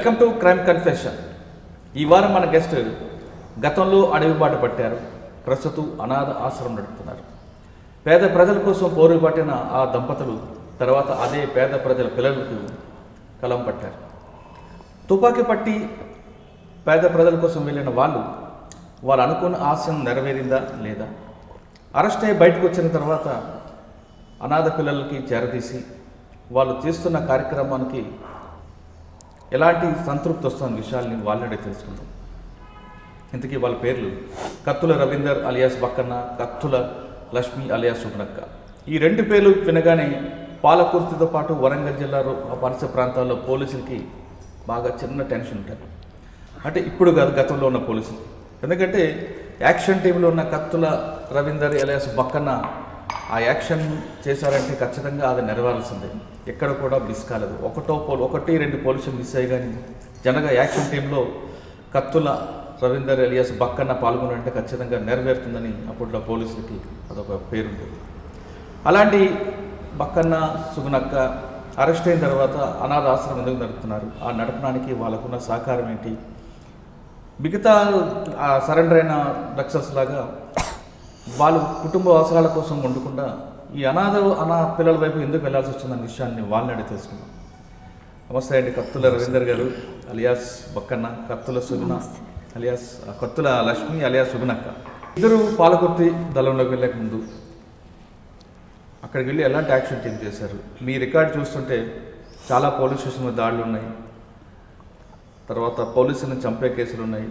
Welcome to crime confession. ఈ వారం మన గెస్ట్ గతంలో అడవి బాట పట్టారు. ప్రస్తుతం అనాథ ఆశ్రమం నడుపుతున్నారు. పేద ప్రజల కోసం పోరు పట్టిన ఆ దంపతులు తర్వాత అదే పేద ప్రజల పిల్లలకు కలం పట్టారు. తుపాకీ పట్టి పేద ప్రజల కోసం వెళ్ళిన వాళ్ళు వాళ్ళు అనుకున్న ఆశయం నెరవేరిందా లేదా? అరెస్ట్ అయ్యి బయటకు వచ్చిన తర్వాత అనాథ పిల్లలకి చేరదీసి వాళ్ళు చేస్తున్న కార్యక్రమానికి ఎలాంటి సంతృప్తి వస్తుంది విషయాల్ని వాళ్ళడే తెలుసుకుందాం. ఇంతకీ వాళ్ళ పేర్లు కత్తుల రవీందర్ అలియాస్ బక్కన్న కత్తుల లక్ష్మి అలియాస్ సుబ్రక్క ఈ రెండు పేర్లు వినగానే పాలకుర్తితో పాటు వరంగల్ జిల్లాలో ఆ పరిసర ప్రాంతాల్లో పోలీసులకి బాగా చిన్న టెన్షన్ ఉంటుంది. అంటే ఇప్పుడు కాదు గతంలో ఉన్న పోలీసులు. ఎందుకంటే యాక్షన్ టీంలో ఉన్న కత్తుల రవీందర్ అలియాస్ బక్కన్న ఆ యాక్షన్ చేశారంటే ఖచ్చితంగా అది నెరవేరాల్సిందే. ఎక్కడ కూడా మిస్ కాలేదు. ఒకటో పోల్ ఒకటి రెండు పోలీసులు మిస్ అయ్యి కానీ జనగా యాక్షన్ టీంలో కత్తుల రవీందర్ ఎలియాస్ బక్కన్న పాల్గొనంటే ఖచ్చితంగా నెరవేరుతుందని అప్పట్లో పోలీసులకి అదొక పేరుంది. అలాంటి బక్కన్న సుగునక్క అరెస్ట్ అయిన తర్వాత అనాథ ఆశ్రమం ఎందుకు నడుపుతున్నారు? ఆ నడపడానికి వాళ్ళకున్న సహకారం ఏంటి? మిగతా సరెండర్ అయిన నక్సల్స్ లాగా వాళ్ళు కుటుంబ అవసరాల కోసం ఉండకుండా ఈ అనాథ అనా పిల్లల వైపు ఎందుకు వెళ్ళాల్సి వచ్చిందన్న విషయాన్ని వాళ్ళని అడిగి తెలుసుకుందాం. నమస్తే అండి కత్తుల రవీందర్ గారు అలియాస్ బక్కన్న కత్తుల సుగుణ అలియాస్ కత్తుల లక్ష్మి అలియాస్ సుగుణక్క. ఇద్దరు పాలకొత్తి దళంలోకి వెళ్ళక ముందు అక్కడికి వెళ్ళి ఎలాంటి యాక్షన్ టీం చేశారు? మీ రికార్డ్ చూస్తుంటే చాలా పోలీస్ స్టేషన్ మీద దాడులు ఉన్నాయి తర్వాత పోలీసులను చంపే కేసులు ఉన్నాయి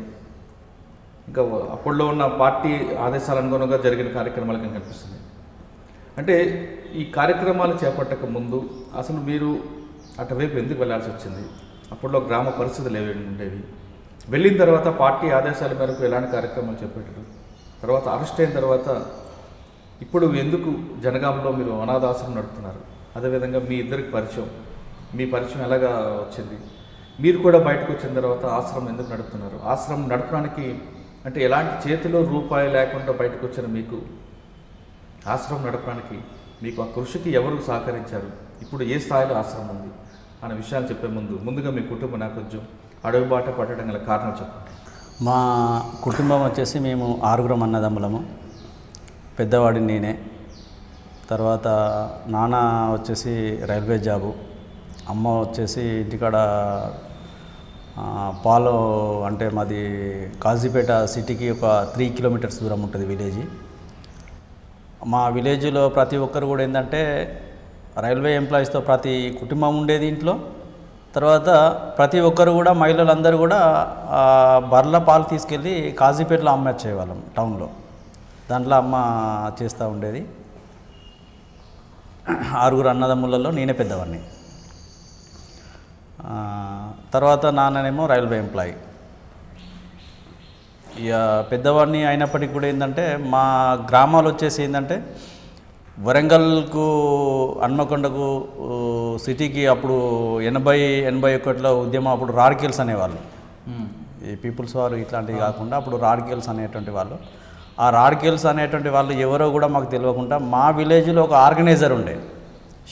ఇంకా అప్పుడులో ఉన్న పార్టీ ఆదేశాల అనుగుణంగా జరిగిన కార్యక్రమాలు కనిపిస్తుంది కనిపిస్తున్నాయి. అంటే ఈ కార్యక్రమాలు చేపట్టక ముందు అసలు మీరు అటువైపు ఎందుకు వెళ్ళాల్సి వచ్చింది? అప్పట్లో గ్రామ పరిస్థితులు ఏవి ఉండేవి? వెళ్ళిన తర్వాత పార్టీ ఆదేశాల మేరకు ఎలాంటి కార్యక్రమాలు చేపట్టారు? తర్వాత అరెస్ట్ అయిన తర్వాత ఇప్పుడు ఎందుకు జనగాంలో మీరు అనాథాశ్రమం నడుపుతున్నారు? అదేవిధంగా మీ ఇద్దరికి పరిచయం. మీ పరిచయం ఎలాగా వచ్చింది? మీరు కూడా బయటకు వచ్చిన తర్వాత ఆశ్రమం ఎందుకు నడుపుతున్నారు? ఆశ్రమం నడపడానికి అంటే ఎలాంటి చేతిలో రూపాయి లేకుండా బయటకు వచ్చిన మీకు ఆశ్రమం నడపడానికి మీకు ఆ కృషికి ఎవరు సహకరించారు? ఇప్పుడు ఏ స్థాయిలో ఆశ్రమం ఉంది? అనే విషయాలు చెప్పే ముందు ముందుగా మీ కుటుంబ నేపథ్యం అడవి బాట పట్టడం గల కారణం చెప్పండి. మా కుటుంబం వచ్చేసి మేము ఆరుగురం అన్నదమ్ములము. పెద్దవాడిని నేనే. తర్వాత నాన్న వచ్చేసి రైల్వే జాబు. అమ్మ వచ్చేసి ఇంటికాడ పాలు అంటే మాది కాజీపేట సిటీకి ఒక త్రీ కిలోమీటర్స్ దూరం ఉంటుంది విలేజ్. మా విలేజ్లో ప్రతి ఒక్కరు కూడా ఏంటంటే రైల్వే ఎంప్లాయీస్తో ప్రతి కుటుంబం ఉండేది ఇంట్లో. తర్వాత ప్రతి ఒక్కరు కూడా మహిళలందరూ కూడా బర్ల పాలు తీసుకెళ్ళి కాజీపేటలో అమ్మేచ్చేవాళ్ళం టౌన్లో. దాంట్లో అమ్మ చేస్తూ ఉండేది. ఆరుగురు అన్నదమ్ములలో నేనే పెద్దవాడిని. తర్వాత నాన్ననేమో రైల్వే ఎంప్లాయీ. ఇక పెద్దవాడిని అయినప్పటికీ కూడా ఏంటంటే మా గ్రామాలు వచ్చేసి ఏంటంటే వరంగల్కు హన్మకొండకు సిటీకి అప్పుడు ఎనభై ఎనభై ఒకటిలో ఉద్యమం అప్పుడు రాడికల్స్ అనేవాళ్ళు. ఈ పీపుల్స్ వారు ఇట్లాంటివి కాకుండా అప్పుడు రాడికల్స్ అనేటువంటి వాళ్ళు. ఆ రాడికల్స్ అనేటువంటి వాళ్ళు ఎవరో కూడా మాకు తెలియకుండా మా విలేజ్లో ఒక ఆర్గనైజర్ ఉండే.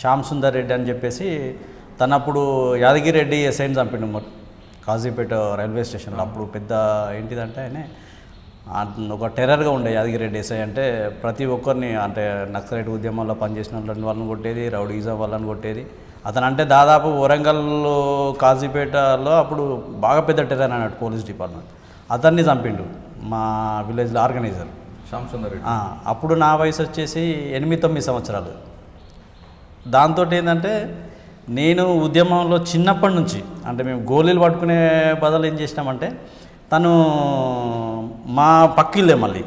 శ్యామ్ సుందర్ రెడ్డి అని చెప్పేసి తను అప్పుడు యాదగిరి రెడ్డి ఎస్ఐని చంపిండు మొ- కాజీపేట రైల్వే స్టేషన్లో. అప్పుడు పెద్ద ఏంటిదంటే ఆయన ఒక టెర్రర్గా ఉండే యాదగిరి రెడ్డి ఎస్ఐ అంటే ప్రతి ఒక్కరిని అంటే నక్సలైట్ ఉద్యమంలో పనిచేసిన వాళ్ళని వాళ్ళని కొట్టేది రౌడీజం వాళ్ళని కొట్టేది. అతను అంటే దాదాపు వరంగల్ కాజీపేటలో అప్పుడు బాగా పెద్ద టెర్రర్ అన్నట్టు పోలీస్ డిపార్ట్మెంట్. అతన్ని చంపిండు మా విలేజ్లో ఆర్గనైజర్. శ్యామ్ సుందర్ రెడ్డి. ఆ, అప్పుడు నా వయసు వచ్చేసి ఎనిమిది తొమ్మిది సంవత్సరాలు. దాంతో ఏంటంటే నేను ఉద్యమంలో చిన్నప్పటి నుంచి అంటే మేము గోళీలు పట్టుకునే బదులు ఏం చేసినామంటే తను మా పక్కిల్లే మళ్ళీ.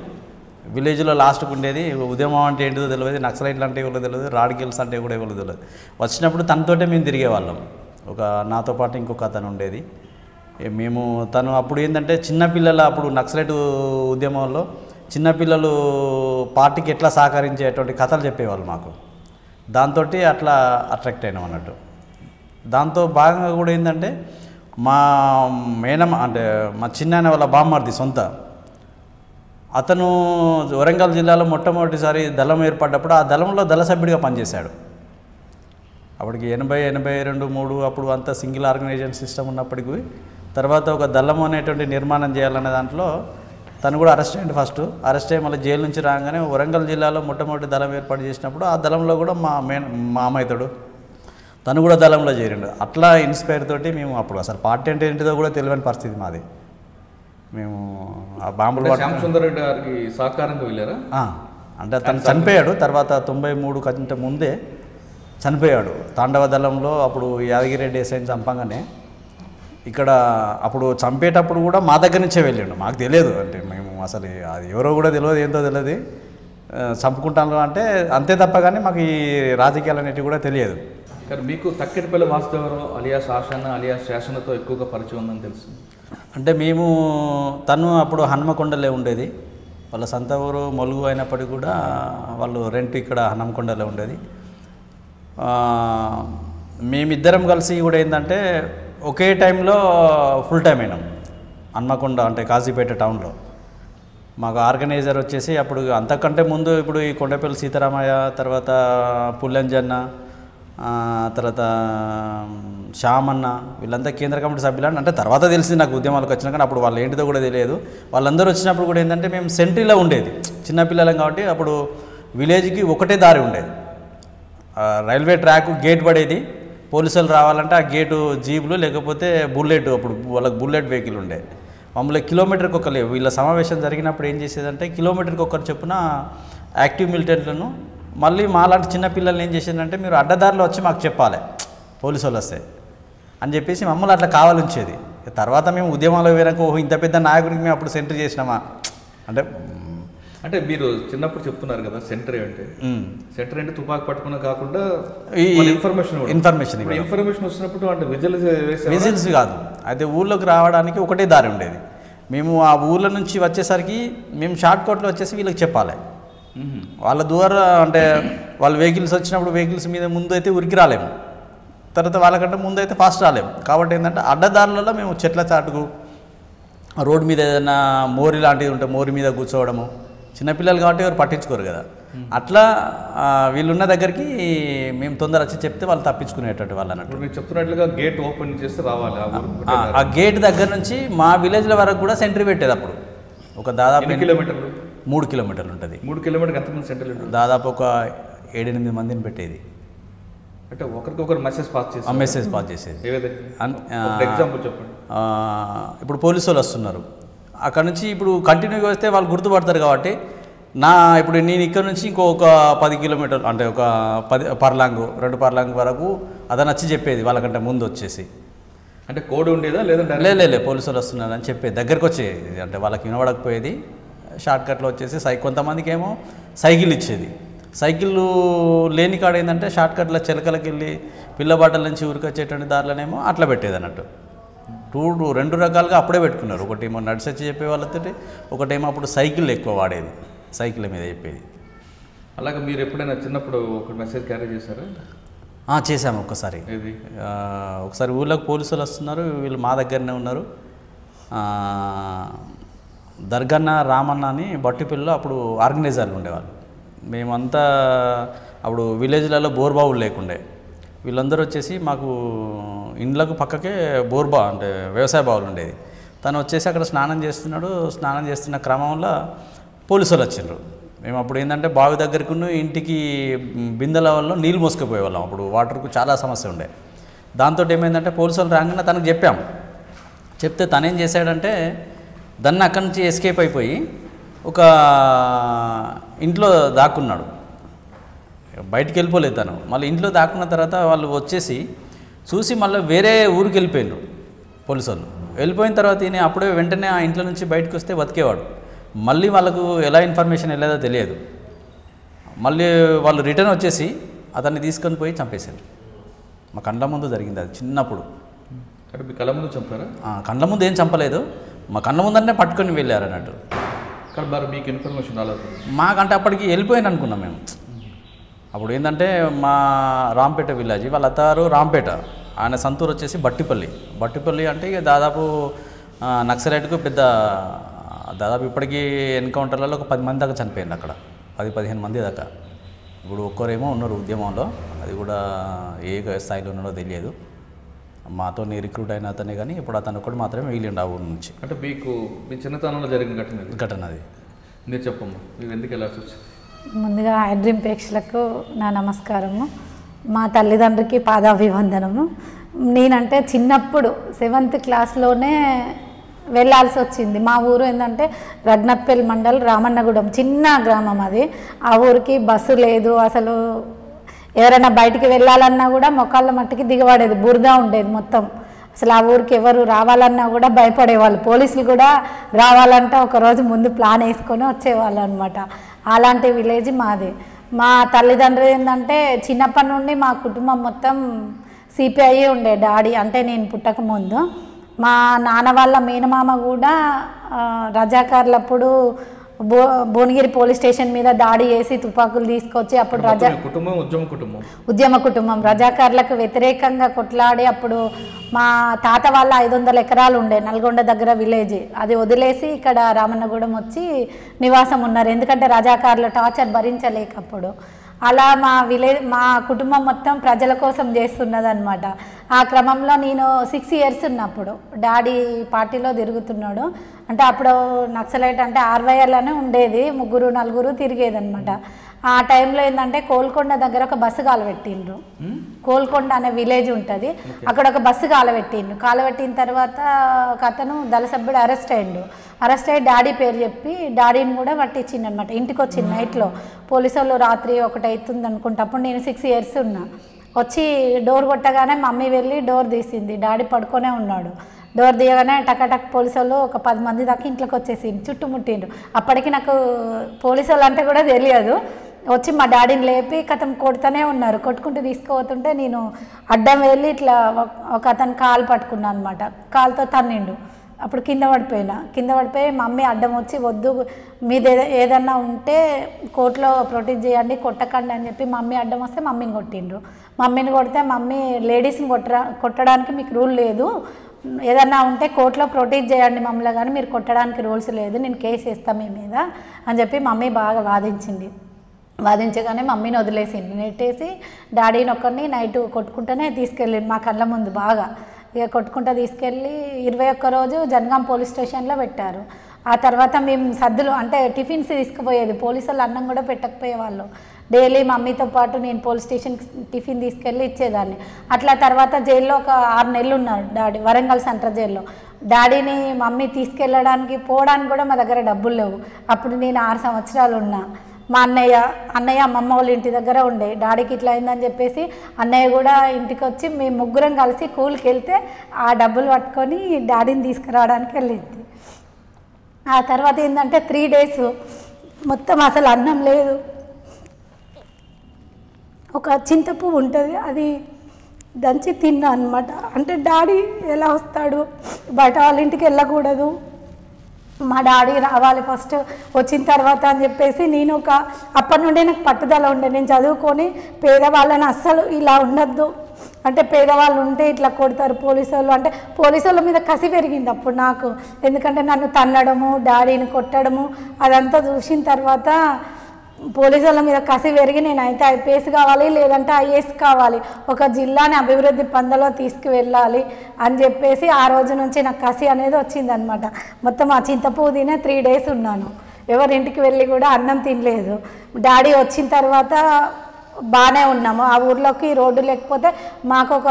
విలేజ్లో లాస్ట్కి ఉండేది ఉద్యమం అంటే ఏంటిదో తెలియదు నక్సలైట్లు అంటే ఎవరో తెలియదు రాడికల్స్ అంటే కూడా ఎవరో తెలియదు వచ్చినప్పుడు తనతోటే మేము తిరిగేవాళ్ళం. ఒక నాతో పాటు ఇంకొక అతను ఉండేది. మేము తను అప్పుడు ఏంటంటే చిన్నపిల్లల అప్పుడు నక్సలైట్ ఉద్యమంలో చిన్నపిల్లలు పార్టీకి ఎట్లా సహకరించేటువంటి కథలు చెప్పేవాళ్ళు మాకు. దాంతో అట్లా అట్రాక్ట్ అయినాం అన్నట్టు. దాంతో భాగంగా కూడా ఏంటంటే మా మేనమ్మ అంటే మా చిన్నాయన వాళ్ళ బామ్మర్ది సొంత అతను వరంగల్ జిల్లాలో మొట్టమొదటిసారి దళం ఏర్పడ్డప్పుడు ఆ దళంలో దళ సభ్యుడిగా పనిచేశాడు. అప్పటికి ఎనభై ఎనభై రెండు మూడు అప్పుడు అంతా సింగిల్ ఆర్గనైజేషన్ సిస్టమ్ ఉన్నప్పటికీ తర్వాత ఒక దళం అనేటువంటి నిర్మాణం చేయాలనే దాంట్లో తను కూడా అరెస్ట్ అయ్యింది ఫస్ట్. అరెస్ట్ అయ్యి మళ్ళీ జైలు నుంచి రాగానే వరంగల్ జిల్లాలో మొట్టమొదటి దళం ఏర్పాటు చేసినప్పుడు ఆ దళంలో కూడా మా మే మా అమ్మాయితోడు తను కూడా దళంలో చేరిండు. అట్లా ఇన్స్పైర్ తోటి మేము అప్పుడు అసలు పార్టీ అంటే ఏంటిదో కూడా తెలియని పరిస్థితి మాది. మేము ఆ బాంబులు సుందర్ రెడ్డి గారికి సహకారంగా వెళ్ళారా? అంటే తను చనిపోయాడు. తర్వాత తొంభై మూడు కంటే ముందే చనిపోయాడు. తాండవ దళంలో అప్పుడు యాదగిరెడ్డి ఎస్ఐని చంపంగానే ఇక్కడ అప్పుడు చంపేటప్పుడు కూడా మా దగ్గర నుంచే వెళ్ళాడు. మాకు తెలియదు. అంటే మేము అసలు అది ఎవరో కూడా తెలియదు ఏంటో తెలియదు. చంపుకుంటాను అంటే అంతే తప్ప కానీ మాకు ఈ రాజకీయాలు అనేటివి కూడా తెలియదు. కానీ మీకు తక్కెటిపల్లి వాసుదేవరావు అలియాస్ శాసన అలియాస్ శాసనతో ఎక్కువగా పరిచయం ఉందని తెలుసు. అంటే మేము తను అప్పుడు హన్మకొండలే ఉండేది. వాళ్ళ సొంత ఊరు మొలుగు అయినప్పటికీ కూడా వాళ్ళు రెంట్ ఇక్కడ హన్మకొండలో ఉండేది. మేమిద్దరం కలిసి కూడా ఏంటంటే ఒకే టైంలో ఫుల్ టైం అయినాం. హన్మకొండ అంటే కాజీపేట టౌన్లో. మాకు ఆర్గనైజర్ వచ్చేసి అప్పుడు అంతకంటే ముందు ఇప్పుడు ఈ కొండపల్లి సీతారామయ్య తర్వాత పుల్లంజన్న తర్వాత శ్యామన్న వీళ్ళంతా కేంద్ర కమిటీ సభ్యులని అంటే తర్వాత తెలిసింది నాకు ఉద్యమాలకు వచ్చినా కానీ అప్పుడు వాళ్ళు ఏంటిదో కూడా తెలియదు. వాళ్ళందరూ వచ్చినప్పుడు కూడా ఏంటంటే మేము సెంట్రీలో ఉండేది. చిన్నపిల్లలం కాబట్టి అప్పుడు విలేజ్కి ఒకటే దారి ఉండేది. రైల్వే ట్రాక్ గేట్ పడేది. పోలీసులు రావాలంటే ఆ గేటు జీపులు లేకపోతే బుల్లెట్ అప్పుడు వాళ్ళకి బుల్లెట్ వెహికల్ ఉండే. మమ్మల్ని కిలోమీటర్కి ఒక లేవు వీళ్ళ సమావేశం జరిగినప్పుడు ఏం చేసేదంటే కిలోమీటర్కి ఒకరు చొప్పున యాక్టివ్ మిలిటెంట్లను మళ్ళీ మాలాంటి చిన్న పిల్లల్ని ఏం చేసేదంటే మీరు అడ్డదారిలో వచ్చి మాకు చెప్పాలి. పోలీసు వాళ్ళు వస్తే. అని చెప్పేసి మమ్మల్ని అట్లా కావాలించేది తర్వాత మేము ఉద్యమాలు పోయినాక ఓహో ఇంత పెద్ద నాయకుడికి మేము అప్పుడు సెంటర్ చేసినామా? అంటే అంటే మీరు చిన్నప్పుడు చెప్తున్నారు కదా సెంటర్ అంటే. మ్, సెంటర్ అంటే తుపాకు పట్టుకున్న కాకుండా ఈ- ఇన్ఫర్మేషన్. ఇన్ఫర్మేషన్. ఇన్ఫర్మేషన్ వచ్చినప్పుడు అంటే విజిల్ వేసే విజిల్స్ కాదు. అయితే ఊళ్ళోకి రావడానికి ఒకటే దారి ఉండేది. మేము ఆ ఊళ్ళ నుంచి వచ్చేసరికి మేము షార్ట్ కట్లో వచ్చేసి వీళ్ళకి చెప్పాలి. వాళ్ళ ద్వారా అంటే వాళ్ళ వెహికల్స్ వచ్చినప్పుడు వెహికల్స్ మీద ముందు అయితే ఉరికి రాలేము. తర్వాత వాళ్ళకంటే ముందు అయితే ఫాస్ట్ రాలేము. కాబట్టి ఏంటంటే అడ్డదారులలో మేము చెట్ల చాటుకు రోడ్ మీద ఏదైనా మోరి లాంటిది ఉంటే మోరి మీద కూర్చోవడము. చిన్నపిల్లలు కాబట్టి ఎవరు పట్టించుకోరు కదా. అట్లా వీళ్ళున్న దగ్గరికి మేము తొందర వచ్చి చెప్తే వాళ్ళు తప్పించుకునేటట్టు వాళ్ళు అన్నట్టు. మీరు చెప్తున్నట్లుగా గేట్ ఓపెన్ చేస్తే రావాలి. ఆ గేట్ దగ్గర నుంచి మా విలేజ్ల వరకు కూడా సెంటర్ పెట్టేది అప్పుడు. ఒక దాదాపు కిలోమీటర్లు మూడు కిలోమీటర్లు ఉంటుంది. మూడు కిలోమీటర్ ఎంతమంది సెంటర్లు ఉంటారు? దాదాపు ఒక ఏడెనిమిది మందిని పెట్టేది. అంటే ఒకరికొకరు మెసేజ్ పాస్ చేసి మెసేజ్ పాస్ చేసేది. ఎగ్జాంపుల్ చెప్పండి. ఇప్పుడు పోలీసు వాళ్ళు వస్తున్నారు. అక్కడ నుంచి ఇప్పుడు కంటిన్యూగా వస్తే వాళ్ళు గుర్తుపడతారు కాబట్టి నా ఇప్పుడు నేను ఇక్కడ నుంచి ఇంకొక పది కిలోమీటర్లు అంటే ఒక పది పర్లాంగు రెండు పర్లాంగ్ వరకు అతను వచ్చి చెప్పేది వాళ్ళకంటే ముందు వచ్చేసి. అంటే కోడ్ ఉండేదా? లేదంటే లే లే, లే పోలీసు వాళ్ళు వస్తున్నారు అని చెప్పేది. దగ్గరకు వచ్చేది. అంటే వాళ్ళకి వినబడకపోయేది. షార్ట్ కట్లో వచ్చేసి సై కొంతమందికి ఏమో సైకిల్ ఇచ్చేది. సైకిల్ లేని కాడ ఏంటంటే షార్ట్ కట్లో చిలకలకి వెళ్ళి పిల్లబాటల నుంచి ఉరికొచ్చేటువంటి దారిలోనేమో అట్లా పెట్టేది అన్నట్టు టూ టూ- రెండు రకాలుగా అప్పుడే పెట్టుకున్నారు. ఒకటేమో నడిచొచ్చి చెప్పే వాళ్ళతో ఒకటేమో అప్పుడు సైకిల్ ఎక్కువ వాడేది సైకిల్ మీద చెప్పేది. అలాగే మీరు ఎప్పుడైనా చిన్నప్పుడు ఒక మెసేజ్ క్యారీ చేశారా? ఆ, చేశాము ఒక్కసారి. ఒకసారి ఊళ్ళోకి పోలీసులు వస్తున్నారు వీళ్ళు మా దగ్గరనే ఉన్నారు. దర్గన్న రామన్న అని బట్టిపల్లిలో అప్పుడు ఆర్గనైజర్లు ఉండేవాళ్ళు. మేమంతా అప్పుడు విలేజ్లలో బోర్బావులు లేకుండే. వీళ్ళందరూ వచ్చేసి మాకు ఇండ్లకు పక్కకే బోర్బా అంటే వ్యవసాయ బావులు ఉండేది. తను వచ్చేసి అక్కడ స్నానం చేస్తున్నాడు. స్నానం చేస్తున్న క్రమంలో పోలీసు వాళ్ళు వచ్చిండ్రు. మేము అప్పుడు ఏంటంటే బావి దగ్గరకు ఇంటికి బిందెల వల్ల నీళ్ళు మోసుకుపోయే వాళ్ళం అప్పుడు వాటర్కు చాలా సమస్య ఉండే. దాంతో ఏమైందంటే పోలీసు వాళ్ళు రాగానే తనకు చెప్పాం. చెప్తే తనేం చేశాడంటే దాన్ని అక్కడి నుంచి ఎస్కేప్ అయిపోయి ఒక ఇంట్లో దాక్కున్నాడు. బయటికి వెళ్ళిపోలేదు తను. మళ్ళీ ఇంట్లో దాక్కున్న తర్వాత వాళ్ళు వచ్చేసి చూసి మళ్ళీ వేరే ఊరికి వెళ్ళిపోయిండ్రు పోలీసు వాళ్ళు వెళ్ళిపోయిన తర్వాత ఈయన అప్పుడే వెంటనే ఆ ఇంట్లో నుంచి బయటకు వస్తే బతికేవాడు. మళ్ళీ వాళ్ళకు ఎలా ఇన్ఫర్మేషన్ వెళ్ళేదో తెలియదు. మళ్ళీ వాళ్ళు రిటర్న్ వచ్చేసి అతన్ని తీసుకొని పోయి చంపేశారు. మా కండ్ల ముందు జరిగింది అది చిన్నప్పుడు. కళ్ళ ముందు చంపారా? కండ్ల ముందు ఏం చంపలేదు. మా కళ్ళ ముందరనే పట్టుకొని వెళ్ళారు అన్నట్టు. మరి మీకు ఇన్ఫర్మేషన్ రాలేదు. మాకంటే అప్పటికి వెళ్ళిపోయాను అనుకున్నాం మేము. అప్పుడు ఏంటంటే మా రాంపేట విలేజ్ వాళ్ళ అత్తారు రాంపేట. ఆయన సంతూరు వచ్చేసి బట్టిపల్లి. బట్టిపల్లి అంటే ఇక దాదాపు నక్సలైట్కు పెద్ద దాదాపు ఇప్పటికీ ఎన్కౌంటర్లలో ఒక పది మంది దాకా చనిపోయింది అక్కడ. పది పదిహేను మంది దాకా. ఇప్పుడు ఒక్కరేమో ఉన్నారు ఉద్యమంలో. అది కూడా ఏ స్థాయిలో ఉన్నాడో తెలియదు. మాతో రిక్రూట్ అయిన అతనే కానీ ఇప్పుడు అతను ఒక్కడు మాత్రమే మిగిలిండు ఆ ఊరు నుంచి. అంటే మీకు మీ చిన్నతనంలో జరిగిన ఘటన ఘటన అది. మీరు చెప్పమ్మా మీరు ఎందుకు వచ్చింది ముందుగా ఐడ్రీమ్ ప్రేక్షకులకు నా నమస్కారము. మా తల్లిదండ్రికి పాదాభివందనము. నేనంటే చిన్నప్పుడు సెవెంత్ క్లాస్లోనే వెళ్ళాల్సి వచ్చింది. మా ఊరు ఏంటంటే రఘునాథ్పల్లి మండల్ రామన్నగూడెం చిన్న గ్రామం అది. ఆ ఊరికి బస్సు లేదు అసలు ఎవరైనా బయటికి వెళ్ళాలన్నా కూడా మొక్కళ్ళ మట్టికి దిగబడేది బురద ఉండేది మొత్తం. అసలు ఆ ఊరికి ఎవరు రావాలన్నా కూడా భయపడేవాళ్ళు. పోలీసులు కూడా రావాలంటే ఒకరోజు ముందు ప్లాన్ వేసుకొని వచ్చేవాళ్ళు అనమాట అలాంటి విలేజ్ మాది. మా తల్లిదండ్రులు ఏంటంటే చిన్నప్పటి నుండి మా కుటుంబం మొత్తం సిపిఐ ఉండే డాడీ. అంటే నేను పుట్టక ముందు. మా నాన్న వాళ్ళ మేనమామ కూడా రజాకార్లప్పుడు బో భువనగిరి పోలీస్ స్టేషన్ మీద దాడి చేసి తుపాకులు తీసుకొచ్చి అప్పుడు రజా కుటుంబం ఉద్యమ కుటుంబం. ఉద్యమ కుటుంబం. రజాకార్లకు వ్యతిరేకంగా కొట్లాడి అప్పుడు మా తాత వాళ్ళ ఐదు వందల ఎకరాలు ఉండే నల్గొండ దగ్గర విలేజ్. అది వదిలేసి ఇక్కడ రామన్నగూడెం వచ్చి నివాసం ఉన్నారు. ఎందుకంటే రజాకారుల టార్చర్ భరించలేక అప్పుడు. అలా మా విలేజ్ మా కుటుంబం మొత్తం ప్రజల కోసం చేస్తున్నదన్నమాట. ఆ క్రమంలో నేను సిక్స్ ఇయర్స్ ఉన్నప్పుడు డాడీ పార్టీలో తిరుగుతున్నాడు. అంటే అప్పుడు నక్సలైట్ అంటే ఆర్వైఆర్లోనే ఉండేది. ముగ్గురు నలుగురు తిరిగేదన్నమాట. ఆ టైంలో ఏంటంటే కోల్కొండ దగ్గర ఒక బస్సు కాలబెట్టిండ్రు కోల్కొండ అనే విలేజ్ ఉంటుంది. అక్కడ ఒక బస్సు కాలబెట్టిండు కాలబెట్టిన తర్వాత ఒక అతను దళ సభ్యుడు అరెస్ట్ అయ్యిండు. అరెస్ట్ అయ్యి డాడీ పేరు చెప్పి డాడీని కూడా పట్టించిండు అనమాట ఇంటికి వచ్చింది నైట్లో. పోలీసు వాళ్ళు రాత్రి ఒకటి అవుతుంది అనుకుంటా. అప్పుడు నేను సిక్స్ ఇయర్స్ ఉన్నా. వచ్చి డోర్ కొట్టగానే మమ్మీ వెళ్ళి డోర్ తీసింది. డాడీ పడుకొనే ఉన్నాడు. డోర్ తీయగానే టకటక్ పోలీసు వాళ్ళు ఒక పది మంది దాకా ఇంట్లోకి వచ్చేసిండు చుట్టుముట్టిండ్రు. అప్పటికి నాకు పోలీసు వాళ్ళు అంటే కూడా తెలియదు. వచ్చి మా డాడీని లేపి కథం కొడుతూనే ఉన్నారు. కొట్టుకుంటూ తీసుకుపోతుంటే నేను అడ్డం వెళ్ళి ఇట్లా ఒక- అతను కాలు పట్టుకున్నాను అనమాట కాలుతో తన్నిండు. అప్పుడు కింద పడిపోయినా. కింద పడిపోయి మమ్మీ అడ్డం వచ్చి వద్దు మీద ఏదన్నా ఉంటే కోర్టులో ప్రొటెక్ట్ చేయండి కొట్టకండి అని చెప్పి మమ్మీ అడ్డం వస్తే మమ్మీని కొట్టిండ్రు. మమ్మీని కొడితే మమ్మీ లేడీస్ని కొట్టరా కొట్టడానికి మీకు రూల్ లేదు. ఏదన్నా ఉంటే కోర్టులో ప్రొటెక్ట్ చేయండి మమ్మల్ని కానీ మీరు కొట్టడానికి రూల్స్ లేదు నేను కేసు వేస్తాను మీ మీద అని చెప్పి మమ్మీ బాగా వాదించింది. వాదించగానే మమ్మీని వదిలేసింది నెట్టేసి డాడీని ఒక్కరిని నైట్ కొట్టుకుంటూనే తీసుకెళ్ళింది మా కళ్ళ ముందు బాగా. ఇక కొట్టుకుంటూ తీసుకెళ్ళి ఇరవై ఒక్క రోజు జనగాం పోలీస్ స్టేషన్లో పెట్టారు. ఆ తర్వాత మేము సద్దులు అంటే టిఫిన్స్ తీసుకుపోయేది. పోలీసు వాళ్ళు అన్నం కూడా పెట్టకపోయేవాళ్ళు. డైలీ మమ్మీతో పాటు నేను పోలీస్ స్టేషన్కి టిఫిన్ తీసుకెళ్ళి ఇచ్చేదాన్ని. అట్లా తర్వాత జైల్లో ఒక ఆరు నెలలు ఉన్నారు డాడీ వరంగల్ సెంట్రల్ జైల్లో. డాడీని మమ్మీ తీసుకెళ్ళడానికి పోవడానికి కూడా మా దగ్గర డబ్బులు లేవు. అప్పుడు నేను ఆరు సంవత్సరాలు ఉన్నా. మా అన్నయ్య అన్నయ్య అమ్మమ్మ వాళ్ళ ఇంటి దగ్గర ఉండే. డాడీకి ఇట్లా అయిందని చెప్పేసి అన్నయ్య కూడా ఇంటికి వచ్చి మేము ముగ్గురం కలిసి కూలికి వెళ్తే ఆ డబ్బులు పట్టుకొని డాడీని తీసుకురావడానికి వెళ్ళింది. ఆ తర్వాత ఏంటంటే త్రీ డేస్ మొత్తం అసలు అన్నం లేదు. ఒక చింతపువ్వు ఉంటుంది అది దంచి తిన్నా అనమాట అంటే డాడీ ఎలా వస్తాడు? బయట వాళ్ళ ఇంటికి వెళ్ళకూడదు. మా డాడీ రావాలి ఫస్ట్ వచ్చిన తర్వాత అని చెప్పేసి నేను ఒక అప్పటి నుండే నాకు పట్టుదల ఉండే. నేను చదువుకొని పేదవాళ్ళని అస్సలు ఇలా ఉండద్దు. అంటే పేదవాళ్ళు ఉంటే ఇట్లా కొడతారు పోలీసు వాళ్ళు అంటే పోలీసు వాళ్ళ మీద కసి పెరిగింది అప్పుడు నాకు. ఎందుకంటే నన్ను తన్నడము డాడీని కొట్టడము అదంతా చూసిన తర్వాత పోలీసు వాళ్ళ మీద కసి పెరిగి నేను అయితే ఐపీఎస్ కావాలి లేదంటే ఐఏఎస్ కావాలి ఒక జిల్లాని అభివృద్ధి పందలో తీసుకువెళ్ళాలి అని చెప్పేసి ఆ రోజు నుంచి నాకు కసి అనేది వచ్చిందనమాట మొత్తం ఆ చింతపూదినే త్రీ డేస్ ఉన్నాను. ఎవరింటికి వెళ్ళి కూడా అన్నం తినలేదు. డాడీ వచ్చిన తర్వాత బాగానే ఉన్నాము. ఆ ఊర్లోకి రోడ్డు లేకపోతే మాకు ఒక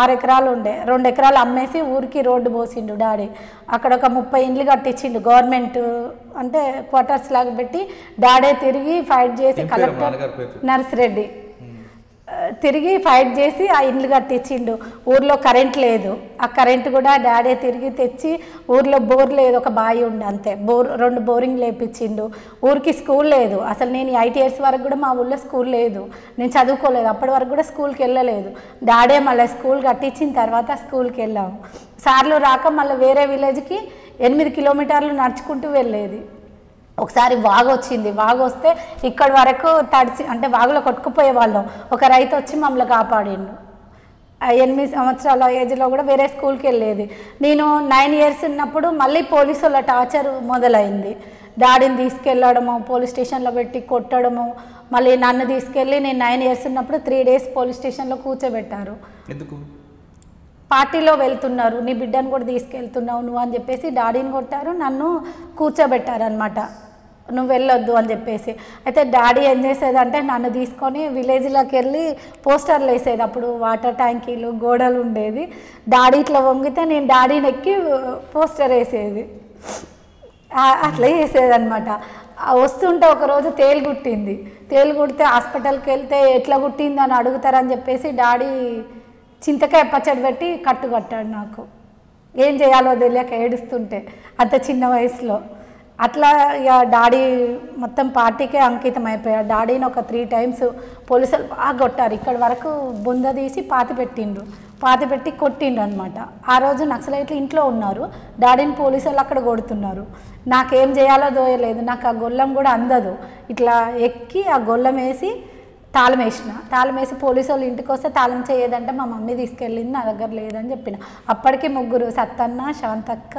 ఆరు ఎకరాలు ఉండే. రెండు ఎకరాలు అమ్మేసి ఊరికి రోడ్డు పోసిండు డాడీ. అక్కడ ఒక ముప్పై ఇండ్లు కట్టించిండు గవర్నమెంట్ అంటే క్వార్టర్స్ లాగా పెట్టి డాడీ తిరిగి ఫైట్ చేసి కలెక్టర్ నర్సిరెడ్డి. తిరిగి ఫైట్ చేసి ఆ ఇండ్లు కట్టించిండు ఊర్లో కరెంట్ లేదు. ఆ కరెంట్ కూడా డాడీ తిరిగి తెచ్చి ఊర్లో బోర్ లేదు ఒక బావి ఉండి అంతే. బోర్ రెండు బోరింగ్ లేపించిండు ఊరికి స్కూల్ లేదు. అసలు నేను ఎయిట్ ఇయర్స్ వరకు కూడా మా ఊళ్ళో స్కూల్ లేదు. నేను చదువుకోలేదు. అప్పటి వరకు కూడా స్కూల్కి వెళ్ళలేదు. డాడీ మళ్ళీ స్కూల్ కట్టించిన తర్వాత స్కూల్కి వెళ్ళాము. సార్లు రాక మళ్ళీ వేరే విలేజ్కి ఎనిమిది కిలోమీటర్లు నడుచుకుంటూ వెళ్ళేది. ఒకసారి వాగు వచ్చింది. వాగు వస్తే ఇక్కడి వరకు తడిసి అంటే వాగులో కొట్టుకుపోయే వాళ్ళం. ఒక రైతు వచ్చి మమ్మల్ని కాపాడిండు. ఎనిమిది సంవత్సరాల ఏజ్లో కూడా వేరే స్కూల్కి వెళ్ళేది. నేను నైన్ ఇయర్స్ ఉన్నప్పుడు మళ్ళీ పోలీసు వాళ్ళ టార్చర్ మొదలైంది. డాడీని తీసుకెళ్ళడము పోలీస్ స్టేషన్లో పెట్టి కొట్టడము మళ్ళీ నన్ను తీసుకెళ్ళి నేను నైన్ ఇయర్స్ ఉన్నప్పుడు త్రీ డేస్ పోలీస్ స్టేషన్లో కూర్చోబెట్టారు. ఎందుకు? పార్టీలో వెళ్తున్నారు. నీ బిడ్డను కూడా తీసుకెళ్తున్నావు నువ్వు అని చెప్పేసి డాడీని కొట్టారు. నన్ను కూర్చోబెట్టారు అనమాట నువ్వు వెళ్ళొద్దు అని చెప్పేసి. అయితే డాడీ ఏం చేసేదంటే నన్ను తీసుకొని విలేజ్లోకి వెళ్ళి పోస్టర్లు వేసేది. అప్పుడు వాటర్ ట్యాంకీలు గోడలు ఉండేది. డాడీ ఇట్లా వంగితే నేను డాడీని ఎక్కి పోస్టర్ వేసేది. అట్లా చేసేదనమాట వస్తుంటే ఒకరోజు తేలు కుట్టింది తేలు కుడితే హాస్పిటల్కి వెళ్తే ఎట్లా కుట్టింది అని అడుగుతారని చెప్పేసి డాడీ చింతకాయ పచ్చడి పెట్టి కట్టు కట్టాడు నాకు. ఏం చేయాలో తెలియక ఏడుస్తుంటే అంత చిన్న వయసులో. అట్లా ఇక డాడీ మొత్తం పార్టీకే అంకితం అయిపోయాడు డాడీని ఒక త్రీ టైమ్స్ పోలీసులు బాగా కొట్టారు. ఇక్కడి వరకు బుంద తీసి పాతి పెట్టిండ్రు. పాతి పెట్టి కొట్టిండ్రు అనమాట ఆ రోజు నక్సలైట్లు ఇంట్లో ఉన్నారు. డాడీని పోలీసులు అక్కడ కొడుతున్నారు. నాకేం చేయాలో దోయలేదు నాకు ఆ గొల్లం కూడా అందదు. ఇట్లా ఎక్కి ఆ గొల్లం వేసి తాళం వేసిన. తాళం వేసి పోలీసు వాళ్ళు ఇంటికి వస్తే తాళం చేయదంటే మా మమ్మీ తీసుకెళ్ళింది నా దగ్గర లేదని చెప్పిన. అప్పటికి ముగ్గురు సత్తన్న శాంతక్క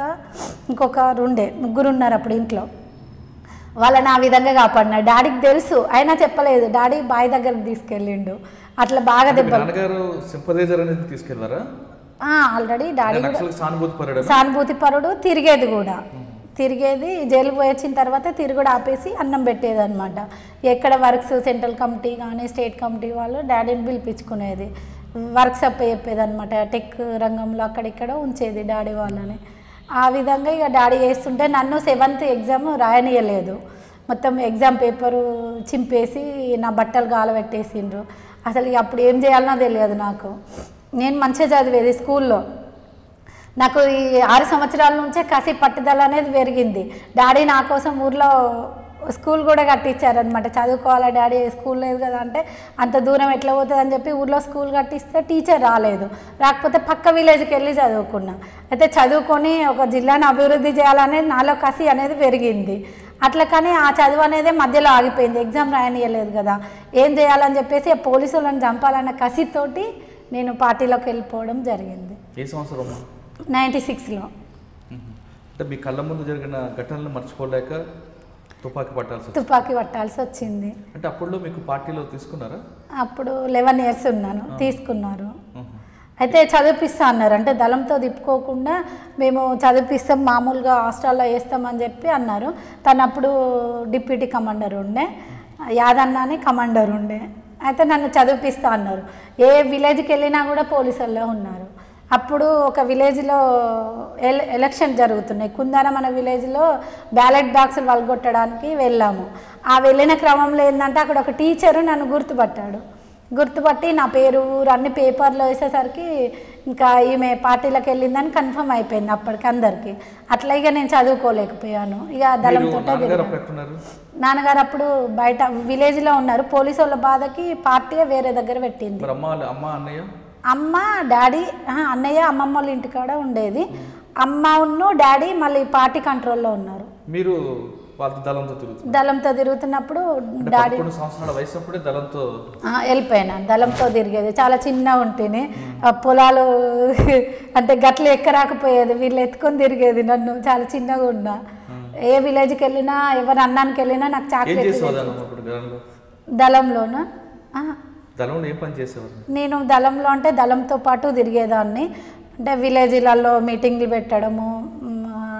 ఇంకొకరు ఉండే ముగ్గురు ఉన్నారు అప్పుడు ఇంట్లో. వాళ్ళని ఆ విధంగా కాపాడినా. డాడీకి తెలుసు అయినా చెప్పలేదు. డాడీ బాయ్ దగ్గరికి తీసుకెళ్ళిండు. అట్లా బాగా తీసుకెళ్ళారా? ఆల్రెడీ డాడీ సానుభూతి పరుడు తిరిగేది కూడా. తిరిగేది జైలుకు పోయి వచ్చిన తర్వాత తిరుగుడు ఆపేసి అన్నం పెట్టేది అనమాట ఎక్కడ వర్క్స్ సెంట్రల్ కమిటీ కానీ స్టేట్ కమిటీ వాళ్ళు డాడీని పిలిపించుకునేది. వర్క్స్ అప్ప చెప్పేది అనమాట టెక్ రంగంలో అక్కడిక్కడ ఉంచేది డాడీ వాళ్ళని. ఆ విధంగా ఇక డాడీ చేస్తుంటే నన్ను సెవెంత్ ఎగ్జామ్ రాయనీయలేదు. మొత్తం ఎగ్జామ్ పేపరు చింపేసి నా బట్టలు గాలబెట్టేసిండ్రు. అసలు ఇక అప్పుడు ఏం చేయాలనో తెలియదు నాకు. నేను మంచిగా చదివేది స్కూల్లో. నాకు ఈ ఆరు సంవత్సరాల నుంచే కసి పట్టుదల అనేది పెరిగింది. డాడీ నా కోసం ఊర్లో స్కూల్ కూడా కట్టించారనమాట చదువుకోవాలా డాడీ? స్కూల్ లేదు కదా అంటే అంత దూరం ఎట్లా పోతుంది అని చెప్పి ఊర్లో స్కూల్ కట్టిస్తే టీచర్ రాలేదు. రాకపోతే పక్క విలేజ్కి వెళ్ళి చదువుకున్నా. అయితే చదువుకొని ఒక జిల్లాను అభివృద్ధి చేయాలనేది నాలో కసి అనేది పెరిగింది. అట్లా కానీ ఆ చదువు అనేది మధ్యలో ఆగిపోయింది. ఎగ్జామ్ రాయనియలేదు కదా. ఏం చేయాలని చెప్పేసి ఆ పోలీసులను చంపాలన్న కసితోటి నేను పార్టీలోకి వెళ్ళిపోవడం జరిగింది. ఏ సంవత్సరం? నైంటీ సిక్స్లో. అంటే మీ కళ్ళ ముందు జరిగిన ఘటనలు మర్చిపోలేక తుపాకీ పట్టాల్సి తుపాకీ పట్టాల్సి వచ్చింది. అంటే అప్పుడులో మీకు పార్టీలో తీసుకున్నారా? అప్పుడు లెవెన్ ఇయర్స్ ఉన్నాను తీసుకున్నారు. అయితే చదివిపిస్తా అన్నారు. అంటే దళంతో తిప్పుకోకుండా మేము చదివిపిస్తాం మామూలుగా హాస్టల్లో వేస్తామని చెప్పి అన్నారు. తను అప్పుడు డిప్యూటీ కమాండర్ ఉండే యాదన్న అని కమాండర్ ఉండే. అయితే నన్ను చదివిపిస్తా అన్నారు. ఏ విలేజ్కి వెళ్ళినా కూడా పోలీసుల్లో ఉన్నారు. అప్పుడు ఒక విలేజ్లో ఎల ఎలక్షన్ జరుగుతున్నాయి. కుందారం అనే విలేజ్లో బ్యాలెట్ బాక్సులు వలగొట్టడానికి వెళ్ళాము. ఆ వెళ్ళిన క్రమంలో ఏంటంటే అక్కడ ఒక టీచరు నన్ను గుర్తుపట్టాడు. గుర్తుపట్టి నా పేరు ఊరు అన్ని పేపర్లో వేసేసరికి ఇంకా ఈమె పార్టీలకు వెళ్ళిందని కన్ఫర్మ్ అయిపోయింది అప్పటికి అందరికీ. అట్లా ఇక నేను చదువుకోలేకపోయాను. ఇక దళంతో నాన్నగారు అప్పుడు బయట విలేజ్లో ఉన్నారు. పోలీసు వాళ్ళ బాధకి పార్టీ వేరే దగ్గర పెట్టింది. అమ్మ డాడీ అన్నయ్య అమ్మమ్మ వాళ్ళ ఇంటికాడ ఉండేది. అమ్మ ఉన్ను డాడీ మళ్ళీ పార్టీ కంట్రోల్లో ఉన్నారు. మీరు దళంతో తిరుగుతున్నారు. దళంతో తిరుగుతున్నప్పుడు డాడీ సంవత్సరాల వయసు దళంతో వెళ్ళిపోయాను. దళంతో తిరిగేది. చాలా చిన్న ఉంటేనే పొలాలు అంటే గట్లు ఎక్కరాకపోయేది. వీళ్ళు ఎత్తుకొని తిరిగేది నన్ను. చాలా చిన్నగా ఉన్నా. ఏ విలేజ్కి వెళ్ళినా ఎవరు అన్నానికి వెళ్ళినా నాకు చాక్లెట్ దళంలోనా? దళంలో ఏం పని చేసేవారు? నేను దళంలో అంటే దళంతో పాటు తిరిగేదాన్ని. అంటే విలేజ్లలో మీటింగ్లు పెట్టడము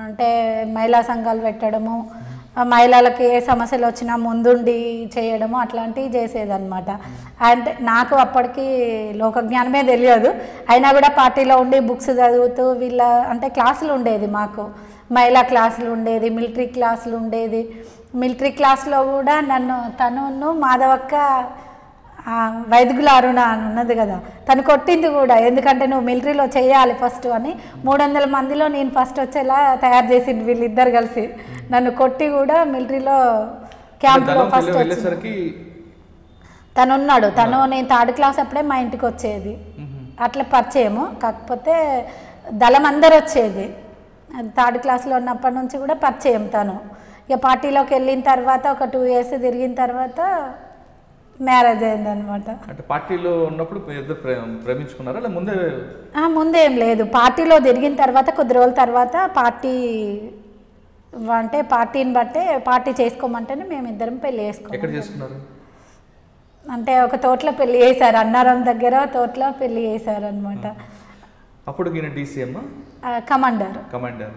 అంటే మహిళా సంఘాలు పెట్టడము మహిళలకు మహిళలకి ఏ సమస్యలు వచ్చినా ముందుండి చేయడము అట్లాంటివి చేసేదన్నమాట. అంటే నాకు అప్పటికి లోకజ్ఞానమే తెలియదు. అయినా కూడా పార్టీలో ఉండి బుక్స్ చదువుతూ వీళ్ళ అంటే క్లాసులు ఉండేది మాకు. మహిళా క్లాసులు ఉండేది మిలిటరీ క్లాసులు ఉండేది. మిలిటరీ క్లాస్లో కూడా నన్ను తనును మాధవక్క ఆ, వైద్యుల అరుణ అని ఉన్నది కదా. తను కొట్టింది కూడా. ఎందుకంటే నువ్వు మిలిటరీలో చేయాలి ఫస్ట్ అని. మూడు వందల మందిలో నేను ఫస్ట్ వచ్చేలా తయారు చేసింది వీళ్ళిద్దరు కలిసి. నన్ను కొట్టి కూడా మిలిటరీలో క్యాంప్లో ఫస్ట్ వెళ్ళేసరికి తను ఉన్నాడు. తను నేను థర్డ్ క్లాస్ అప్పుడే మా ఇంటికి వచ్చేది. అట్లా పరిచయము. కాకపోతే దళం అందరు వచ్చేది. థర్డ్ క్లాస్లో ఉన్నప్పటి నుంచి కూడా పరిచయం తను. ఇక పార్టీలోకి వెళ్ళిన తర్వాత ఒక టూ ఇయర్స్ తిరిగిన తర్వాత మ్యారేజ్ అయిందనమాట అంటే పార్టీలో ఉన్నప్పుడు ఇద్దరు ప్రే- ప్రేమించుకున్నారా? లేదా ముందే ముందేం లేదు. పార్టీలో తిరిగిన తర్వాత కొద్ది రోజుల తర్వాత పార్టీ అంటే పార్టీని బట్టే పార్టీ చేసుకోమంటేనే మేము ఇద్దరం పెళ్ళి చేసుకోం ఎక్కడ చేసుకున్నారు? అంటే ఒక తోటలో పెళ్ళి చేశారు. అన్నారం దగ్గర తోటలో పెళ్ళి చేశారు అనమాట అప్పుడు డీసీఎం కమాండర్. కమాండర్.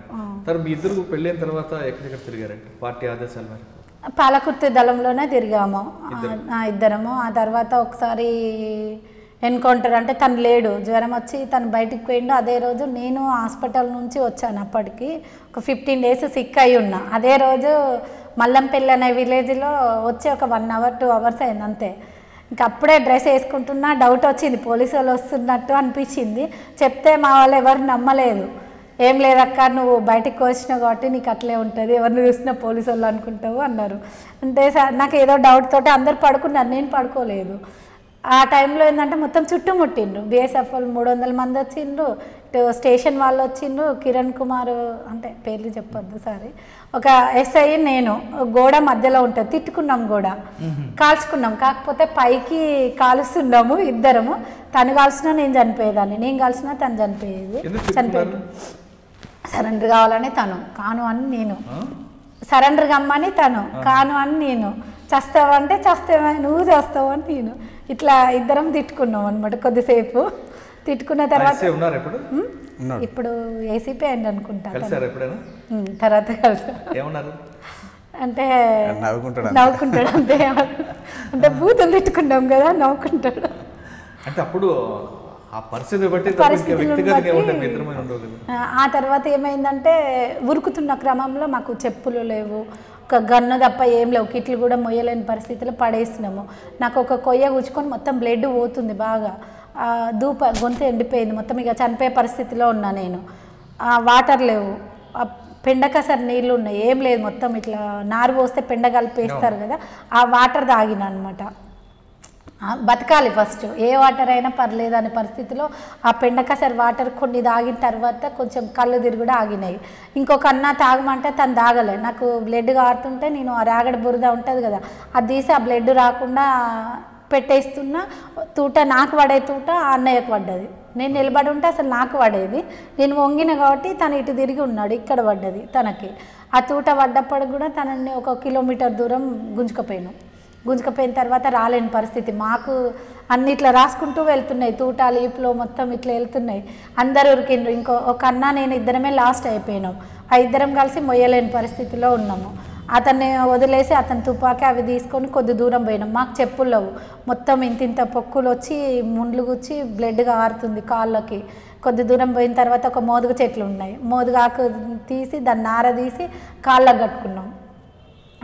తర్వాత మీ ఇద్దరు పెళ్ళైన తర్వాత ఎక్కడెక్కడ తిరిగారండి? పార్టీ ఆదేశాల మేరకు. పాలకుర్తి దళంలోనే తిరిగాము. ఇద్దరము. ఆ తర్వాత ఒకసారి ఎన్కౌంటర్ అంటే తను లేడు. జ్వరం వచ్చి తను బయటికి పోయిండు. అదే రోజు నేను హాస్పిటల్ నుంచి వచ్చాను అప్పటికి. ఒక ఫిఫ్టీన్ డేస్ సిక్ అయి ఉన్నా. అదే రోజు మల్లంపల్లి అనే విలేజ్లో వచ్చి ఒక వన్ అవర్ టూ అవర్స్ అయింది అంతే. ఇంకా అప్పుడే డ్రెస్ వేసుకుంటున్నా. డౌట్ వచ్చింది. పోలీసు వాళ్ళు వస్తున్నట్టు అనిపించింది. చెప్తే మా వాళ్ళు ఎవరు నమ్మలేదు. ఏం లేదక్క నువ్వు బయటికి వచ్చినావు కాబట్టి నీకు అట్లే ఉంటుంది. ఎవరిని చూసినా పోలీసు వాళ్ళు అనుకుంటావు అన్నారు. అంటే సార్ నాకు ఏదో డౌట్ తోటి అందరు పడుకున్నారు నేను పడుకోలేదు. ఆ టైంలో ఏంటంటే మొత్తం చుట్టుముట్టిండ్రు బీఎస్ఎఫ్ వాళ్ళు మూడు వందల మంది వచ్చిండ్రు. స్టేషన్ వాళ్ళు వచ్చిండ్రు. కిరణ్ కుమార్ అంటే పేర్లు చెప్పొద్దు సారీ. ఒక ఎస్ఐ నేను గోడ మధ్యలో ఉంటుంది. తిట్టుకున్నాం గోడ. కాల్చుకున్నాం. కాకపోతే పైకి కాలుస్తున్నాము ఇద్దరము. తను కాల్చినా నేను చనిపోయేదాన్ని. నేను కాల్చినా తను చనిపోయేది. చనిపోయేది? సరెండర్ కావాలని తను. కాను అని నేను? సరెండర్ కమ్మని తను. కాను అని నేను. చస్తావంటే చస్తావా నువ్వు చేస్తావు అని నేను. ఇట్లా ఇద్దరం తిట్టుకున్నాం అనమాట కొద్దిసేపు. తిట్టుకున్న తర్వాత. ఇప్పుడు? ఏసీపీ అయింది అనుకుంటా. కలిసారు తర్వాత కలిసా. ఏమన్నారు? అంటే నవ్వుకుంటాడు అంతే. నవ్వుకుంటాడు అంతే. అంటే బూతులు తిట్టుకున్నాం కదా నవ్వుకుంటాడు. అంటే అప్పుడు ఆ తర్వాత ఏమైందంటే ఉరుకుతున్న క్రమంలో మాకు చెప్పులు లేవు. ఒక గన్ను తప్ప ఏం లేవు. కిట్లు కూడా మొయ్యలేని పరిస్థితిలో పడేసినాము. నాకు ఒక కొయ్య గుచ్చుకొని మొత్తం బ్లడ్ పోతుంది బాగా. ఆ, దూప గొంతు ఎండిపోయింది. మొత్తం ఇక చనిపోయే పరిస్థితిలో ఉన్నా నేను. ఆ, వాటర్ లేవు. పెండకసరి నీళ్ళు ఉన్నాయి. ఏం లేదు మొత్తం ఇట్లా నారు పోస్తే పెండ కలిపేస్తారు కదా. ఆ వాటర్ తాగిన అనమాట బతకాలి ఫస్ట్ ఏ వాటర్ అయినా పర్లేదు అనే పరిస్థితిలో ఆ పెండకసరి వాటర్ కొన్ని తాగిన తర్వాత కొంచెం కళ్ళు తిరుగుడు ఆగినాయి. ఇంకొక అన్న తాగమంటే తను తాగలే. నాకు బ్లడ్ కారుతుంటే నేను ఆ రాగడి బురద ఉంటుంది కదా అది తీసి ఆ బ్లడ్ రాకుండా పెట్టేస్తున్నా. తూట నాకు పడే తూట ఆ అన్నయ్యకు పడ్డది. నేను నిలబడి ఉంటే అసలు నాకు పడేది. నేను వంగిన కాబట్టి తను ఇటు తిరిగి ఉన్నాడు ఇక్కడ పడ్డది తనకి. ఆ తూట పడ్డప్పుడు కూడా తనని ఒక కిలోమీటర్ దూరం గుంజుకపోయాను. గుంజుకపోయిన తర్వాత రాలేని పరిస్థితి. మాకు అన్ని ఇట్లా రాసుకుంటూ వెళ్తున్నాయి. తూటాలు ఈపులో మొత్తం ఇట్లా వెళ్తున్నాయి. అందరు ఉరికిండ్రు. ఇంకో ఒక అన్న నేను ఇద్దరమే లాస్ట్ అయిపోయినాం. ఆ ఇద్దరం కలిసి మొయ్యలేని పరిస్థితిలో ఉన్నాము. అతన్ని వదిలేసి అతని తుపాకీ అవి తీసుకొని కొద్ది దూరం పోయినాం. మాకు చెప్పులు లేవు. మొత్తం ఇంత ఇంత పొక్కులు వచ్చి ముండ్లు గుచ్చి బ్లడ్గా ఆరుతుంది కాళ్ళకి. కొద్ది దూరం పోయిన తర్వాత ఒక మోదుగు చెట్లు ఉన్నాయి. మోదుగాకు తీసి దాన్ని నార తీసి కాళ్ళకు కట్టుకున్నాం.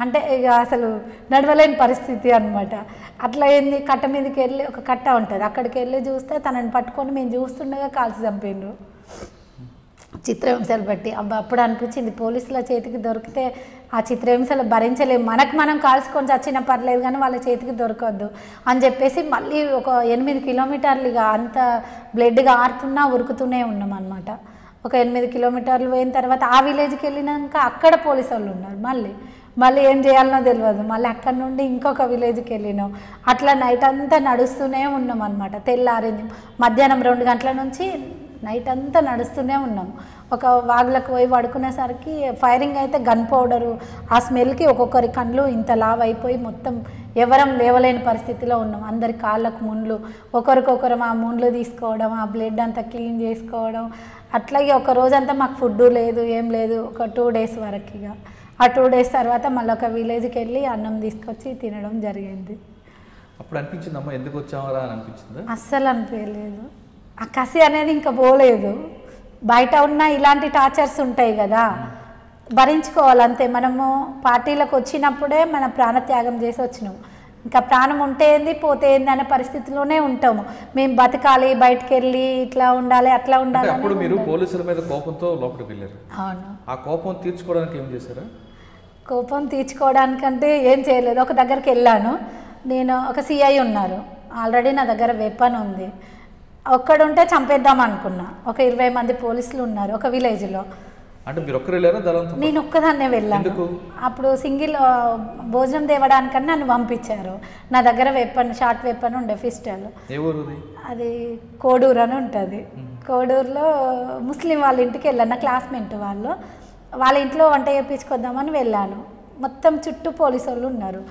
అంటే ఇక అసలు నడవలేని పరిస్థితి అనమాట అట్లా ఏంది? కట్ట మీదకి వెళ్ళి ఒక కట్ట ఉంటుంది. అక్కడికి వెళ్ళి చూస్తే తనని పట్టుకొని మేము చూస్తుండగా కాల్చి చంపిండ్రు. చిత్రహింసలు బట్టి అబ్బా అప్పుడు అనిపించింది పోలీసుల చేతికి దొరికితే ఆ చిత్రహింసలు భరించలేము మనకు మనం కాల్చుకొని చచ్చినా పర్లేదు కానీ వాళ్ళ చేతికి దొరకవద్దు అని చెప్పేసి మళ్ళీ ఒక ఎనిమిది కిలోమీటర్లు ఇక అంత బ్లడ్గా ఆరుతున్నా ఉరుకుతూనే ఉన్నాం అనమాట ఒక ఎనిమిది కిలోమీటర్లు పోయిన తర్వాత ఆ విలేజ్కి వెళ్ళినాక అక్కడ పోలీసు వాళ్ళు ఉన్నారు మళ్ళీ. మళ్ళీ ఏం చేయాలనో తెలియదు మళ్ళీ అక్కడ నుండి ఇంకొక విలేజ్కి వెళ్ళినాం. అట్లా నైట్ అంతా నడుస్తూనే ఉన్నాం అనమాట తెల్లారింది మధ్యాహ్నం రెండు గంటల నుంచి నైట్ అంతా నడుస్తూనే ఉన్నాం. ఒక వాగులకు పోయి పడుకునేసరికి ఫైరింగ్ అయితే గన్ పౌడరు ఆ స్మెల్కి ఒక్కొక్కరి కండ్లు ఇంత లావ్ అయిపోయి మొత్తం ఎవరం లేవలేని పరిస్థితిలో ఉన్నాం. అందరి కాళ్ళకు ముండ్లు ఒకరికొకరం ఆ ముండ్లు తీసుకోవడం ఆ బ్లడ్ అంతా క్లీన్ చేసుకోవడం. అట్లాగే ఒక రోజంతా మాకు ఫుడ్ లేదు ఏం లేదు. ఒక టూ డేస్ వరకు ఇక ఆ టూ డేస్ తర్వాత మళ్ళీ ఒక విలేజ్కి వెళ్ళి అన్నం తీసుకొచ్చి తినడం జరిగింది. అప్పుడు అనిపించింది అమ్మ ఎందుకు వచ్చామరా అని అనిపించిందా? అస్సలు అనిపించలేదు. ఆ కసి అనేది ఇంకా పోలేదు. బయట ఉన్న ఇలాంటి టార్చర్స్ ఉంటాయి కదా భరించుకోవాలి అంతే. మనము పార్టీలకు వచ్చినప్పుడే మన ప్రాణత్యాగం చేసి వచ్చినాం. ఇంకా ప్రాణం ఉంటే ఏంది పోతే ఏంది అనే పరిస్థితిలోనే ఉంటాము. మేము బతకాలి బయటకు వెళ్ళి ఇట్లా ఉండాలి అట్లా అంటే ఉండాలి అప్పుడు మీరు. పోలీసుల మీద కోపంతో లోపలికి వెళ్ళారు. అవును. ఆ కోపం తీర్చుకోవడానికి ఏం చేశారా? కోపం తీర్చుకోవడానికంటే ఏం చేయలేదు. ఒక దగ్గరికి వెళ్ళాను. నేను ఒక సిఐ ఉన్నారు. ఆల్రెడీ నా దగ్గర వెపన్ ఉంది. ఒక్కడుంటే చంపేద్దాం అనుకున్నా. ఒక ఇరవై మంది పోలీసులు ఉన్నారు ఒక విలేజ్లో అంటే మీరు ఒక్కరు నేను ఒక్కదాన్నే వెళ్ళాను? అప్పుడు సింగిల్ భోజనం తేవడానికని నన్ను పంపించారు. నా దగ్గర వెపన్ షార్ట్ వెపన్ ఉండే ఊరుది? అది కోడూరు అని ఉంటుంది. కోడూరులో ముస్లిం వాళ్ళ ఇంటికి వెళ్ళాను. నా క్లాస్మేట్ వాళ్ళు. వాళ్ళ ఇంట్లో వంట చేయించుకొద్దామని వెళ్ళాను. మొత్తం చుట్టూ పోలీసు వాళ్ళు ఉన్నారు.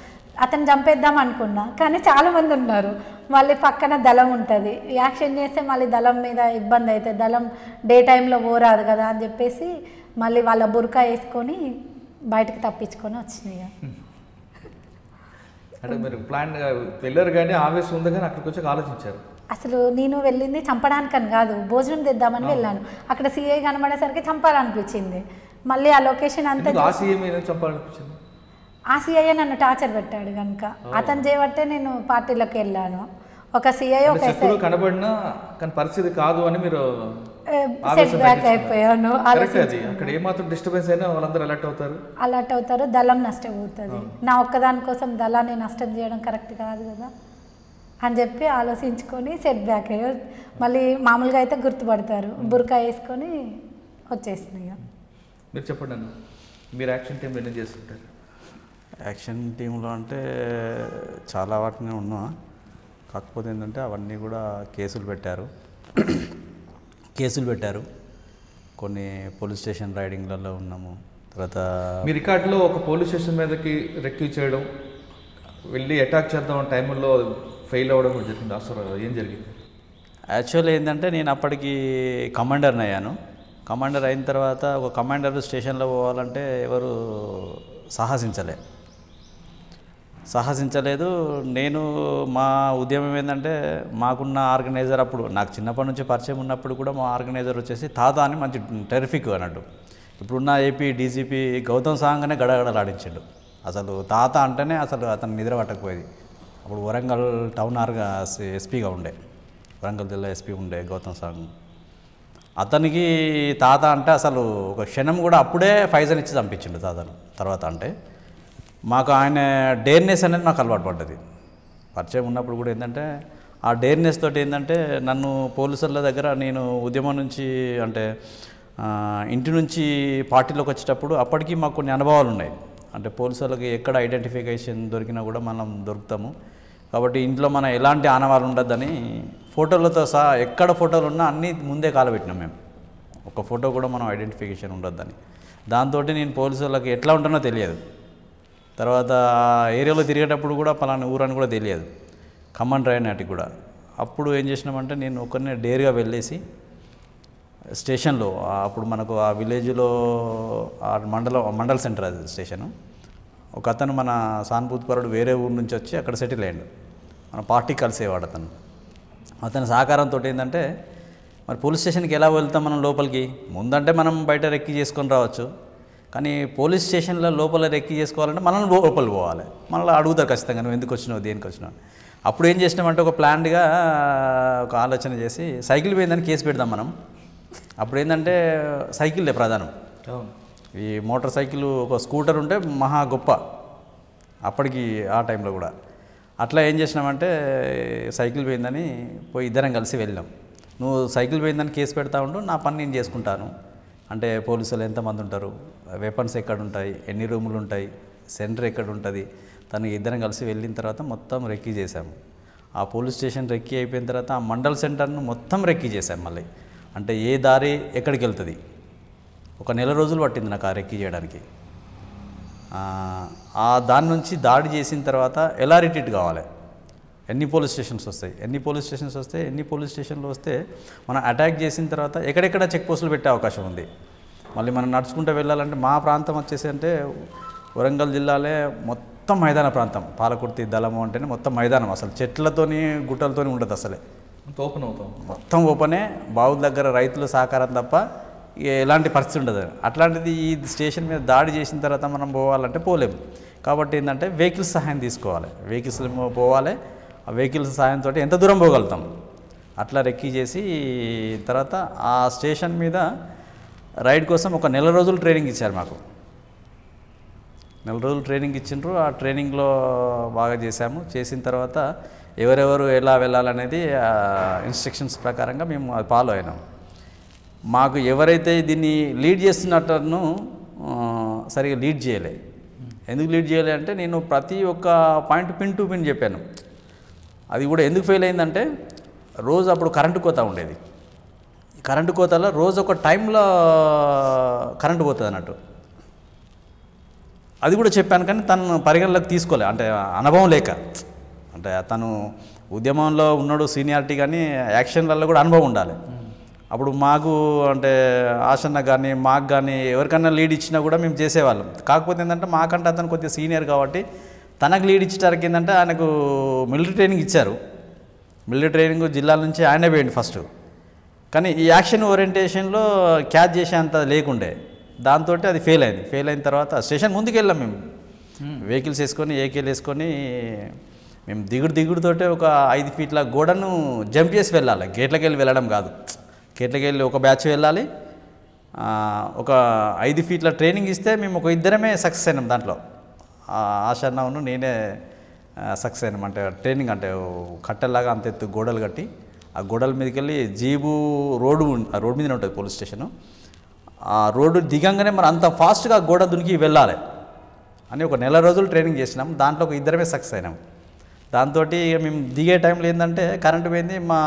అతను చంపేద్దాం అనుకున్నా కానీ చాలా మంది ఉన్నారు. మళ్ళీ పక్కన దళం ఉంటుంది. యాక్షన్ చేస్తే మళ్ళీ దళం మీద ఇబ్బంది అవుతుంది. దళం డే టైంలో పోరాదు కదా అని చెప్పేసి మళ్ళీ వాళ్ళ బురకా వేసుకొని బయటకు తప్పించుకొని వచ్చినాయి. అంటే మీరు ప్లాన్ వెళ్ళారు కానీ ఆవేశం ఉంది కానీ అక్కడికి వచ్చాక ఆలోచించారు. అసలు నేను వెళ్ళింది చంపడానికని కాదు భోజనం తెద్దామని వెళ్ళాను. అక్కడ సీఐ కనబడేసరికి చంపాలనిపించింది. మళ్ళీ ఆ లొకేషన్ అంతా ఎందుకు ఆ సీఎం ఏదో చంపాలనిపించింది? ఆ సీఐ నన్ను టార్చర్ పెట్టాడు కనుక అతను చేయబట్టే నేను పార్టీలోకి వెళ్ళాను. ఒక సీఐ ఒక కనబడినా కానీ పరిస్థితి కాదు అని మీరు సెట్ బ్యాక్. అయిపోయాను కరెక్ట్ ఆలోచించి అది. అక్కడ ఏమాత్రం డిస్టర్బెన్స్ అయినా వాళ్ళందరూ అలర్ట్ అవుతారు. అలర్ట్ అవుతారు దళం నష్టపోతుంది. నా ఒక్కదాని కోసం దళాన్ని నష్టం చేయడం కరెక్ట్ కాదు కదా? అని చెప్పి ఆలోచించుకొని సెట్ బ్యాక్ అయ్యో. మళ్ళీ మామూలుగా అయితే గుర్తుపడతారు. బురకా వేసుకొని వచ్చేసినాయి మీరు చెప్పండి అన్న. మీరు యాక్షన్ టీం ఎన్ని చేస్తుంటారు? యాక్షన్ టీంలో అంటే చాలా వాటిని ఉన్నా. కాకపోతే ఏంటంటే అవన్నీ కూడా కేసులు పెట్టారు. కేసులు పెట్టారు. కొన్ని పోలీస్ స్టేషన్ రైడింగ్లలో ఉన్నాము. తర్వాత మీ రికార్డులో ఒక పోలీస్ స్టేషన్ మీదకి రెక్యూ చేయడం వెళ్ళి అటాక్ చేద్దాం టైంలో ఫెయిల్ అవ్వడం కూడా జరిగింది. అసలు ఏం జరిగింది? యాక్చువల్ ఏంటంటే నేను అప్పటికి కమాండర్ని అయ్యాను. కమాండర్ అయిన తర్వాత ఒక కమాండర్ స్టేషన్లో పోవాలంటే ఎవరు సాహసించలే. సాహసించలేదు. నేను మా ఉద్యమం ఏంటంటే మాకున్న ఆర్గనైజర్ అప్పుడు నాకు చిన్నప్పటి నుంచి పరిచయం ఉన్నప్పుడు కూడా మా ఆర్గనైజర్ వచ్చేసి తాత అని మంచి టెరిఫిక్ అన్నట్టు. ఇప్పుడున్న ఏపీ డీజీపీ గౌతమ్ సాంగ్నే గడగడలాడించాడు. అసలు తాత అంటేనే అసలు అతను నిద్ర పట్టకపోయేది. అప్పుడు వరంగల్ టౌన్ ఆర్గా ఎస్పీగా ఉండే. వరంగల్ జిల్లా ఎస్పీ ఉండే గౌతమ్ సాంగ్. అతనికి తాత అంటే అసలు ఒక క్షణం కూడా అప్పుడే ఫైజన్ ఇచ్చి చంపించిండు తాతను. తర్వాత అంటే మాకు ఆయన డేర్నెస్ అనేది మాకు అలవాటు పడ్డది. పరిచయం ఉన్నప్పుడు కూడా ఏంటంటే ఆ డేర్నెస్ తోటి ఏంటంటే నన్ను పోలీసుల దగ్గర నేను ఉద్యమం నుంచి అంటే ఇంటి నుంచి పార్టీలోకి వచ్చేటప్పుడు అప్పటికి మాకు కొన్ని అనుభవాలు ఉన్నాయి. అంటే పోలీసులకి ఎక్కడ ఐడెంటిఫికేషన్ దొరికినా కూడా మనం దొరుకుతాము. కాబట్టి ఇంట్లో మనం ఎలాంటి ఆనవాలు ఉండద్దని ఫోటోలతో సహా ఎక్కడ ఫోటోలు ఉన్నా అన్నీ ముందే కాలబెట్టినాం మేము. ఒక ఫోటో కూడా మనం ఐడెంటిఫికేషన్ ఉండొద్దని. దాంతో నేను పోలీసు వాళ్ళకి ఎట్లా ఉంటానో తెలియదు. తర్వాత ఆ ఏరియాలో తిరిగేటప్పుడు కూడా పలానా ఊరని కూడా తెలియదు. ఖమ్మం డ్రైవ్ నాటికి కూడా. అప్పుడు ఏం చేసినామంటే నేను ఒకరిని డేర్గా వెళ్ళేసి స్టేషన్లో అప్పుడు మనకు ఆ విలేజ్లో ఆ మండలం మండల్ సెంటర్ అది స్టేషను. ఒక అతను మన సానుభూతిపరుడు వేరే ఊరు నుంచి వచ్చి అక్కడ సెటిల్ అయ్యాడు. మన పార్టీ కలిసేవాడు అతను. అతని సహకారంతో ఏంటంటే మరి పోలీస్ స్టేషన్కి ఎలా వెళ్తాం మనం లోపలికి? ముందంటే మనం బయట రెక్కి చేసుకొని రావచ్చు. కానీ పోలీస్ స్టేషన్లో లోపల రెక్కి చేసుకోవాలంటే మనం లోపల పోవాలి. మనల్ని అడుగుతారు ఖచ్చితంగా నువ్వు ఎందుకు వచ్చినావు? దేనికి వచ్చినావు? అప్పుడు ఏం చేసినామంటే ఒక ప్లాన్డ్గా ఒక ఆలోచన చేసి సైకిల్ పోయిందని కేసు పెడదాం మనం. అప్పుడు ఏంటంటే సైకిల్లే ప్రధానం. ఈ మోటార్ సైకిల్ ఒక స్కూటర్ ఉంటే మహా గొప్ప. అప్పటికి ఆ టైంలో కూడా. అట్లా ఏం చేసినామంటే సైకిల్ పోయిందని పోయి ఇద్దరం కలిసి వెళ్ళాం. నువ్వు సైకిల్ పోయిందని కేసు పెడతా ఉండు నా పని నేను చేసుకుంటాను. అంటే పోలీసులు ఎంతమంది ఉంటారు? వెపన్స్ ఎక్కడ ఉంటాయి ఎన్ని రూములు ఉంటాయి? సెంటర్ ఎక్కడ ఉంటుంది తను ఇద్దరం కలిసి వెళ్ళిన తర్వాత మొత్తం రెక్కీ చేశాము. ఆ పోలీస్ స్టేషన్ రెక్కీ అయిపోయిన తర్వాత ఆ మండల్ సెంటర్ను మొత్తం రెక్కీ చేశాం మళ్ళీ. అంటే ఏ దారి ఎక్కడికి వెళ్తుంది? ఒక నెల రోజులు పట్టింది నాకు ఆ రెక్కీ చేయడానికి. ఆ, దాని నుంచి దాడి చేసిన తర్వాత ఎలా రిట్రీట్ కావాలి? ఎన్ని పోలీస్ స్టేషన్స్ వస్తాయి? ఎన్ని పోలీస్ స్టేషన్స్ వస్తే ఎన్ని పోలీస్ స్టేషన్లు వస్తే మనం అటాక్ చేసిన తర్వాత ఎక్కడెక్కడ చెక్ పోస్టులు పెట్టే అవకాశం ఉంది? మళ్ళీ మనం నడుచుకుంటూ వెళ్ళాలంటే మా ప్రాంతం వచ్చేసి అంటే వరంగల్ జిల్లాలే మొత్తం మైదాన ప్రాంతం. పాలకుర్తి దళము అంటేనే మొత్తం మైదానం. అసలు చెట్లతోని గుట్టలతోని ఉండదు అసలే. ఓపెన్ అవుతాం. మొత్తం ఓపెనే. బావుల దగ్గర రైతుల సహకారం తప్ప ఎలాంటి పరిస్థితి ఉండదు. అట్లాంటిది ఈ స్టేషన్ మీద దాడి చేసిన తర్వాత మనం పోవాలంటే పోలేము కాబట్టి ఏంటంటే వెహికల్స్ సహాయం తీసుకోవాలి. వెహికల్స్ పోవాలి. ఆ వెహికల్స్ సహాయంతో ఎంత దూరం పోగలుగుతాం? అట్లా రెక్కీ చేసి తర్వాత ఆ స్టేషన్ మీద రైడ్ కోసం ఒక నెల రోజులు ట్రైనింగ్ ఇచ్చారు మాకు. నెల రోజులు ట్రైనింగ్ ఇచ్చిండ్రు. ఆ ట్రైనింగ్లో బాగా చేశాము. చేసిన తర్వాత ఎవరెవరు ఎలా వెళ్ళాలనేది ఇన్స్ట్రక్షన్స్ ప్రకారంగా మేము అది ఫాలో అయినాం. మాకు ఎవరైతే దీన్ని లీడ్ చేస్తున్నట్టును సరిగా లీడ్ చేయలే. ఎందుకు లీడ్ చేయలే అంటే నేను ప్రతి ఒక్క పాయింట్ పిన్ టు పిన్ చెప్పాను. అది కూడా ఎందుకు ఫెయిల్ అయిందంటే రోజు అప్పుడు కరెంటు కోత ఉండేది. కరెంటు కోతలో రోజు ఒక టైంలో కరెంటు పోతుంది అన్నట్టు. అది కూడా చెప్పాను కానీ తను పరిగణలోకి తీసుకోలే. అంటే అనుభవం లేక. అంటే తను ఉద్యమంలో ఉన్నాడు సీనియారిటీ కానీ యాక్షన్లలో కూడా అనుభవం ఉండాలి. అప్పుడు మాకు అంటే ఆశన్న కానీ మాకు కానీ ఎవరికన్నా లీడ్ ఇచ్చినా కూడా మేము చేసేవాళ్ళం. కాకపోతే ఏంటంటే మాకంటే అతను కొద్దిగా సీనియర్ కాబట్టి తనకు లీడ్ ఇచ్చడానికి ఏంటంటే ఆయనకు మిలిటరీ ట్రైనింగ్ ఇచ్చారు. మిలిటరీ ట్రైనింగ్ జిల్లాల నుంచి ఆయనే పోయింది ఫస్ట్ కానీ ఈ యాక్షన్ ఓరియంటేషన్లో క్యాచ్ చేసేంత లేకుండే. దాంతో అది ఫెయిల్ అయింది. ఫెయిల్ అయిన తర్వాత స్టేషన్ ముందుకు వెళ్ళాం మేము వెహికల్స్ వేసుకొని ఏకేలు వేసుకొని మేము దిగుడు దిగుడుతోటే ఒక ఐదు ఫీట్ల గోడను జంప్ చేసి వెళ్ళాలి. గేట్లకి వెళ్ళి వెళ్ళడం కాదు. కేట్లకి వెళ్ళి ఒక బ్యాచ్ వెళ్ళాలి. ఒక ఐదు ఫీట్ల ట్రైనింగ్ ఇస్తే మేము ఒక ఇద్దరమే సక్సెస్ అయినాం దాంట్లో. ఆశన్నవును నేనే సక్సెస్ అయినాం. అంటే ట్రైనింగ్ అంటే కట్టెల్లాగా అంత ఎత్తు గోడలు కట్టి ఆ గోడల మీదకి వెళ్ళి జీబు రోడ్డు ఆ రోడ్డు మీదనే ఉంటుంది పోలీస్ స్టేషను. ఆ రోడ్డు దిగంగానే మరి అంత ఫాస్ట్గా గోడ దునికి వెళ్ళాలి అని ఒక నెల రోజులు ట్రైనింగ్ చేసినాం. దాంట్లో ఒక ఇద్దరమే సక్సెస్ అయినాం. దాంతో మేము దిగే టైంలో ఏంటంటే కరెంటు పోయింది. మా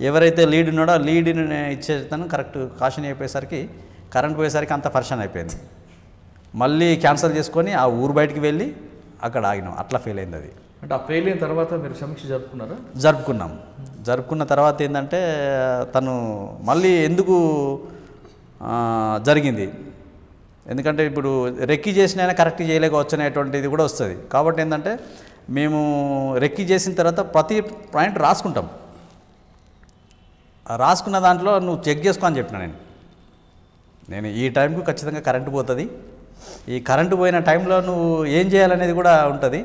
ఎవరైతే లీడ్ ఉన్నాడో ఆ లీడ్ ఇచ్చేస్తాను. కరెక్ట్ కాషన్ అయిపోయేసరికి కరెంట్ పోయేసరికి అంత పర్షన్ అయిపోయింది. మళ్ళీ క్యాన్సిల్ చేసుకొని ఆ ఊరు బయటికి వెళ్ళి అక్కడ ఆగినాం. అట్లా ఫెయిల్ అయింది అది. అంటే ఆ ఫెయిల్ అయిన తర్వాత మీరు సమీక్ష జరుపుకున్నారా? జరుపుకున్నాం. జరుపుకున్న తర్వాత ఏంటంటే తను మళ్ళీ ఎందుకు జరిగింది? ఎందుకంటే ఇప్పుడు రెక్కి చేసిన కరెక్ట్ చేయలేకపోవచ్చు అనేటువంటిది కూడా వస్తుంది. కాబట్టి ఏంటంటే మేము రెక్కి చేసిన తర్వాత ప్రతి పాయింట్ రాసుకుంటాం. రాసుకున్న దాంట్లో నువ్వు చెక్ చేసుకో అని చెప్పిన నేను. నేను ఈ టైంకు ఖచ్చితంగా కరెంటు పోతుంది. ఈ కరెంటు పోయిన టైంలో నువ్వు ఏం చేయాలనేది కూడా ఉంటుంది.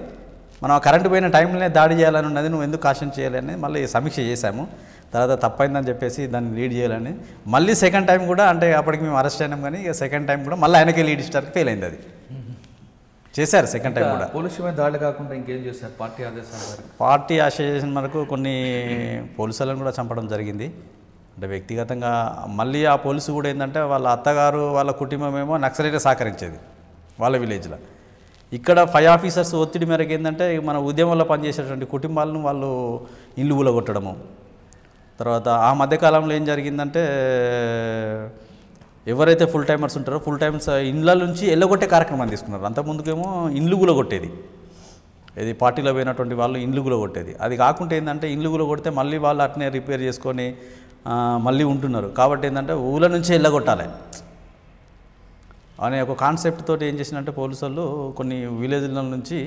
మనం ఆ కరెంటు పోయిన టైంలోనే దాడి చేయాలని ఉన్నది నువ్వు ఎందుకు కాషన్ చేయాలని మళ్ళీ సమీక్ష చేశాము. తర్వాత తప్పైందని చెప్పేసి దాన్ని లీడ్ చేయాలని. మళ్ళీ సెకండ్ టైం కూడా అంటే అప్పటికి మేము అరెస్ట్ అయినాం కానీ ఇక సెకండ్ టైం కూడా మళ్ళీ ఆయనకే లీడ్ ఇచ్చడానికి ఫెయిల్ అయింది అది. చేశారు సెకండ్ టైం కూడా. పోలీసు మీద దాడి కాకుండా ఇంకేం చేశారు? పార్టీ ఆదేశాల పార్టీ అసోసియేషన్ మనకు కొన్ని పోలీసులను కూడా చంపడం జరిగింది. అంటే వ్యక్తిగతంగా మళ్ళీ ఆ పోలీసు కూడా ఏంటంటే వాళ్ళ అత్తగారు వాళ్ళ కుటుంబం ఏమో నక్సలైటే సహకరించేది వాళ్ళ విలేజ్లో. ఇక్కడ ఫైవ్ ఆఫీసర్స్ ఒత్తిడి మేరకు ఏంటంటే మన ఉద్యమంలో పనిచేసేటువంటి కుటుంబాలను వాళ్ళు ఇల్లు ఊలగొట్టడము. తర్వాత ఆ మధ్యకాలంలో ఏం జరిగిందంటే ఎవరైతే ఫుల్ టైమర్స్ ఉంటారో ఫుల్ టైమ్స్ ఇండ్ల నుంచి ఎల్లగొట్టే కార్యక్రమాన్ని తీసుకున్నారు. అంతకుముందుకేమో ఇండ్లు కూడా కొట్టేది. ఇది పార్టీలో పోయినటువంటి వాళ్ళు ఇండ్లు కూడా కొట్టేది. అది కాకుండా ఏంటంటే ఇండ్లు కొడితే మళ్ళీ వాళ్ళు అట్నే రిపేర్ చేసుకొని మళ్ళీ ఉంటున్నారు. కాబట్టి ఏంటంటే ఊళ్ళ నుంచే ఎల్లగొట్టాలి. అనే ఒక కాన్సెప్ట్ తోటి ఏం చేసినంటే పోలీసు వాళ్ళు కొన్ని విలేజ్ల నుంచి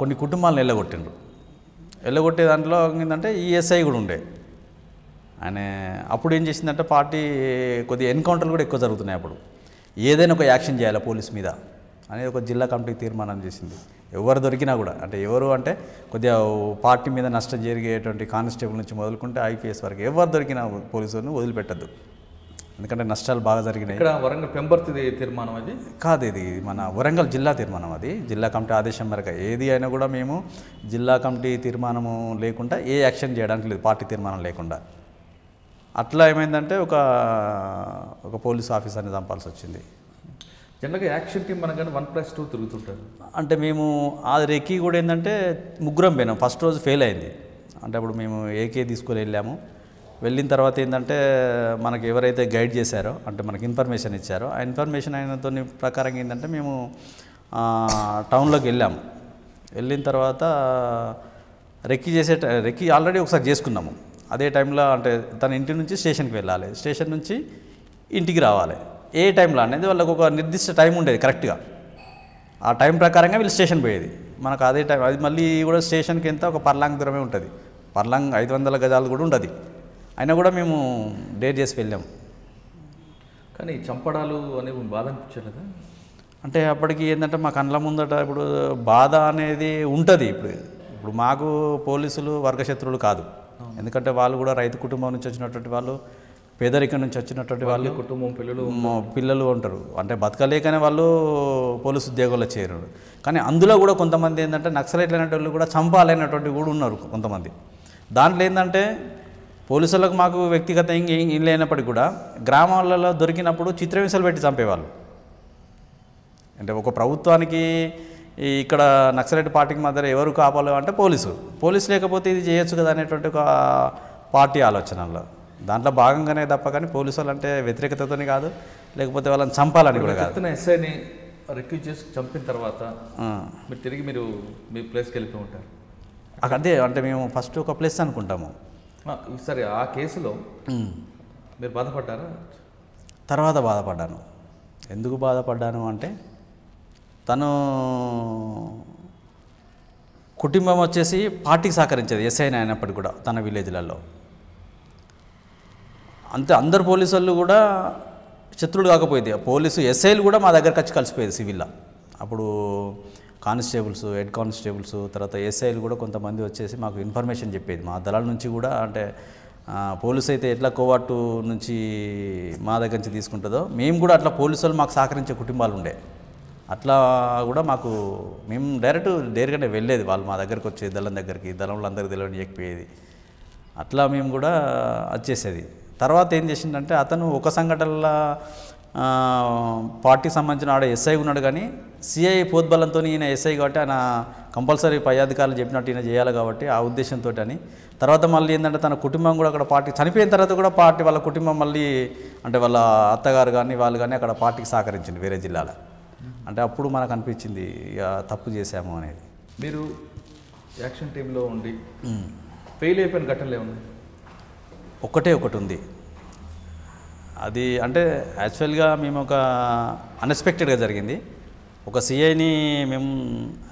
కొన్ని కుటుంబాలను ఎల్లగొట్టిండ్రు. ఎల్లగొట్టే దాంట్లో ఏంటంటే ఈఎస్ఐ కూడా ఉండే. ఆయన అప్పుడు ఏం చేసిందంటే పార్టీ కొద్దిగా ఎన్కౌంటర్లు కూడా ఎక్కువ జరుగుతున్నాయి అప్పుడు. ఏదైనా ఒక యాక్షన్ చేయాలి పోలీస్ మీద అనేది ఒక జిల్లా కమిటీ తీర్మానం చేసింది. ఎవరు దొరికినా కూడా అంటే ఎవరు అంటే కొద్దిగా పార్టీ మీద నష్టం జరిగేటువంటి కానిస్టేబుల్ నుంచి మొదలుకుంటే ఐపీఎస్ వరకు ఎవరు దొరికినా పోలీసులను వదిలిపెట్టద్దు. ఎందుకంటే నష్టాలు బాగా జరిగినాయి. ఇక్కడ వరంగల్ పెంబర్తి తీర్మానం అది? కాదు ఇది మన వరంగల్ జిల్లా తీర్మానం అది. జిల్లా కమిటీ ఆదేశం మేరకు ఏది అయినా కూడా మేము జిల్లా కమిటీ తీర్మానము లేకుండా ఏ యాక్షన్ చేయడానికి లేదు పార్టీ తీర్మానం లేకుండా. అట్లా ఏమైందంటే ఒక ఒక పోలీస్ ఆఫీసర్ని చంపాల్సి వచ్చింది జనరల్గా యాక్షన్ టీం మనకన్నా వన్ ప్లస్ టూ తిరుగుతుంటారు. అంటే మేము ఆ రెక్కి కూడా ఏంటంటే ముగ్గురం పోయినాం. ఫస్ట్ రోజు ఫెయిల్ అయింది. అంటే అప్పుడు మేము ఏకే తీసుకొని వెళ్ళాము. వెళ్ళిన తర్వాత ఏంటంటే మనకి ఎవరైతే గైడ్ చేశారో అంటే మనకి ఇన్ఫర్మేషన్ ఇచ్చారో ఆ ఇన్ఫర్మేషన్ అయినతో ప్రకారం ఏంటంటే మేము టౌన్లోకి వెళ్ళాము. వెళ్ళిన తర్వాత రెక్కి చేసే రెక్కి ఆల్రెడీ ఒకసారి చేసుకున్నాము. అదే టైంలో అంటే తన ఇంటి నుంచి స్టేషన్కి వెళ్ళాలి. స్టేషన్ నుంచి ఇంటికి రావాలి. ఏ టైంలో అనేది వాళ్ళకు ఒక నిర్దిష్ట టైం ఉండేది కరెక్ట్గా. ఆ టైం ప్రకారంగా వీళ్ళు స్టేషన్ పోయేది. మనకు అదే టైం అది మళ్ళీ కూడా స్టేషన్కి ఎంత ఒక పర్లాంగ్ దూరమే ఉంటుంది. పర్లాంగ్ ఐదు వందల గజాలు కూడా ఉండదు. అయినా కూడా మేము డేట్ చేసి వెళ్ళాం. కానీ చంపడాలు అనేవి బాధ అనిపించలేదా? అంటే అప్పటికి ఏంటంటే మా కళ్ళ ముందట ఇప్పుడు బాధ అనేది ఉంటుంది ఇప్పుడు. ఇప్పుడు మాకు పోలీసులు వర్గశత్రువులు కాదు. ఎందుకంటే వాళ్ళు కూడా రైతు కుటుంబం నుంచి వచ్చినటువంటి వాళ్ళు పేదరికం నుంచి వచ్చినటువంటి వాళ్ళు వాళ్ళ కుటుంబం పిల్లలు పిల్లలు ఉంటారు. అంటే బతకలేకనే వాళ్ళు పోలీసు ఉద్యోగంలో చేరారు. కానీ అందులో కూడా కొంతమంది ఏంటంటే నక్సలైట్లు అనేటువంటి కూడా చంపాలనేటువంటి కూడా ఉన్నారు కొంతమంది. దాంట్లో ఏంటంటే పోలీసులకు మాకు వ్యక్తిగత ఇంక ఏం లేనప్పటికీ కూడా గ్రామాలలో దొరికినప్పుడు చిత్రహింసలు పెట్టి చంపేవాళ్ళు. అంటే ఒక ప్రభుత్వానికి ఇక్కడ నక్సలైట్ పార్టీకి మధ్య ఎవరు కాపాలో అంటే పోలీసు పోలీసు లేకపోతే ఇది చేయొచ్చు కదా అనేటువంటి ఒక పార్టీ ఆలోచనలో. దాంట్లో భాగంగానే తప్ప కానీ పోలీసు వాళ్ళు అంటే వ్యతిరేకతతోని కాదు లేకపోతే వాళ్ళని చంపాలని కూడా కాదు. ఎస్ఐని రిక్యూజ్ చేసి చంపిన తర్వాత. మీరు తిరిగి మీరు మీ ప్లేస్కి వెళ్ళిపోయి ఉంటారు. అక్కడ అదే అంటే మేము ఫస్ట్ ఒక ప్లేస్ అనుకుంటాము. సరే ఆ కేసులో మీరు బాధపడ్డారా? తర్వాత బాధపడ్డాను. ఎందుకు బాధపడ్డాను అంటే తను కుటుంబం వచ్చేసి పార్టీకి సహకరించేది ఎస్ఐ అయినప్పటికీ కూడా తన విలేజ్లలో. అంతే అందరు పోలీసు వాళ్ళు కూడా శత్రుడు కాకపోయేది. పోలీసు ఎస్ఐలు కూడా మా దగ్గరకు వచ్చి కలిసిపోయేది సివిల్లో. అప్పుడు కానిస్టేబుల్స్ హెడ్ కానిస్టేబుల్స్ తర్వాత ఎస్ఐలు కూడా కొంతమంది వచ్చేసి మాకు ఇన్ఫర్మేషన్ చెప్పేది. మా దళాల నుంచి కూడా అంటే పోలీస్ పోలీసు అయితే ఎట్లా కోవాటు నుంచి మా దగ్గర నుంచి తీసుకుంటుందో మేము కూడా అట్లా పోలీసు వాళ్ళు మాకు సహకరించే కుటుంబాలు ఉండే. అట్లా కూడా మాకు మేము డైరెక్ట్ డైరెక్ట్గానే వెళ్ళేది వాళ్ళు మా దగ్గరకు వచ్చేది దళం దగ్గరికి దళంలో అందరికి తెలియని చెప్పేది. అట్లా మేము కూడా వచ్చేసేది తర్వాత ఏం చేసిందంటే అతను ఒక సంఘటనలో పార్టీకి సంబంధించిన ఆడ ఎస్ఐ ఉన్నాడు కానీ సిఐ పోద్బలంతో ఈయన ఎస్ఐ కాబట్టి ఆయన కంపల్సరీ పై అధికారులు చెప్పినట్టు ఈయన చేయాలి కాబట్టి ఆ ఉద్దేశంతో అని. తర్వాత మళ్ళీ ఏంటంటే తన కుటుంబం కూడా అక్కడ పార్టీ చనిపోయిన తర్వాత కూడా పార్టీ వాళ్ళ కుటుంబం మళ్ళీ అంటే వాళ్ళ అత్తగారు కానీ వాళ్ళు కానీ అక్కడ పార్టీకి సహకరించింది వేరే జిల్లాలో. అంటే అప్పుడు మనకు అనిపించింది ఇక తప్పు చేశాము అనేది. మీరు యాక్షన్ టీంలో ఉండి ఫెయిల్ అయిపోయిన ఘటనలు ఏమున్నాయి? ఒక్కటే ఒకటి ఉంది. అది అంటే యాక్చువల్గా మేము ఒక అన్ఎక్స్పెక్టెడ్గా జరిగింది. ఒక సిఐని మేము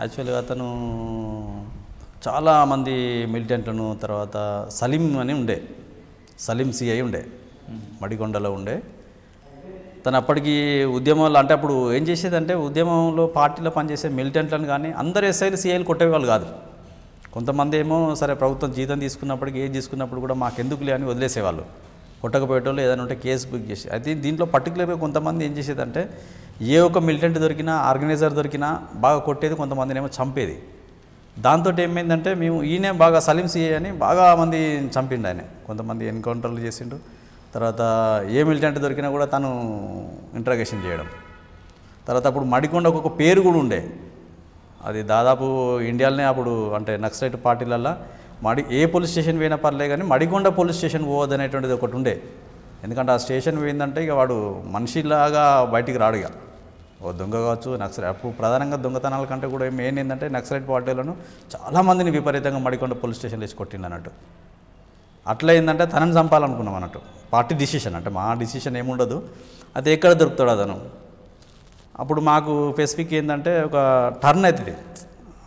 యాక్చువల్గా అతను చాలామంది మిలిటెంట్లను తర్వాత సలీం అని ఉండే. సలీం సిఐ ఉండే. మడికొండలో ఉండే. తను అప్పటికి ఉద్యమంలో అంటే అప్పుడు ఏం చేసేదంటే ఉద్యమంలో పార్టీలో పనిచేసే మిలిటెంట్లను కానీ అందరు ఎస్ఐలు సీఐలు కొట్టేవాళ్ళు కాదు. కొంతమంది ఏమో సరే ప్రభుత్వం జీతం తీసుకున్నప్పటికీ ఏం తీసుకున్నప్పుడు కూడా మాకెందుకులే అని వదిలేసేవాళ్ళు. కొట్టకపోయేటోళ్ళు ఏదైనా ఉంటే కేసు బుక్ చేసి. అయితే దీంట్లో పర్టికులర్గా కొంతమంది ఏం చేసేదంటే ఏ ఒక్క మిలిటెంట్ దొరికినా ఆర్గనైజర్ దొరికినా బాగా కొట్టేది కొంతమందిని ఏమో చంపేది. దాంతో ఏమైందంటే మేము ఈయనే బాగా సలీం సీఏ అని బాగా మంది చంపిండు ఆయన. కొంతమంది ఎన్కౌంటర్లు చేసిండు. తర్వాత ఏ మిలిటెంట్ దొరికినా కూడా తను ఇంట్రాగేషన్ చేయడం. తర్వాత అప్పుడు మడికొండకు ఒక పేరు కూడా ఉండే. అది దాదాపు ఇండియాలోనే అప్పుడు అంటే నక్సలైట్ పార్టీలల్లో మడి ఏ పోలీస్ స్టేషన్ పోయినా పర్లే కానీ మడికొండ పోలీస్ స్టేషన్ పోవద్దు అనేటువంటిది ఒకటి ఉండే. ఎందుకంటే ఆ స్టేషన్ పోయిందంటే ఇక వాడు మనిషిలాగా బయటికి రాడు ఇక. ఓ దొంగ కావచ్చు నక్సలైట్ అప్పుడు ప్రధానంగా దొంగతనాల కంటే కూడా మెయిన్ ఏంటంటే నక్సలైట్ పార్టీలను చాలామందిని విపరీతంగా మడికొండ పోలీస్ స్టేషన్లో వేసి కొట్టిండు అన్నట్టు. అట్లా ఏంటంటే తనని చంపాలనుకున్నాం అన్నట్టు. పార్టీ డిసిషన్ అంటే మా డిసిషన్ ఏముండదు అది ఎక్కడ దొరుకుతాడు అతను. అప్పుడు మాకు స్పెసిఫిక్ ఏంటంటే ఒక టర్న్ అవుతుంది.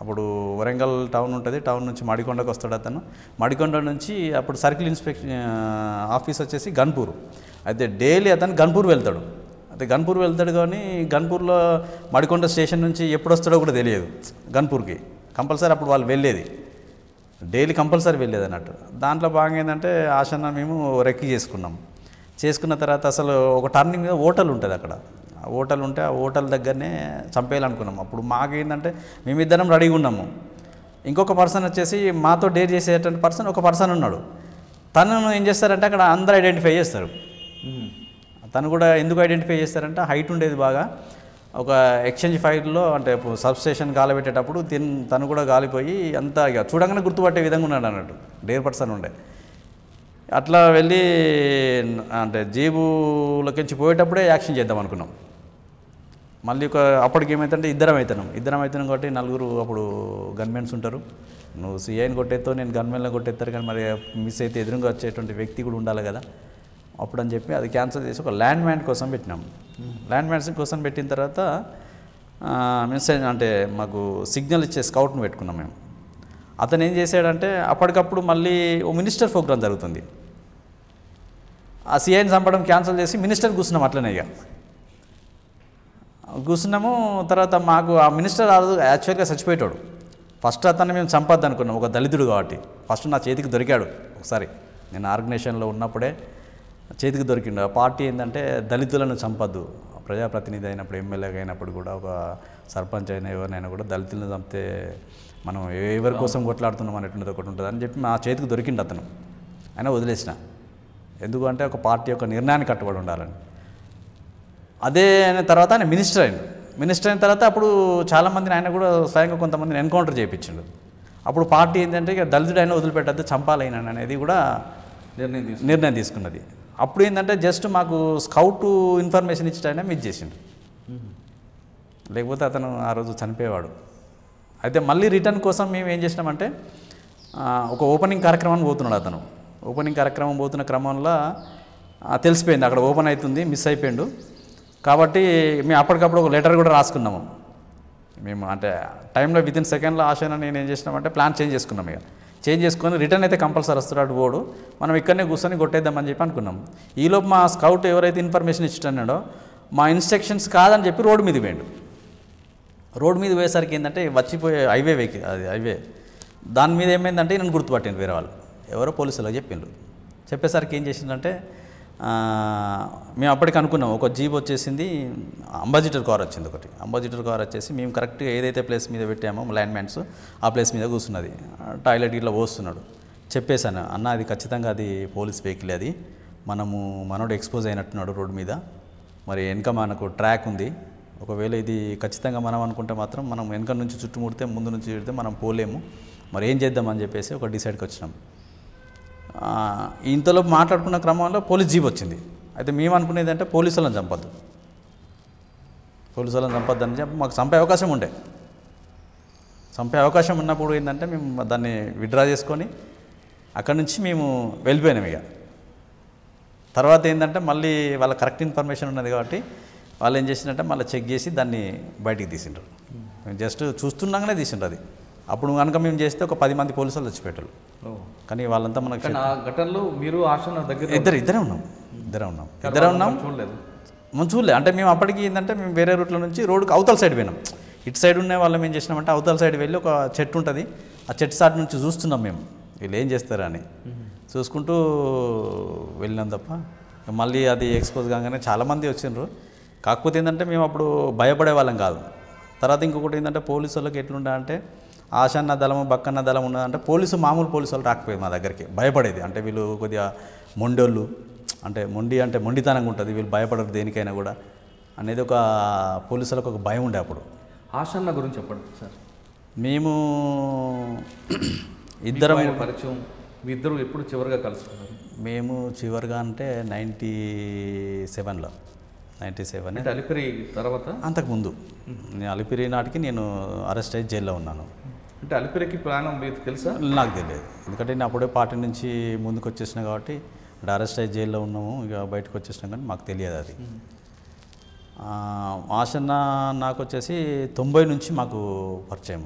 అప్పుడు వరంగల్ టౌన్ ఉంటుంది టౌన్ నుంచి మడికొండకు వస్తాడు అతను. మడికొండ నుంచి అప్పుడు సర్కిల్ ఇన్స్పెక్షన్ ఆఫీస్ వచ్చేసి గన్పూర్. అయితే డైలీ అతను గన్పూర్ వెళ్తాడు. అయితే గన్పూర్ వెళ్తాడు కానీ గన్పూర్లో మడికొండ స్టేషన్ నుంచి ఎప్పుడు వస్తాడో కూడా తెలియదు గన్పూర్కి. కంపల్సరీ అప్పుడు వాళ్ళు వెళ్ళేది. డైలీ కంపల్సరీ వెళ్ళేది అన్నట్టు. దాంట్లో భాగంగా ఏంటంటే ఆశన మేము రెక్కి చేసుకున్నాం. చేసుకున్న తర్వాత అసలు ఒక టర్నింగ్ మీద హోటల్ ఉంటుంది అక్కడ. ఆ హోటల్ ఉంటే ఆ హోటల్ దగ్గరనే చంపేయాలనుకున్నాం. అప్పుడు మాకేంటంటే మేమిద్దరం రెడీగా ఉన్నాము. ఇంకొక పర్సన్ వచ్చేసి మాతో డేర్ చేసేటువంటి పర్సన్ ఒక పర్సన్ ఉన్నాడు. తను ఏం చేస్తారంటే అక్కడ అందరూ ఐడెంటిఫై చేస్తారు. తను కూడా ఎందుకు ఐడెంటిఫై చేస్తారంటే హైట్ ఉండేది బాగా. ఒక ఎక్స్చేంజ్ ఫైల్లో అంటే సబ్స్టేషన్ గాలిపెట్టేటప్పుడు తిన్ తను కూడా గాలిపోయి అంతా ఇక చూడంగానే గుర్తుపట్టే విధంగా ఉన్నాడు అన్నట్టు. డేర్ పర్సన్ ఉండే. అట్లా వెళ్ళి అంటే జేబులోకించి పోయేటప్పుడే యాక్షన్ చేద్దాం అనుకున్నాం. మళ్ళీ ఒక అప్పటికి ఏమైతుందంటే ఇద్దరం అవుతున్నాం ఇద్దరం అవుతున్నాం కాబట్టి నలుగురు అప్పుడు గన్మెన్స్ ఉంటారు. నువ్వు సిఐని కొట్టేస్తావు నేను గన్మెన్లో కొట్టేస్తారు కానీ మరి మిస్ అయితే ఎదురుగా వచ్చేటువంటి వ్యక్తి కూడా ఉండాలి కదా. అప్పుడు అని చెప్పి అది క్యాన్సిల్ చేసి ఒక ల్యాండ్ మ్యాన్ కోసం పెట్టినాం. ల్యాండ్ మ్యాన్స్ కోసం పెట్టిన తర్వాత మెసేజ్ అంటే మాకు సిగ్నల్ ఇచ్చే స్కౌట్ని పెట్టుకున్నాం మేము. అతను ఏం చేశాడంటే అప్పటికప్పుడు మళ్ళీ ఓ మినిస్టర్ ప్రోగ్రామ్ జరుగుతుంది. ఆ సిఐని చంపడం క్యాన్సిల్ చేసి మినిస్టర్ కూర్చున్నాం అట్లనే ఇక. కూర్చున్నాము తర్వాత మాకు ఆ మినిస్టర్ ఆ యాక్చువల్గా చచ్చిపోయేటాడు. ఫస్ట్ అతన్ని మేము చంపద్దు అనుకున్నాం ఒక దళితుడు కాబట్టి. ఫస్ట్ నా చేతికి దొరికాడు ఒకసారి. నేను ఆర్గనైజేషన్లో ఉన్నప్పుడే చేతికి దొరికిండు. ఆ పార్టీ ఏంటంటే దళితులను చంపద్దు. ప్రజాప్రతినిధి అయినప్పుడు ఎమ్మెల్యేగా అయినప్పుడు కూడా ఒక సర్పంచ్ అయినా ఎవరినైనా కూడా దళితులను చంపితే మనం ఎవరి కోసం కొట్లాడుతున్నాం అనేటువంటిది ఒకటి ఉంటుంది. అని చెప్పి మా చేతికి దొరికిండు అతను. అయినా వదిలేసిన. ఎందుకంటే ఒక పార్టీ యొక్క నిర్ణయానికి కట్టుబడి ఉండాలని. అదే అయిన తర్వాత ఆయన మినిస్టర్ అయింది మినిస్టర్ అయిన తర్వాత అప్పుడు చాలామందిని ఆయన కూడా స్వయంగా కొంతమందిని ఎన్కౌంటర్ చేయించిండు. అప్పుడు పార్టీ ఏంటంటే ఇక దళితుడు అయినా వదిలిపెట్టద్దు చంపాలి ఆయన అనేది కూడా నిర్ణయం తీసుకు నిర్ణయం తీసుకున్నది. అప్పుడు ఏంటంటే జస్ట్ మాకు స్కౌట్ ఇన్ఫర్మేషన్ ఇచ్చేటైనా మిస్ చేసిండు. లేకపోతే అతను ఆ రోజు చనిపోయేవాడు. అయితే మళ్ళీ రిటర్న్ కోసం మేము ఏం చేసినామంటే ఒక ఓపెనింగ్ కార్యక్రమం పోతున్నాడు అతను. ఓపెనింగ్ కార్యక్రమం పోతున్న క్రమంలో తెలిసిపోయింది. అక్కడ ఓపెన్ అవుతుంది మిస్ అయిపోయిండు. కాబట్టి మేము అప్పటికప్పుడు ఒక లెటర్ కూడా రాసుకున్నాము. మేము అంటే టైంలో విత్ ఇన్ సెకండ్లో ఆశైనా నేను ఏం చేసినామంటే ప్లాన్ చేంజ్ చేసుకున్నాం ఇక. చేంజ్ చేసుకొని రిటర్న్ అయితే కంపల్సరీ వస్తున్నాడు పోడు. మనం ఇక్కడనే కూర్చొని కొట్టేద్దామని చెప్పి అనుకున్నాం. ఈలోపు మా స్కౌట్ ఎవరైతే ఇన్ఫర్మేషన్ ఇచ్చిటన్నాడో మా ఇన్స్ట్రక్షన్స్ కాదని చెప్పి రోడ్డు మీద పోయిండు. రోడ్ మీద పోయేసరికి ఏంటంటే వచ్చిపోయే హైవే వెహికల్ అది హైవే. దాని మీద ఏమైందంటే నేను గుర్తుపట్టిండు వేరే వాళ్ళు. ఎవరో పోలీసులకు చెప్పిండ్రు చెప్పేసరికి ఏం చేసిందంటే మేము అప్పటికి అనుకున్నాం. ఒక జీప్ వచ్చేసింది అంబాజిటర్ కార్ వచ్చింది ఒకటి. అంబాజిటర్ కార్ వచ్చేసి మేము కరెక్ట్గా ఏదైతే ప్లేస్ మీద పెట్టామో ల్యాండ్ మ్యాన్స్ ఆ ప్లేస్ మీద కూర్చున్నది. టాయిలెట్ ఇట్లా పోస్తున్నాడు. చెప్పేశాను అన్న అది ఖచ్చితంగా అది పోలీస్ వెహికల్ అది. మనము మనోడు ఎక్స్పోజ్ అయినట్టున్నాడు రోడ్డు మీద. మరి వెనక మనకు ట్రాక్ ఉంది. ఒకవేళ ఇది ఖచ్చితంగా మనం అనుకుంటే మాత్రం మనం వెనక నుంచి చుట్టుముడితే ముందు నుంచి చుడితే మనం పోలేము. మరి ఏం చేద్దామని చెప్పేసి ఒక డిసైడ్కి వచ్చినాం. ఇంతలో మాట్లాడుకున్న క్రమంలో పోలీస్ జీప్ వచ్చింది. అయితే మేము అనుకునేది అంటే పోలీసు వాళ్ళని చంపద్దు. పోలీసు వాళ్ళని చంపద్దు అని చెప్పి మాకు చంపే అవకాశం ఉండే. చంపే అవకాశం ఉన్నప్పుడు ఏంటంటే మేము దాన్ని విత్డ్రా చేసుకొని అక్కడి నుంచి మేము వెళ్ళిపోయినాం ఇక. తర్వాత ఏంటంటే మళ్ళీ వాళ్ళ కరెక్ట్ ఇన్ఫర్మేషన్ ఉన్నది కాబట్టి వాళ్ళు ఏం చేసిందంటే మళ్ళీ చెక్ చేసి దాన్ని బయటికి తీసిండ్రు. జస్ట్ చూస్తున్నాగానే తీసిండ్రు అది. అప్పుడు కనుక మేము చేస్తే ఒక పది మంది పోలీసులు చచ్చిపెట్టారు ఓ. కానీ వాళ్ళంతా మనకు ఆ ఘటనలో మీరు ఆశన దగ్గర ఇద్దరు ఇద్దరే ఉన్నాం ఇద్దరే ఉన్నాం. ఇద్దరే ఉన్నాం. చూడలేదు. మనం చూడలే అంటే మేము అప్పటికి ఏంటంటే మేము వేరే రూట్లో నుంచి రోడ్డుకి అవతల సైడ్ పోయినాం. ఇటు సైడ్ ఉన్న వాళ్ళం ఏం చేసినామంటే అవతల సైడ్ వెళ్ళి ఒక చెట్టు ఉంటుంది. ఆ చెట్టు సాటి నుంచి చూస్తున్నాం మేము. వీళ్ళు ఏం చేస్తారా అని. చూసుకుంటూ వెళ్ళినాం తప్ప. మళ్ళీ అది ఎక్స్పోజ్ కాగానే చాలామంది వచ్చిండ్రు. కాకపోతే ఏంటంటే మేము అప్పుడు భయపడే వాళ్ళం కాదు. తర్వాత ఇంకొకటి ఏంటంటే పోలీసు వాళ్ళకి ఎట్లుండే అంటే ఆశన్న దళము బక్కన్న దళం ఉన్నదంటే పోలీసు మామూలు పోలీసు వాళ్ళు రాకపోయేది మా దగ్గరికి. భయపడేది. అంటే వీళ్ళు కొద్దిగా మొండోళ్ళు. అంటే మొండి అంటే మొండితనంగా ఉంటుంది. వీళ్ళు భయపడరు దేనికైనా కూడా. అనేది ఒక పోలీసులకు ఒక భయం ఉండే అప్పుడు. ఆశన్న గురించి చెప్పండి సార్. మేము ఇద్దరం పరిచయం మీ ఇద్దరు ఎప్పుడు చివరిగా కలుసుకున్నారు? మేము చివరిగా అంటే నైంటీ సెవెన్లో. Ninety seven. అంటే అలిపిరి తర్వాత? అంతకుముందు. నేను అలిపిరి నాటికి నేను అరెస్ట్ అయ్యి జైల్లో ఉన్నాను. అంటే అలిపిరికి ప్రాణం మీకు తెలుసా? నాకు తెలియదు. ఎందుకంటే నేను అప్పుడే పార్టీ నుంచి ముందుకు వచ్చేసిన కాబట్టి ఇక్కడ అరెస్ట్ అయ్యి జైల్లో ఉన్నాము ఇక బయటకు వచ్చేసినాం కానీ మాకు తెలియదు అది. ఆ, ఆశన్న నాకు వచ్చేసి తొంభై నుంచి మాకు పరిచయం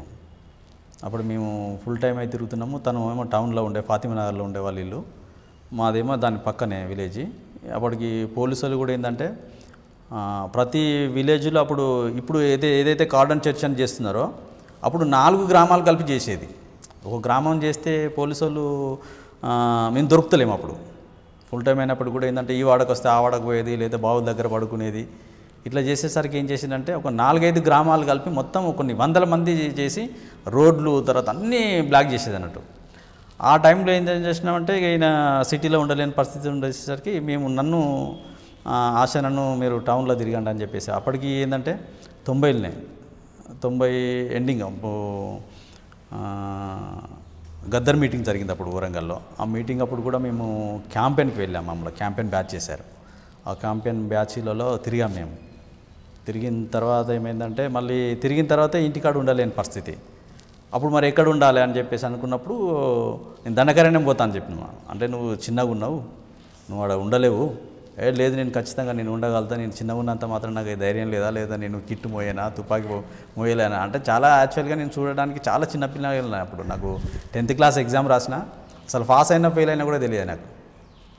అప్పుడు మేము ఫుల్ టైం అయితే తిరుగుతున్నాము. తను ఏమో టౌన్లో ఉండే ఫాతిమానగర్లో ఉండే వాళ్ళ ఇల్లు. మాదేమో దాని పక్కనే విలేజ్ అప్పటికి పోలీసులు కూడా ఏంటంటే ఆ, ప్రతి విలేజ్లో అప్పుడు ఇప్పుడు ఏదైతే ఏదైతే కార్డన్ చర్చ్ అని చేస్తున్నారో అప్పుడు నాలుగు గ్రామాలు కలిపి చేసేది. ఒక గ్రామం చేస్తే పోలీసు వాళ్ళు మేము దొరుకుతలేము అప్పుడు. ఫుల్ టైం అయినప్పుడు కూడా ఏంటంటే ఈ వాడకు వస్తే ఆ వాడకు పోయేది లేదా బావుల దగ్గర పడుకునేది. ఇట్లా చేసేసరికి ఏం చేసిందంటే ఒక నాలుగైదు గ్రామాలు కలిపి మొత్తం కొన్ని వందల మంది చేసి రోడ్లు తర్వాత అన్నీ బ్లాక్ చేసేది అన్నట్టు ఆ టైంలో ఏం చేసినామంటే ఈయన సిటీలో ఉండలేని పరిస్థితి ఉండేసరికి మేము నన్ను ఆశ నన్ను మీరు టౌన్లో తిరగండి అని చెప్పేసి అప్పటికి ఏంటంటే తొంభైలనే. తొంభై ఎండింగ్ గద్దర్ మీటింగ్ జరిగింది అప్పుడు వరంగల్లో. ఆ మీటింగ్ అప్పుడు కూడా మేము క్యాంపెయిన్కి వెళ్ళాం మమ్మల్ని క్యాంపెయిన్ బ్యాచ్ చేశారు. ఆ క్యాంపెయిన్ బ్యాచ్లలో తిరిగాం మేము. తిరిగిన తర్వాత ఏమైందంటే మళ్ళీ తిరిగిన తర్వాత ఇంటికాడ ఉండలేని పరిస్థితి. అప్పుడు మరి ఎక్కడ ఉండాలి అని చెప్పేసి అనుకున్నప్పుడు నేను దండకారణ్యం పోతా అని చెప్పిన అంటే నువ్వు చిన్నగా ఉన్నావు నువ్వు ఆడ ఉండలేవు. ఏ లేదు నేను ఖచ్చితంగా నేను ఉండగలుగుతా. నేను చిన్నగా ఉన్నంత మాత్రం నాకు ధైర్యం లేదా లేదా నేను కిట్టు మోయేనా తుపాకీ మోయలేనా? అంటే చాలా యాక్చువల్గా నేను చూడడానికి చాలా చిన్న పిల్లలు అప్పుడు. నాకు టెన్త్ క్లాస్ ఎగ్జామ్ రాసిన అసలు పాస్ అయినా ఫెయిల్ అయినా కూడా తెలియదు నాకు.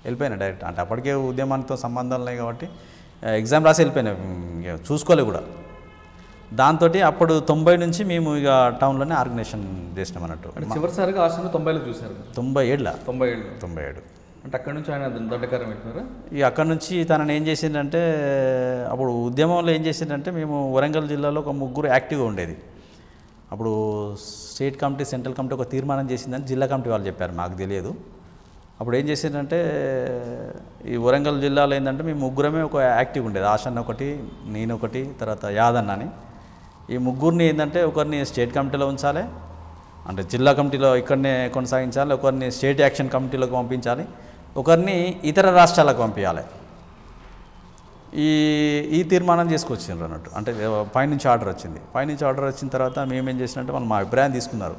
వెళ్ళిపోయినా డైరెక్ట్ అంటే అప్పటికే ఉద్యమానికి సంబంధాలు ఉన్నాయి కాబట్టి ఎగ్జామ్ రాసి వెళ్ళిపోయినా. ఇక చూసుకోలే కూడా. దాంతో అప్పుడు తొంభై నుంచి మేము ఇక టౌన్లోనే ఆర్గనైజేషన్ చేసినాం అన్నట్టు. చివరిసారిగా ఆశను తొంభైలో చూశారు. తొంభై ఏళ్ళ తొంభై ఏళ్ళు తొంభై ఏడు. అంటే అక్కడ నుంచి ఆయన దొడ్డకారం పెట్టినారా? ఇక అక్కడ నుంచి తనని ఏం చేసిందంటే అప్పుడు ఉద్యమంలో ఏం చేసిందంటే మేము వరంగల్ జిల్లాలో ఒక ముగ్గురు యాక్టివ్గా ఉండేది. అప్పుడు స్టేట్ కమిటీ సెంట్రల్ కమిటీ ఒక తీర్మానం చేసిందని జిల్లా కమిటీ వాళ్ళు చెప్పారు మాకు తెలియదు. అప్పుడు ఏం చేసిందంటే ఈ వరంగల్ జిల్లాలో ఏంటంటే మేము ముగ్గురమే ఒక యాక్టివ్ ఉండేది. ఆశన్న ఒకటి నేను ఒకటి తర్వాత యాదన్న అని. ఈ ముగ్గురిని ఏంటంటే ఒకరిని స్టేట్ కమిటీలో ఉంచాలి అంటే జిల్లా కమిటీలో ఇక్కడనే కొనసాగించాలి ఒకరిని స్టేట్ యాక్షన్ కమిటీలోకి పంపించాలి. ఒకరిని ఇతర రాష్ట్రాలకు పంపించాలి ఈ ఈ తీర్మానం తీసుకొచ్చిండ్రు అన్నట్టు. అంటే పైనుంచి ఆర్డర్ వచ్చింది. పైనుంచి ఆర్డర్ వచ్చిన తర్వాత మేమేం చేసినట్టు మనం మా అభిప్రాయం తీసుకున్నారు.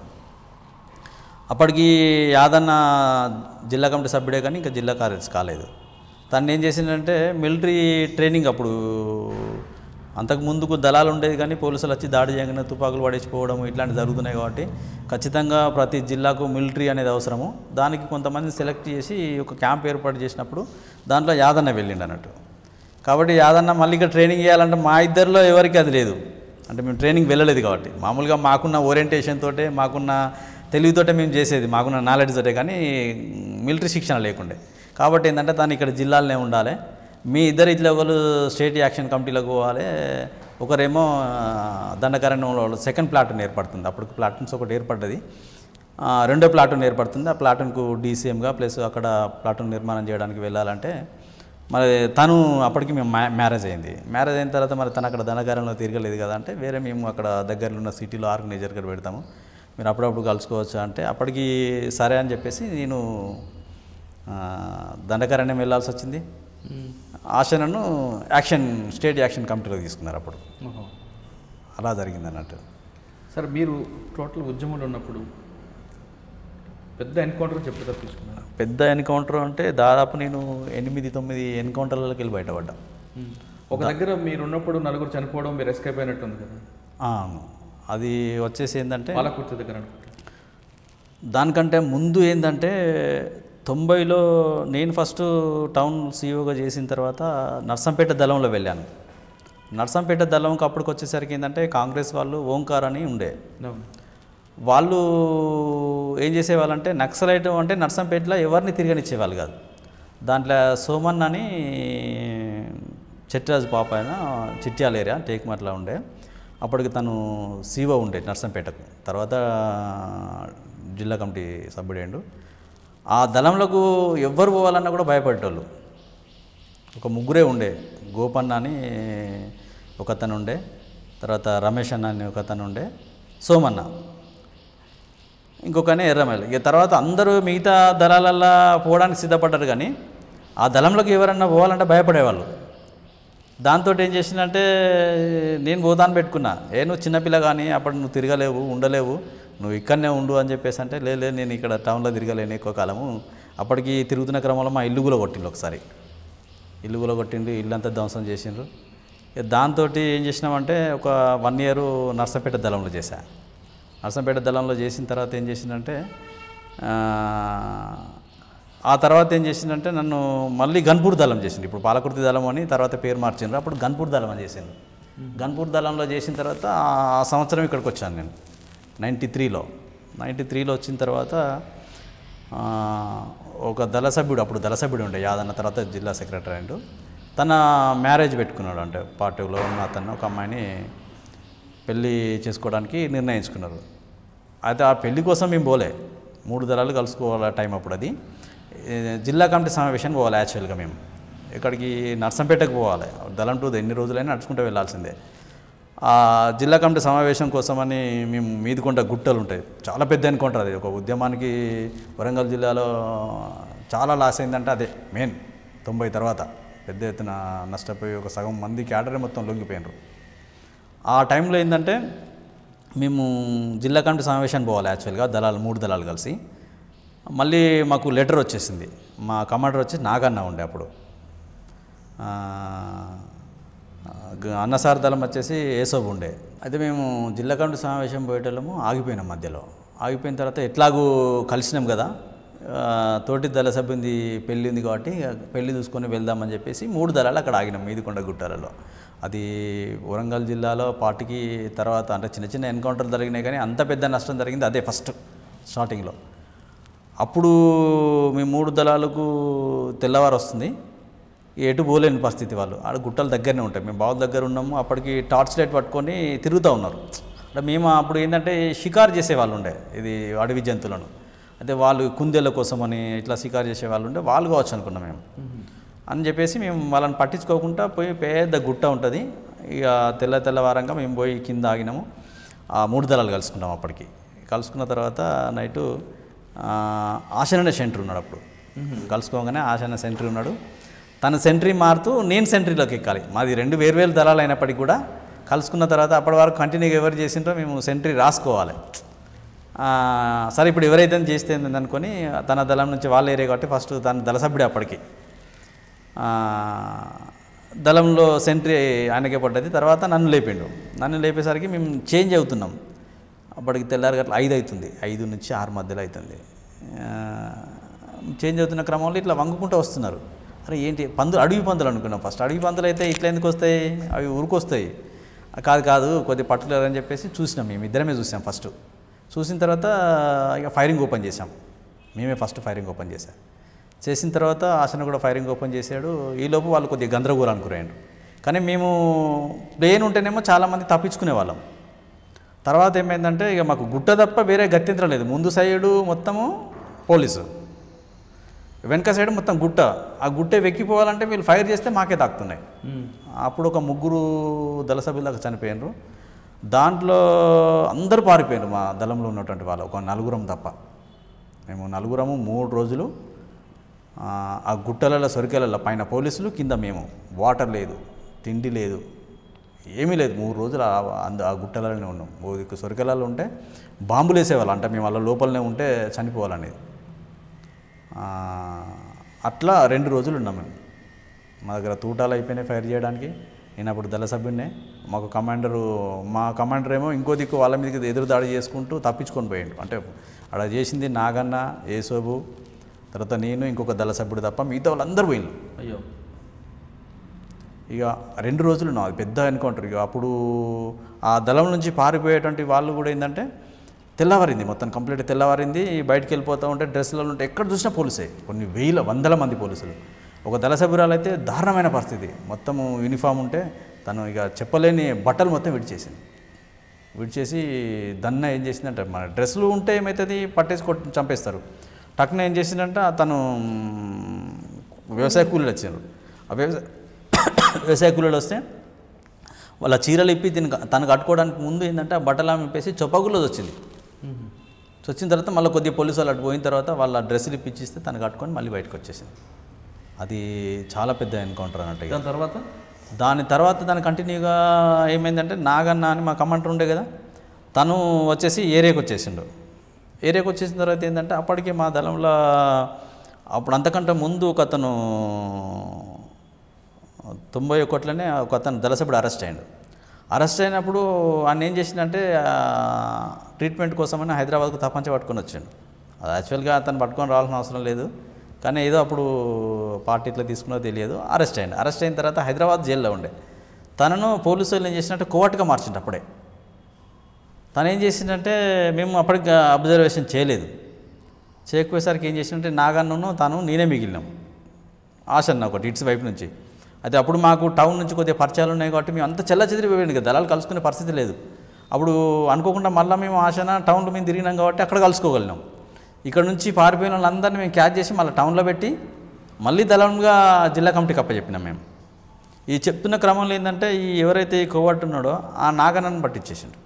అప్పటికి యాదన్న జిల్లా కమిటీ సభ్యుడే కానీ ఇంకా జిల్లా కార్యదర్శి కాలేదు. తను ఏం చేసిందంటే మిలిటరీ ట్రైనింగ్ అప్పుడు అంతకు ముందుకు దళాలు ఉండేది కానీ పోలీసులు వచ్చి దాడి చేయగానే తుపాకులు పడేసిపోవడం ఇట్లాంటివి జరుగుతున్నాయి కాబట్టి ఖచ్చితంగా ప్రతి జిల్లాకు మిలిటరీ అనేది అవసరము. దానికి కొంతమంది సెలెక్ట్ చేసి ఒక క్యాంప్ ఏర్పాటు చేసినప్పుడు దాంట్లో యాదన్న వెళ్ళిండు అన్నట్టు. కాబట్టి యాదన్న మళ్ళీ ఇక్కడ ట్రైనింగ్ చేయాలంటే మా ఇద్దరిలో ఎవరికి అది లేదు. అంటే మేము ట్రైనింగ్ వెళ్ళలేదు కాబట్టి. మామూలుగా మాకున్న ఓరియంటేషన్ తోటే మాకున్న తెలివితోటే మేము చేసేది మాకున్న నాలెడ్జ్ తోటే కానీ మిలిటరీ శిక్షణ లేకుండే. కాబట్టి ఏంటంటే తను ఇక్కడ జిల్లాలోనే ఉండాలి. మీ ఇద్దరు ఇట్లా ఒకరు స్టేట్ యాక్షన్ కమిటీలోకి పోవాలి ఒకరేమో ఆ, దండకారణ్యంలో సెకండ్ ప్లాటూన్ ఏర్పడుతుంది. అప్పుడు ప్లాటూన్స్ ఒకటి ఏర్పడ్డది. రెండో ప్లాటూన్ ఏర్పడుతుంది. ఆ ప్లాటూన్కు డీసీఎంగా ప్లస్ అక్కడ ప్లాటూన్ నిర్మాణం చేయడానికి వెళ్ళాలంటే మరి తను అప్పటికి మేము మ్యా మ్యారేజ్ అయింది. మ్యారేజ్ అయిన తర్వాత మరి తను అక్కడ దండకారంలో తిరగలేదు కదా అంటే వేరే మేము అక్కడ దగ్గరలో ఉన్న సిటీలో ఆర్గనైజర్ గారు పెడతాము. మీరు అప్పుడప్పుడు కలుసుకోవచ్చా అంటే అప్పటికి సరే అని చెప్పేసి నేను దండకారణ్యం వెళ్ళాల్సి వచ్చింది. ఆశనను యాక్షన్ స్టేట్ యాక్షన్ కమిటీలో తీసుకున్నారు అప్పుడు. అలా జరిగింది అన్నట్టు. సార్ మీరు టోటల్ ఉద్యమంలో ఉన్నప్పుడు పెద్ద ఎన్కౌంటర్ చెప్పి తప్పించుకున్నారు పెద్ద ఎన్కౌంటర్ అంటే దాదాపు నేను ఎనిమిది తొమ్మిది ఎన్కౌంటర్లకి వెళ్ళి బయటపడ్డా. ఒక దగ్గర మీరు ఉన్నప్పుడు నలుగురు చనిపోవడం మీరు ఎస్కేప్ అయినట్టుంది కదా? అవును. అది వచ్చేసి ఏంటంటే పాలకుర్తి దగ్గర దానికంటే ముందు ఏంటంటే తొంభైలో నేను ఫస్ట్ టౌన్ సీఈఓగా చేసిన తర్వాత నర్సంపేట దళంలో వెళ్ళాను. నర్సంపేట దళంకి అప్పటికి వచ్చేసరికి ఏంటంటే కాంగ్రెస్ వాళ్ళు ఓంకార్ అని ఉండే. వాళ్ళు ఏం చేసేవాళ్ళంటే నక్సలైట్ అంటే నర్సంపేటలో ఎవరిని తిరగనిచ్చేవాళ్ళు కాదు. దాంట్లో సోమన్ అని చెట్టిరాజు పాప ఆయన చిట్యాల ఏరియా టేక్మర్లో ఉండే. అప్పటికి తను సీఓ ఉండే నర్సంపేటకు. తర్వాత జిల్లా కమిటీ సభ్యుడేండు. ఆ దళంలోకి ఎవ్వరు పోవాలన్నా కూడా భయపడేటోళ్ళు. ఒక ముగ్గురే ఉండే. గోపన్న అని ఒకతను ఉండే. తర్వాత రమేష్ అన్న అని ఒకతను ఉండే. సోమన్న. ఇంకొకనే ఎర్రమల్లి. ఇక తర్వాత అందరూ మిగతా దళాలల్లో పోవడానికి సిద్ధపడ్డారు కానీ ఆ దళంలోకి ఎవరన్నా పోవాలంటే భయపడేవాళ్ళు. దాంతో ఏం చేసిందంటే నేను పోదాన్ని పెట్టుకున్నా. ఏ నువ్వు చిన్నపిల్ల కానీ అప్పుడు నువ్వు తిరగలేవు ఉండలేవు. నువ్వు ఇక్కడనే ఉండు అని చెప్పేసి అంటే లేదు లేదు నేను ఇక్కడ టౌన్లో తిరగలేను ఎక్కువ కాలము. అప్పటికి తిరుగుతున్న క్రమంలో మా ఇల్లు కూడా కొట్టిండు ఒకసారి. ఇల్లు కూడా కొట్టిండు ఇల్లు అంతా ధ్వంసం చేసిండ్రు. దాంతో ఏం చేసినామంటే ఒక వన్ ఇయర్ నర్సంపేట దళంలో చేశా. నర్సంపేట దళంలో చేసిన తర్వాత ఏం చేసిందంటే ఆ, ఆ తర్వాత ఏం చేసిందంటే నన్ను మళ్ళీ గన్పూర్ దళం చేసిండు. ఇప్పుడు పాలకుర్తి దళం అని తర్వాత పేరు మార్చిండ్రు. అప్పుడు గన్పూర్ దళం అని చేసిండు. గన్పూర్ దళంలో చేసిన తర్వాత ఆ సంవత్సరం ఇక్కడికి వచ్చాను నేను. నైంటీ త్రీలో. నైంటీ త్రీలో వచ్చిన తర్వాత ఒక దళ సభ్యుడు అప్పుడు దళ సభ్యుడు ఉండే యాదన్న తర్వాత జిల్లా సెక్రటరీ అండ్ తన మ్యారేజ్ పెట్టుకున్నాడు అంటే పార్టీలో ఉన్న అతను ఒక అమ్మాయిని పెళ్ళి చేసుకోవడానికి నిర్ణయించుకున్నారు. అయితే ఆ పెళ్ళి కోసం మేము పోలే. మూడు దళాలు కలుసుకోవాలి టైం అప్పుడు అది. జిల్లా కమిటీ సమావేశానికి పోవాలి యాక్చువల్గా మేము. ఇక్కడికి నర్సంపేటకు పోవాలి. దళం టూ ఎన్ని రోజులైనా నడుచుకుంటూ వెళ్ళాల్సిందే. ఆ జిల్లా కమిటీ సమావేశం కోసమని మేము మీదికొండ గుట్టలు ఉంటాయి. చాలా పెద్ద ఎన్కౌంటర్ అది. ఒక ఉద్యమానికి వరంగల్ జిల్లాలో చాలా లాస్ అయిందంటే అదే మెయిన్ తొంభై తర్వాత పెద్ద ఎత్తున నష్టపోయి ఒక సగం మంది క్యాడరే మొత్తం లొంగిపోయినారు. ఆ టైంలో ఏంటంటే మేము జిల్లా కమిటీ సమావేశానికి పోవాలి యాక్చువల్గా దళాలు మూడు దళాలు కలిసి. మళ్ళీ మాకు లెటర్ వచ్చేసింది. మా కమాండర్ వచ్చి నాగన్న ఉండే అప్పుడు. ఆ, అన్నసార దళం వచ్చేసి ఏసోబు ఉండే అయితే మేము జిల్లా కమిటీ సమావేశం పోయేటోళ్ళము ఆగిపోయినాం మధ్యలో. ఆగిపోయిన తర్వాత ఎట్లాగూ కలిసినాం కదా. తోటి దళ సభ్యుంది పెళ్ళి ఉంది కాబట్టి పెళ్ళి చూసుకొని వెళ్దామని చెప్పేసి మూడు దళాలు అక్కడ ఆగినాం మీదికొండ గుట్టాలలో. అది వరంగల్ జిల్లాలో పార్టీకి తర్వాత అంటే చిన్న చిన్న ఎన్కౌంటర్లు జరిగినాయి కానీ అంత పెద్ద నష్టం జరిగింది అదే ఫస్ట్ స్టార్టింగ్లో. అప్పుడు మీ మూడు దళాలకు తెల్లవారు వస్తుంది ఎటు పోలేని పరిస్థితి వాళ్ళు. ఆడ గుట్టల దగ్గరనే ఉంటాయి. మేము బావుల దగ్గర ఉన్నాము. అప్పటికి టార్చ్ లైట్ పట్టుకొని తిరుగుతూ ఉన్నారు. అంటే మేము అప్పుడు ఏంటంటే షికారు చేసేవాళ్ళు ఉండే. ఇది అడవి జంతువులను. అయితే వాళ్ళు కుందేళ్ళ కోసమని ఇట్లా షికారు చేసే వాళ్ళు ఉండే. వాళ్ళు కావచ్చు అనుకున్నాం మేము. అని చెప్పేసి మేము వాళ్ళని పట్టించుకోకుండా పోయి పెద్ద గుట్ట ఉంటుంది. ఇక తెల్ల తెల్లవారంగా మేము పోయి కింద ఆగినాము. ఆ మూడు దళాలు కలుసుకున్నాం అప్పటికి. కలుసుకున్న తర్వాత నైటు ఆశననే సెంటర్ ఉన్నాడు అప్పుడు. కలుసుకోగానే ఆశన్న సెంట్రీ ఉన్నాడు. తన సెంట్రీ మారుతూ నేను సెంట్రీలోకి ఎక్కాలి. మాది రెండు వేర్వేరు దళాలు అయినప్పటికీ కూడా కలుసుకున్న తర్వాత అప్పటి వరకు కంటిన్యూగా ఎవరు చేసిండ్రో మేము సెంట్రీ రాసుకోవాలి. సరే ఇప్పుడు ఎవరైతే చేస్తే అనుకొని తన దళం నుంచి వాళ్ళ ఏరియా కాబట్టి ఫస్ట్ తన దళ సభ్యుడు అప్పటికి. దళంలో సెంట్రీ ఆయనకే పడ్డది. తర్వాత నన్ను లేపిండు. నన్ను లేపేసరికి మేము చేంజ్ అవుతున్నాం. అప్పటికి తెల్లారి గట్ల ఐదు అవుతుంది ఐదు నుంచి ఆరు మధ్యలో అవుతుంది చేంజ్ అవుతున్న క్రమంలో ఇట్లా వంగుకుంటూ వస్తున్నారు. అరే ఏంటి? పందులు అడవి పందులు అనుకున్నాం ఫస్ట్ అడవి పందులు అయితే ఇట్లా ఎందుకు వస్తాయి? అవి ఊరుకొస్తాయి. కాదు కాదు కొద్దిగా పర్టికులర్ అని చెప్పేసి చూసినాం మేము ఇద్దరమే చూసాం ఫస్ట్ చూసిన తర్వాత ఇక ఫైరింగ్ ఓపెన్ చేసాం మేమే ఫస్ట్ ఫైరింగ్ ఓపెన్ చేసాం చేసిన తర్వాత ఆశను కూడా ఫైరింగ్ ఓపెన్ చేశాడు. ఈలోపు వాళ్ళు కొద్దిగా గందరగోళానికి గురయ్యారు. కానీ మేము ప్లేన్ ఉంటేనేమో చాలామంది తప్పించుకునే వాళ్ళం. తర్వాత ఏమైందంటే ఇక మాకు గుట్ట తప్ప వేరే గత్యంతరం లేదు. ముందు సైడు మొత్తము పోలీసు. వెనక సైడ్ మొత్తం గుట్ట. ఆ గుట్టే వెక్కిపోవాలంటే వీళ్ళు ఫైర్ చేస్తే మాకే తాకుతున్నాయి. అప్పుడు ఒక ముగ్గురు దళ సభ్యులకు చనిపోయినారు. దాంట్లో అందరూ పారిపోయారు మా దళంలో ఉన్నటువంటి వాళ్ళు ఒక నలుగురం తప్ప. మేము నలుగురము మూడు రోజులు ఆ, గుట్టలలో సొరికెలలో పైన పోలీసులు కింద మేము. వాటర్ లేదు తిండి లేదు ఏమీ లేదు. మూడు రోజులు ఆ- అంద ఆ గుట్టలలోనే ఉన్నాం. సొరికెలలో ఉంటే బాంబులు వేసేవాళ్ళు అంటే మేము వాళ్ళ లోపలనే ఉంటే చనిపోవాలనేది. అట్లా రెండు రోజులు ఉన్నాం మేము మా దగ్గర తూటాలు అయిపోయినాయి ఫైర్ చేయడానికి. నేను అప్పుడు దళ సభ్యున్నే మాకు కమాండరు మా కమాండర్ ఏమో ఇంకో దిక్కు వాళ్ళ మీదకి ఎదురు దాడి చేసుకుంటూ తప్పించుకొని పోయిండు. అంటే అక్కడ చేసింది నాగన్న ఏసోబు తర్వాత నేను ఇంకొక దళ సభ్యుడు తప్ప మిగతా వాళ్ళందరూ పోయిండు అయ్యో. ఇక రెండు రోజులు నా పెద్ద ఎన్కౌంటర్. ఇక అప్పుడు ఆ దళం నుంచి పారిపోయేటువంటి వాళ్ళు కూడా ఏంటంటే తెల్లవారింది మొత్తం కంప్లీట్ తెల్లవారింది. బయటికి వెళ్ళిపోతూ ఉంటే డ్రెస్సులలో ఉంటే ఎక్కడ చూసినా పోలీసే. కొన్ని వేల వందల మంది పోలీసులు. ఒక దళ సభ్యురాలు అయితే దారుణమైన పరిస్థితి. మొత్తము యూనిఫామ్ ఉంటే తను ఇక చెప్పలేని బట్టలు మొత్తం విడిచేసింది. విడిచేసి దన్న ఏం చేసిందంటే మన డ్రెస్సులు ఉంటే ఏమవుతుంది పట్టేసి కొట్టి చంపేస్తారు. టక్న ఏం చేసిందంటే తను వ్యవసాయ కూలీలు వచ్చారు ఆ వ్యవసాయ వ్యవసాయ కూలీలు వస్తే వాళ్ళ చీరలు ఇప్పి దీన్ని తను కట్టుకోవడానికి ముందు ఏంటంటే ఆ బట్టలు ఆమె ఇప్పేసి వచ్చింది. వచ్చిన తర్వాత మళ్ళీ కొద్దిగా పోలీసు వాళ్ళు అటు పోయిన తర్వాత వాళ్ళ డ్రెస్సులు ఇప్పించిస్తే తను కట్టుకొని మళ్ళీ బయటకు వచ్చేసింది. అది చాలా పెద్ద ఎన్కౌంటర్ అన్నట్టు. దాని తర్వాత? దాని తర్వాత దాని కంటిన్యూగా ఏమైందంటే నాగన్న అని మా కమాండర్ ఉండే కదా తను వచ్చేసి ఏరియాకి వచ్చేసిండు. ఏరియాకి వచ్చేసిన తర్వాత ఏంటంటే అప్పటికే మా దళంలో అప్పుడు అంతకంటే ముందు ఒక అతను తొంభై ఒకటిలోనే ఒక అతను దళసభ్యుడు అరెస్ట్ అయ్యాడు. అరెస్ట్ అయినప్పుడు ఆయన ఏం చేసిందంటే ట్రీట్మెంట్ కోసమని హైదరాబాద్కు తపంచ పట్టుకొని వచ్చాడు. అది యాక్చువల్గా అతను పట్టుకొని రావాల్సిన అవసరం లేదు. కానీ ఏదో అప్పుడు పార్టీ ఇట్లా తీసుకున్నదో తెలియదు. అరెస్ట్ అయ్యింది అరెస్ట్ అయిన తర్వాత హైదరాబాద్ జైల్లో ఉండే. తనను పోలీసు వాళ్ళు ఏం చేసినట్టు కోవట్గా మార్చిండు అప్పుడే. తను ఏం చేసిందంటే మేము అప్పటికి అబ్జర్వేషన్ చేయలేదు. చేయకపోయేసరికి ఏం చేసిందంటే నాగన్నను తను నేనే మిగిలినాం. ఆశన్న ఒకటి ఇట్స్ వైపు నుంచి. అయితే అప్పుడు మాకు టౌన్ నుంచి కొద్దిగా పరిచయాలు ఉన్నాయి కాబట్టి మేము అంత చెల్ల చెదిరిపోయింది కదా దళాలు కలుసుకునే పరిస్థితి లేదు. అప్పుడు అనుకోకుండా మళ్ళీ మేము ఆశన టౌన్లో మేము తిరిగినాం కాబట్టి అక్కడ కలుసుకోగలిగినాం. ఇక్కడ నుంచి పారిపోయిన వాళ్ళందరినీ మేము క్యాచ్ చేసి మళ్ళీ టౌన్లో పెట్టి మళ్ళీ దళంగా జిల్లా కమిటీకి అప్పచెప్పినాం మేము. ఈ చెప్తున్న క్రమంలో ఏంటంటే ఈ ఎవరైతే ఈ కోవట్ ఉన్నాడో ఆ నాగన్నను పట్టించేసిండు.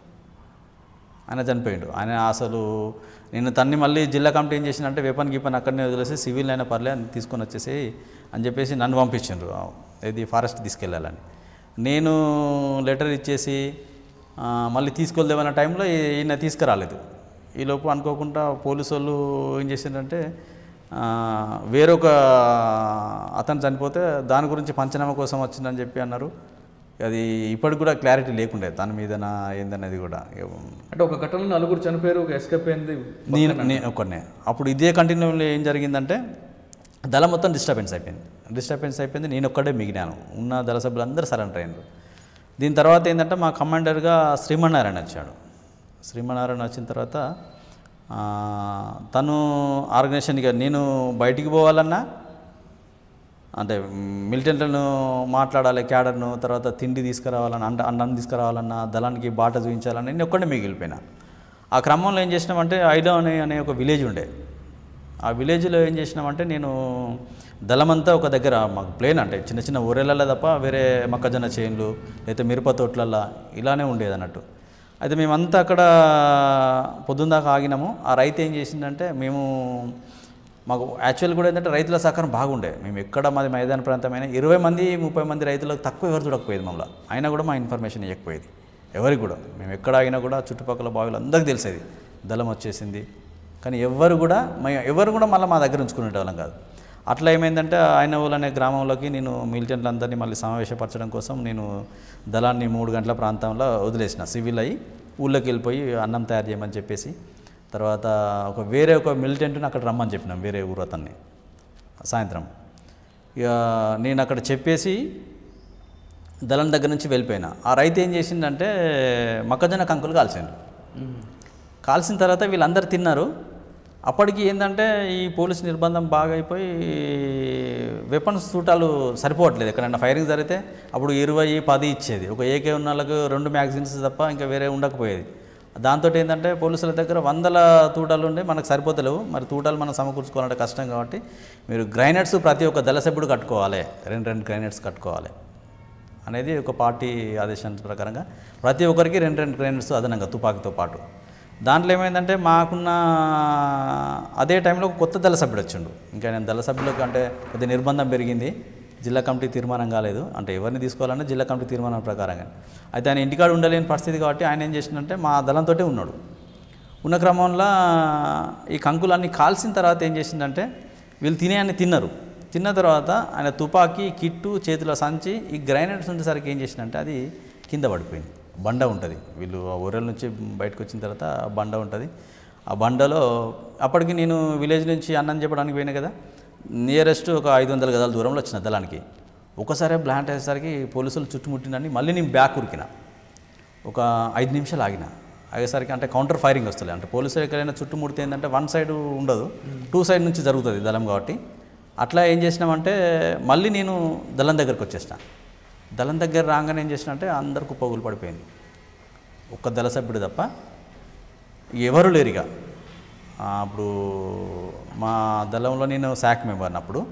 ఆయన చనిపోయిండు. ఆయన అసలు నేను తన్ని మళ్ళీ జిల్లా కమిటీ ఏం చేసిందంటే వేపన్ గీపన్ అక్కడనే వదిలేసి సివిల్ అయినా పర్లే అని తీసుకొని వచ్చేసి అని చెప్పేసి నన్ను పంపించిండ్రు. ఇది ఫారెస్ట్ తీసుకెళ్ళాలని. నేను లెటర్ ఇచ్చేసి మళ్ళీ తీసుకెళ్దామన్న టైంలో ఈయన తీసుకురాలేదు. ఈలోపు అనుకోకుండా పోలీసు వాళ్ళు ఏం చేసిందంటే వేరొక అతను చనిపోతే దాని గురించి పంచనామా కోసం వచ్చిందని చెప్పి అన్నారు. అది ఇప్పటికి కూడా క్లారిటీ లేకుండే దాని మీద ఏందనేది కూడా. అంటే ఒక ఘటనలో నలుగురు చనిపోయారు ఒక ఎస్కేప్ అయింది. నేను నేను ఒక్కనే అప్పుడు ఇదే కంటిన్యూలో ఏం జరిగిందంటే దళం మొత్తం డిస్టర్బెన్స్ అయిపోయింది. డిస్టర్బెన్స్ అయిపోయింది నేను ఒక్కడే మిగిలాను. ఉన్న దళ సభ్యులందరూ సరెండర్ అయ్యారు దీని తర్వాత ఏంటంటే మా కమాండర్గా శ్రీమన్నారాయణ వచ్చాడు. శ్రీమన్నారాయణ వచ్చిన తర్వాత తను ఆర్గనైజేషన్గా నేను బయటికి పోవాలన్నా అంటే మిలిటెంట్లను మాట్లాడాలి క్యాడర్ను తర్వాత తిండి తీసుకురావాలని అండ అన్నం తీసుకురావాలన్నా దళానికి బాట చూపించాలని నేను ఒక్కడే మిగిలిపోయినా. ఆ క్రమంలో ఏం చేసినామంటే ఐలో అనే అనే ఒక విలేజ్ ఉండే. ఆ విలేజ్లో ఏం చేసినామంటే నేను దళమంతా ఒక దగ్గర మాకు ప్లేన్ అంటే చిన్న చిన్న ఊరేళ్ళల్లో తప్ప వేరే మొక్కజొన్న చేన్లు లేకపోతే మిరప తోట్లల్లో ఇలానే ఉండేది అన్నట్టు. అయితే మేమంతా అక్కడ పొద్దున్న దాకా ఆగినాము. ఆ రైతు ఏం చేసిందంటే మేము మాకు యాక్చువల్ కూడా ఏంటంటే రైతుల సహకారం బాగుండే. మేము ఎక్కడ మాది మైదాన ప్రాంతమైన ఇరవై మంది ముప్పై మంది రైతులకు తక్కువ ఎవరు చూడకపోయేది మమ్మల్ని. అయినా కూడా మా ఇన్ఫర్మేషన్ ఇవ్వకపోయేది ఎవరికి కూడా. మేము ఎక్కడ ఆగినా కూడా చుట్టుపక్కల బావిలు అందరికీ తెలిసేది. దళం వచ్చేసింది. కానీ ఎవరు కూడా మేము ఎవరు కూడా మళ్ళీ మా దగ్గర ఉంచుకునేటోళ్ళం కాదు. అట్లా ఏమైందంటే ఆయన అనే గ్రామంలోకి నేను మిలిటెంట్లందరినీ మళ్ళీ సమావేశపరచడం కోసం నేను దళాన్ని మూడు గంటల ప్రాంతంలో వదిలేసిన. సివిల్ అయ్యి ఊళ్ళోకి వెళ్ళిపోయి అన్నం తయారు చేయమని చెప్పేసి తర్వాత ఒక వేరే ఒక మిలిటెంట్ని అక్కడ రమ్మని చెప్పినాం వేరే ఊరు అతన్ని. సాయంత్రం. ఇక నేను అక్కడ చెప్పేసి దళం దగ్గర నుంచి వెళ్ళిపోయినా. ఆ రైతు ఏం చేసిందంటే మొక్కజొన్న కంకులు కాల్చిండు కాల్చిన తర్వాత వీళ్ళందరూ తిన్నారు. అప్పటికి ఏంటంటే ఈ పోలీస్ నిర్బంధం బాగా అయిపోయి వెపన్స్ చూటాలు సరిపోవట్లేదు. ఎక్కడైనా ఫైరింగ్ జరిగితే అప్పుడు ఇరవై పది ఇచ్చేది. ఒక ఏకే ఉన్న వాళ్ళకు రెండు మ్యాగజైన్స్ తప్ప ఇంకా వేరే ఉండకపోయేది. దాంతో ఏంటంటే పోలీసుల దగ్గర వందల తూటాలు ఉండి మనకు సరిపోతలేవు. మరి తూటాలు మనం సమకూర్చుకోవాలంటే కష్టం కాబట్టి మీరు గ్రైనట్స్ ప్రతి ఒక్క దళ సభ్యుడు కట్టుకోవాలి. రెండు రెండు గ్రైనట్స్ కట్టుకోవాలి అనేది ఒక పార్టీ ఆదేశాల ప్రకారంగా ప్రతి ఒక్కరికి రెండు రెండు గ్రైనర్స్ అదనంగా తుపాకీతో పాటు. దాంట్లో ఏమైందంటే మాకున్న అదే టైంలో కొత్త దళ సభ్యుడు వచ్చిండు. ఇంకా నేను దళ సభ్యులకు అంటే కొద్ది నిర్బంధం పెరిగింది. జిల్లా కమిటీ తీర్మానం కాలేదు. అంటే ఎవరిని తీసుకోవాలన్నా జిల్లా కమిటీ తీర్మానం ప్రకారంగా. అయితే ఆయన ఇంటికాడ ఉండలేని పరిస్థితి కాబట్టి ఆయన ఏం చేసిందంటే మా దళంతో ఉన్నాడు. ఉన్న క్రమంలో ఈ కంకులన్నీ కాల్సిన తర్వాత ఏం చేసిందంటే వీళ్ళు తినే అని తిన్నారు. తిన్న తర్వాత ఆయన తుపాకీ కిట్టు చేతిలో సంచి ఈ గ్రైనేడ్స్ ఉండేసరికి ఏం చేసిందంటే అది కింద పడిపోయింది. బండ ఉంటుంది. వీళ్ళు ఆ ఊరల నుంచి బయటకు వచ్చిన తర్వాత బండ ఉంటుంది. ఆ బండలో అప్పటికి నేను విలేజ్ నుంచి అన్నం చెప్పడానికి పోయినా కదా నియరెస్ట్ ఒక ఐదు వందల గదాల దూరంలో వచ్చిన దళానికి. ఒకసారి బ్లాంట్ అయ్యేసరికి పోలీసులు చుట్టుముట్టినని మళ్ళీ నేను బ్యాక్ ఉరికిన. ఒక ఐదు నిమిషాలు ఆగిన. అయ్యేసరికి అంటే కౌంటర్ ఫైరింగ్ వస్తుంది అంటే పోలీసులు ఎక్కడైనా చుట్టుముడితే ఏంటంటే వన్ సైడ్ ఉండదు. టూ సైడ్ నుంచి జరుగుతుంది దళం కాబట్టి. అట్లా ఏం చేసినామంటే మళ్ళీ నేను దళం దగ్గరికి వచ్చేసిన. దళం దగ్గర రాగానే ఏం చేసిన అంటే అందరు కుప్పగులు పడిపోయింది. ఒక్క దళ సభ్యుడు తప్ప ఎవరు లేరు ఇక అప్పుడు మా దళంలో నేను శాక్ మెంబర్ని అప్పుడు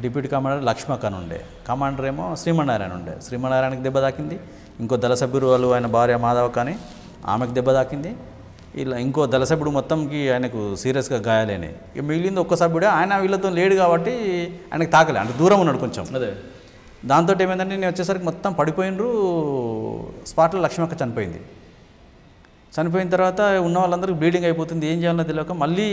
డిప్యూటీ కమాండర్ లక్ష్మక్ అని ఉండే. కమాండర్ ఏమో శ్రీమన్నారాయణ ఉండే. శ్రీమన్నారాయణకి దెబ్బ తాకింది. ఇంకో దళ సభ్యుడు వాళ్ళు ఆయన భార్య మాధవ కానీ ఆమెకు దెబ్బ తాకింది. ఇలా ఇంకో దళ సభ్యుడు మొత్తంకి ఆయనకు సీరియస్గా గాయాలైనాయి. ఇక మిగిలింది ఒక్క సభ్యుడే. ఆయన వీళ్ళతో లేడు కాబట్టి ఆయనకు తాకలే. అంటే దూరం ఉన్నాడు కొంచెం. అదే. దాంతో ఏమైందంటే నేను వచ్చేసరికి మొత్తం పడిపోయినరు. స్పాట్లో లక్ష్మక్క చనిపోయింది. చనిపోయిన తర్వాత ఉన్న వాళ్ళందరికీ బ్లీడింగ్ అయిపోతుంది. ఏం చేయాలో తెలియక మళ్ళీ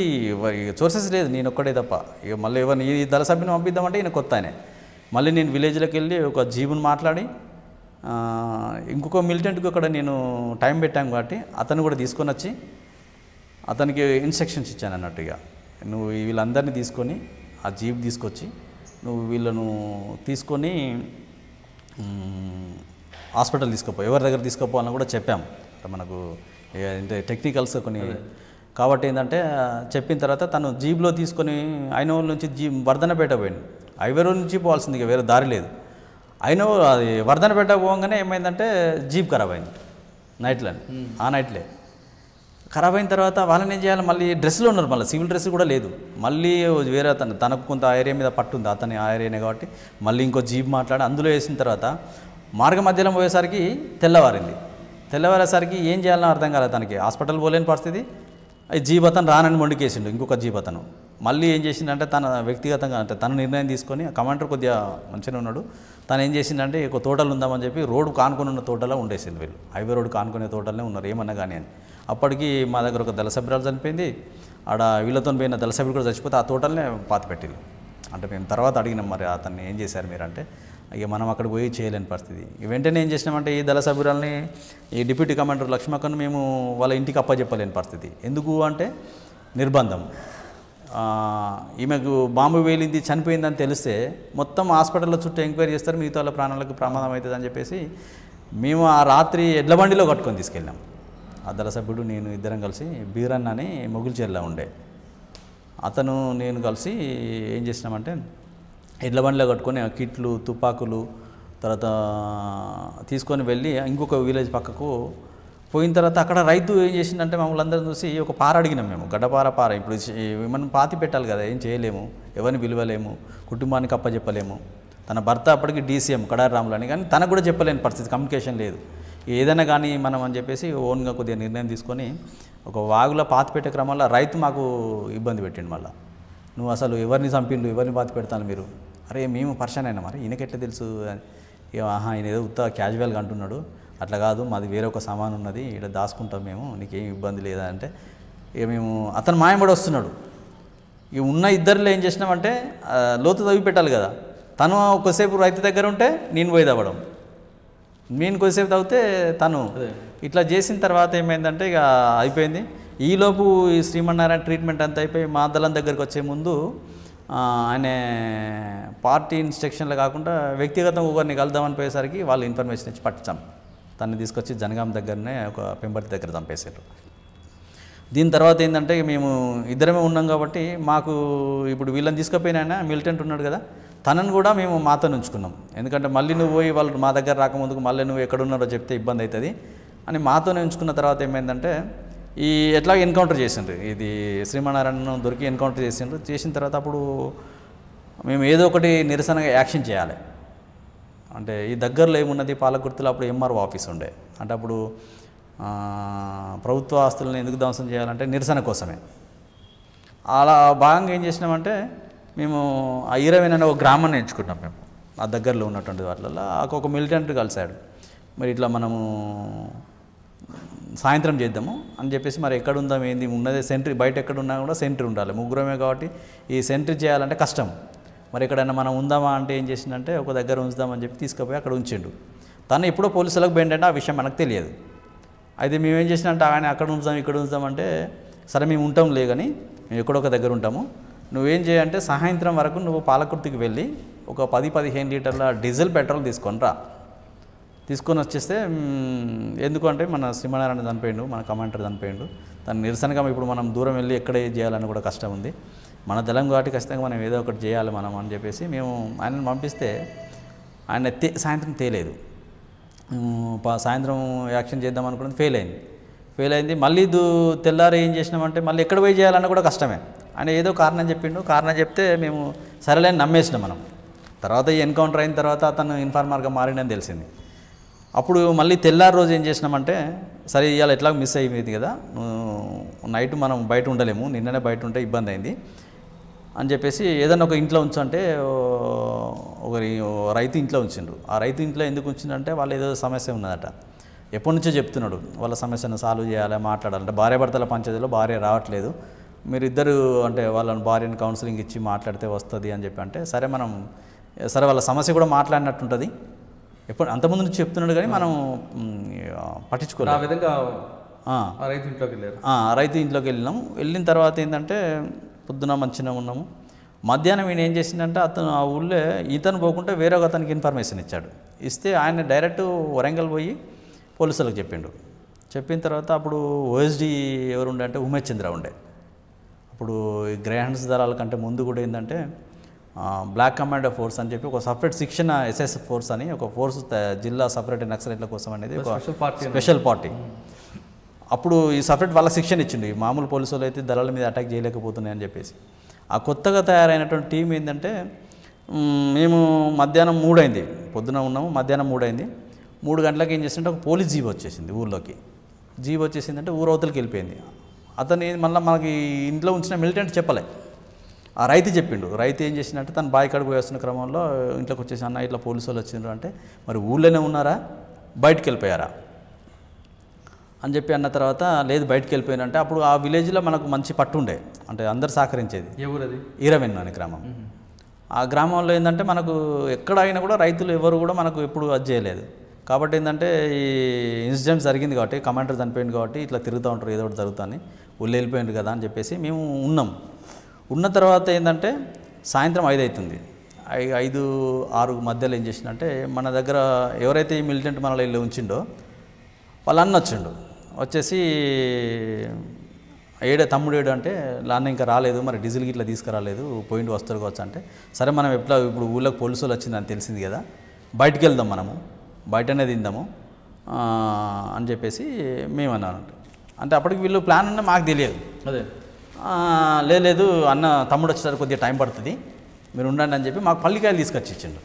సోర్సెస్ లేదు నేను ఒక్కడే తప్ప. ఇక మళ్ళీ ఎవరిని ఈ దళ సభ్యుని పంపిద్దామంటే ఈయన కొత్త ఆయనే. మళ్ళీ నేను విలేజ్లోకి వెళ్ళి ఒక జీబుని మాట్లాడి ఇంకొక మిలిటెంట్కి అక్కడ నేను టైం పెట్టాను కాబట్టి అతను కూడా తీసుకొని వచ్చి అతనికి ఇన్స్ట్రక్షన్స్ ఇచ్చాను అన్నట్టు ఇక. నువ్వు వీళ్ళందరినీ తీసుకొని ఆ జీప్ తీసుకొచ్చి నువ్వు వీళ్ళను తీసుకొని హాస్పిటల్ తీసుకోపో. ఎవరి దగ్గర తీసుకుపోవాలని కూడా చెప్పాము మనకు అంటే టెక్నికల్స్ కొన్ని. కాబట్టి ఏంటంటే చెప్పిన తర్వాత తను జీప్లో తీసుకొని ఐనోల్ నుంచి జీ వర్ధనపేట పోయింది హైవే రోడ్ నుంచి పోవాల్సింది ఇక వేరే దారి లేదు. ఐనో అది వర్ధనపేట పోగానే ఏమైందంటే జీప్ ఖరాబ్ అయింది. నైట్లో. ఆ నైట్లే. ఖరాబ్ అయిన తర్వాత వాళ్ళని ఏం చేయాలి? మళ్ళీ డ్రెస్లో ఉన్నారు మళ్ళీ సివిల్ డ్రెస్ కూడా లేదు. మళ్ళీ వేరే అతను తనకు కొంత ఆ ఏరియా మీద పట్టుంది అతని ఆ ఏరియానే కాబట్టి మళ్ళీ ఇంకో జీప్ మాట్లాడి అందులో వేసిన తర్వాత మార్గ మధ్యలో పోయేసరికి తెల్లవారింది. తెల్లవారేసరికి ఏం చేయాలని అర్థం కాలేదు తనకి. హాస్పిటల్ పోలేని పరిస్థితి. ఈ రానని మొండికేసిండు ఇంకొక జీబతను. మళ్ళీ ఏం చేసిందంటే తన వ్యక్తిగతంగా అంటే తన నిర్ణయం తీసుకొని కమాండర్ కొద్దిగా మంచిగా ఉన్నాడు. తను ఏం చేసిందంటే ఒక తోటలు ఉందామని చెప్పి రోడ్డు కానుకొని ఉన్న తోటలో ఉండేసింది వీళ్ళు. హైవే రోడ్డు కానుకునే తోటలనే ఉన్నారు ఏమన్నా కానీ అని. అప్పటికి మా దగ్గర ఒక దళసభ్యురాలు చనిపోయింది. ఆడ వీళ్ళతో పోయిన దళసభ్యులు కూడా చచ్చిపోతే ఆ తోటలనే పాత పెట్టిళ్ళు అంటే మేము తర్వాత అడిగినాం మరి అతన్ని ఏం చేశారు మీరు అంటే ఇక మనం అక్కడ పోయి చేయలేని పరిస్థితి. వెంటనే ఏం చేసినామంటే ఈ దళ సభ్యురాల్ని ఈ డిప్యూటీ కమాండర్ లక్ష్మక్కను మేము వాళ్ళ ఇంటికి అప్పచెప్పలేని పరిస్థితి. ఎందుకు అంటే నిర్బంధం. ఈమెకు బాంబు వేలింది చనిపోయిందని తెలిస్తే మొత్తం హాస్పిటల్లో చుట్టూ ఎంక్వైరీ చేస్తారు మిగతా వాళ్ళ ప్రాణాలకు ప్రమాదం అవుతుందని చెప్పేసి మేము ఆ రాత్రి ఎడ్ల బండిలో కట్టుకొని తీసుకెళ్ళాం. ఆ దళ సభ్యుడు నేను ఇద్దరం కలిసి బీరన్న అని మొగుల్చేర్లో ఉండే. అతను నేను కలిసి ఏం చేసినామంటే ఎడ్ల బండిలో కట్టుకొని ఆ కిట్లు తుపాకులు తర్వాత తీసుకొని వెళ్ళి ఇంకొక విలేజ్ పక్కకు పోయిన తర్వాత అక్కడ రైతు ఏం చేసిందంటే మమ్మల్ని అందరం చూసి ఒక పార అడిగినాం మేము. గడ్డపార పార. ఇప్పుడు మనం పాతి పెట్టాలి కదా ఏం చేయలేము. ఎవరిని పిలవలేము కుటుంబానికి అప్పచెప్పలేము. తన భర్త అప్పటికి డీసీఎం కడారి రాములు అని కానీ తనకు కూడా చెప్పలేని పరిస్థితి కమ్యూనికేషన్ లేదు. ఏదైనా కానీ మనం అని చెప్పేసి ఓన్గా కొద్దిగా నిర్ణయం తీసుకొని ఒక వాగులో పాతి పెట్టే క్రమంలో రైతు మాకు ఇబ్బంది పెట్టిండు మళ్ళీ. నువ్వు అసలు ఎవరిని చంపిండు ఎవరిని పాతి పెడతాను మీరు? అరే మేము పర్షన్ అయినా. మరి ఈయనకి ఎట్లా తెలుసు? ఆహా ఈయన ఏదో ఉత్త క్యాజువల్గా అంటున్నాడు. అట్లా కాదు మాది వేరే ఒక సామాన్ ఉన్నది ఇక్కడ దాచుకుంటాం మేము నీకేం ఇబ్బంది లేదా అంటే ఇక మేము అతను మాయబడి వస్తున్నాడు. ఇక ఉన్న ఇద్దరిలో ఏం చేసినామంటే లోతు తవ్వి పెట్టాలి కదా. తను కొద్దిసేపు రైతు దగ్గర ఉంటే నేను పోయి తవ్వడం. నేను కొద్దిసేపు తవ్వితే తను. ఇట్లా చేసిన తర్వాత ఏమైందంటే ఇక అయిపోయింది. ఈలోపు ఈ శ్రీమన్నారాయణ ట్రీట్మెంట్ అంతా అయిపోయి మా దళం దగ్గరికి వచ్చే ముందు అనే ఆయన పార్టీ ఇన్స్ట్రక్షన్లు కాకుండా వ్యక్తిగతంగా ఒకరిని కలుద్దామని పోయేసరికి వాళ్ళు ఇన్ఫర్మేషన్ ఇచ్చి పట్టించాం. తన్ని తీసుకొచ్చి జనగాం దగ్గరనే ఒక పెంబర్తి దగ్గర చంపేశారు. దీని తర్వాత ఏంటంటే మేము ఇద్దరమే ఉన్నాం కాబట్టి మాకు ఇప్పుడు వీళ్ళని తీసుకుపోయినా మిలిటెంట్ ఉన్నాడు కదా తనను కూడా మేము మాతో ఉంచుకున్నాం. ఎందుకంటే మళ్ళీ నువ్వు పోయి వాళ్ళు మా దగ్గర రాకముందుకు మళ్ళీ నువ్వు ఎక్కడున్నారో చెప్తే ఇబ్బంది అవుతుంది. అని మాతోనే ఉంచుకున్న తర్వాత ఏమైందంటే ఈ ఎట్లా ఎన్కౌంటర్ చేసిండ్రు? ఇది శ్రీమన్నారాయణ దొరికి ఎన్కౌంటర్ చేసిండ్రు. చేసిన తర్వాత అప్పుడు మేము ఏదో ఒకటి నిరసనగా యాక్షన్ చేయాలి. అంటే ఈ దగ్గరలో ఏమున్నది? పాలకుర్తిలో అప్పుడు ఎంఆర్ఓ ఆఫీస్ ఉండే. అంటే అప్పుడు ప్రభుత్వ ఆస్తులను ఎందుకు ధ్వంసం చేయాలంటే నిరసన కోసమే. అలా భాగంగా ఏం చేసినామంటే మేము ఆ ఇరవై అనే ఒక గ్రామాన్ని ఎంచుకున్నాం మేము. ఆ దగ్గరలో ఉన్నటువంటి వాటిలలో ఒక మిలిటెంట్ కలిశాడు. మరి ఇట్లా మనము సాయంత్రం చేద్దాము అని చెప్పేసి మరి ఎక్కడ ఉందాం ఏంది? ఉన్నదే సెంట్రీ బయట ఎక్కడ ఉన్నా కూడా సెంట్రీ ఉండాలి. ముగ్గురమే కాబట్టి ఈ సెంట్రీ చేయాలంటే కష్టం. మరి ఎక్కడైనా మనం ఉందామా అంటే ఏం చేసిందంటే ఒక దగ్గర ఉంచుదామని చెప్పి తీసుకుపోయి అక్కడ ఉంచిండు. తను ఎప్పుడో పోలీసులకు పోయిందంటే ఆ విషయం మనకు తెలియదు. అయితే మేమేం చేసినంటే ఆయన అక్కడ ఉంచుదాం ఇక్కడ ఉంచుదామంటే సరే మేము ఉంటాం లే కానీ మేము ఎక్కడొక దగ్గర ఉంటాము. నువ్వేం చేయంటే సాయంత్రం వరకు నువ్వు పాలకుర్తికి వెళ్ళి ఒక పది పదిహేను లీటర్ల డీజిల్ పెట్రోల్ తీసుకొని రా. తీసుకొని వచ్చేస్తే ఎందుకంటే మన సింహనారాయణ చనిపోయిండు మన కమాండర్ చనిపోయిండు. దాని నిరసనగా ఇప్పుడు మనం దూరం వెళ్ళి ఎక్కడ ఏది చేయాలని కూడా కష్టం ఉంది. మన దళం కాబట్టి ఖచ్చితంగా మనం ఏదో ఒకటి చేయాలి మనం అని చెప్పేసి మేము ఆయనను పంపిస్తే ఆయన తే సాయంత్రం తేలేదు. పా- సాయంత్రం యాక్షన్ చేద్దాం అనుకున్నది ఫెయిల్ అయింది. ఫెయిల్ అయింది. మళ్ళీ దూ తెల్లారి ఏం చేసినామంటే మళ్ళీ ఎక్కడ పోయి చేయాలన్నా కూడా కష్టమే. ఆయన ఏదో కారణం చెప్పిండు. కారణం చెప్తే మేము సరేలేని నమ్మేసినాం మనం. తర్వాత ఎన్కౌంటర్ అయిన తర్వాత అతను ఇన్ఫార్మర్గా మారిండని తెలిసింది. అప్పుడు మళ్ళీ తెల్లారి రోజు ఏం చేసినామంటే సరే ఇవాళ ఎట్లా మిస్ అయిపోయింది కదా నైట్ మనం బయట ఉండలేము నిన్ననే బయట ఉంటే ఇబ్బంది అయింది అని చెప్పేసి ఏదైనా ఒక ఇంట్లో ఉంచంటే ఒకరి ఓ రైతు ఇంట్లో ఉంచిండ్రు. ఆ రైతు ఇంట్లో ఎందుకు ఉంచిందంటే వాళ్ళు ఏదో సమస్య ఉన్నదట. ఎప్పటి నుంచో చెప్తున్నాడు వాళ్ళ సమస్యను సాల్వ్ చేయాలి మాట్లాడాలంటే భార్య భర్తల పంచాయతీలో భార్య రావట్లేదు. మీరిద్దరు అంటే వాళ్ళని భార్యని కౌన్సిలింగ్ ఇచ్చి మాట్లాడితే వస్తుంది అని చెప్పి అంటే సరే మనం సరే వాళ్ళ సమస్య కూడా మాట్లాడినట్టుంటుంది. ఎప్పుడు అంతకుముందు నుంచి చెప్తున్నాడు కానీ మనం ఆ పట్టించుకోలేదు. విధంగా ఆ. ఆ రైతు ఇంట్లోకి వెళ్ళారు. రైతు ఇంట్లోకి వెళ్ళినాము. వెళ్ళిన తర్వాత ఏంటంటే పొద్దున మంచిగా ఉన్నాము. మధ్యాహ్నం ఈయన ఏం చేసిందంటే అతను ఆ ఊళ్ళో ఇతను పోకుంటే వేరే ఒక అతనికి ఇన్ఫర్మేషన్ ఇచ్చాడు. ఇస్తే ఆయన డైరెక్ట్ వరంగల్ పోయి పోలీసులకు చెప్పిండు. చెప్పిన తర్వాత అప్పుడు ఓఎస్డి ఎవరు ఉండే అంటే ఉమేష్ చంద్ర ఉండే. అప్పుడు ఈ గ్రహాండ్స్ దళాల కంటే ముందు కూడా ఏంటంటే బ్లాక్ కమాండో ఫోర్స్ అని చెప్పి ఒక సపరేట్ శిక్షణ ఎస్ఎస్ ఫోర్స్ అని ఒక ఫోర్స్ జిల్లా సపరేట్ నక్సలైట్ల కోసం అనేది ఒక స్పెషల్ పార్టీ అప్పుడు ఈ సపరేట్ వాళ్ళ శిక్షణ ఇచ్చిండు. ఈ మామూలు పోలీసు వాళ్ళు అయితే దళాల మీద అటాక్ చేయలేకపోతున్నాయి అని చెప్పేసి. ఆ కొత్తగా తయారైనటువంటి టీం ఏంటంటే మేము మధ్యాహ్నం మూడైంది. పొద్దున ఉన్నాము మధ్యాహ్నం మూడైంది. మూడు గంటలకు ఏం చేసిందంటే ఒక పోలీస్ జీప్ వచ్చేసింది ఊర్లోకి. జీప్ వచ్చేసిందంటే ఊరవతలకి వెళ్ళిపోయింది. అతన్ని మళ్ళీ మనకి ఇంట్లో ఉంచిన మిలిటెంట్ చెప్పలే. ఆ రైతు చెప్పిండు రైతు ఏం చేసిందంటే తను బావి కడుపు వేస్తున్న క్రమంలో ఇంట్లోకి వచ్చేసి అన్న ఇట్లా పోలీసు వాళ్ళు వచ్చిండ్రు అంటే మరి ఊళ్ళోనే ఉన్నారా? బయటికి వెళ్ళిపోయారా? అని చెప్పి అన్న తర్వాత లేదు బయటికి వెళ్ళిపోయినంటే అప్పుడు ఆ విలేజ్లో మనకు మంచి పట్టు ఉండే అంటే అందరు సహకరించేది. ఏ ఊరది? ఈరవెన్ను అనే గ్రామం. ఆ గ్రామంలో ఏంటంటే మనకు ఎక్కడ అయినా కూడా రైతులు ఎవరు కూడా మనకు ఎప్పుడు అది చేయలేదు. కాబట్టి ఏంటంటే ఈ ఇన్సిడెంట్ జరిగింది కాబట్టి కమాండర్ చనిపోయింది కాబట్టి ఇట్లా తిరుగుతూ ఉంటారు ఏదో ఒకటి జరుగుతుంది ఊళ్ళో వెళ్ళిపోయింది కదా అని చెప్పేసి మేము ఉన్నాం. ఉన్న తర్వాత ఏంటంటే సాయంత్రం ఐదు అవుతుంది ఐ- ఐదు ఆరు మధ్యలో ఏం చేసిందంటే మన దగ్గర ఎవరైతే ఈ మిలిటెంట్ మనలో వెళ్ళి ఉంచిండో వాళ్ళ అన్న వచ్చిండు. వచ్చేసి ఏడే తమ్ముడు ఏడు అంటే నాన్న ఇంకా రాలేదు మరి డీజిల్ గిట్లా తీసుకురాలేదు పోయిండు వస్తారు కావచ్చు అంటే సరే మనం ఎట్లా ఇప్పుడు ఊళ్ళోకి పోలీసులు వచ్చిందని తెలిసింది కదా బయటికి వెళ్దాం మనము బయటనే తిందాము అని చెప్పేసి మేము అన్నాను అంటే అప్పటికి వీళ్ళు ప్లాన్ ఉన్నా మాకు తెలియదు. అదే. లేదు అన్న తమ్ముడు వచ్చేసరికి కొద్దిగా టైం పడుతుంది. మీరు ఉండండి అని చెప్పి మాకు పల్లికాయలు తీసుకొచ్చి ఇచ్చిండు.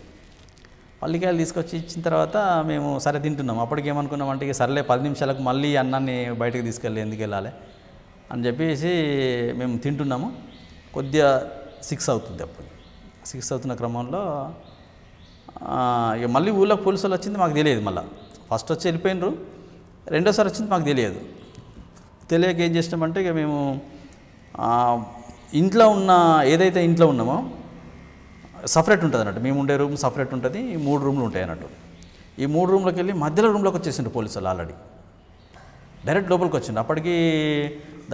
పల్లికాయలు తీసుకొచ్చి ఇచ్చిన తర్వాత మేము సరే తింటున్నాం. అప్పటికి ఏమనుకున్నాం అంటే సరేలే సర్లే పది నిమిషాలకు మళ్ళీ అన్నాన్ని బయటకు తీసుకెళ్ళి ఎందుకు వెళ్ళాలి అని చెప్పేసి మేము తింటున్నాము. కొద్దిగా సిక్స్ అవుతుంది అప్పుడు. సిక్స్ అవుతున్న క్రమంలో ఇక మళ్ళీ ఊళ్ళో పోలీసులు వాళ్ళు వచ్చింది మాకు తెలియదు మళ్ళీ. ఫస్ట్ వచ్చి వెళ్ళిపోయినరు. రెండోసారి వచ్చింది మాకు తెలియదు. తెలియక ఏం చేసినామంటే ఇక మేము ఇంట్లో ఉన్న ఏదైతే ఇంట్లో ఉన్నామో సపరేట్ ఉంటుంది అన్నట్టు. మేము ఉండే రూమ్ సపరేట్ ఉంటుంది ఈ మూడు రూమ్లు ఉంటాయి అన్నట్టు. ఈ మూడు రూమ్లోకి వెళ్ళి మధ్యలో రూమ్లోకి వచ్చేసిండు పోలీసు వాళ్ళు ఆల్రెడీ. డైరెక్ట్ లోపలికి వచ్చిండు అప్పటికి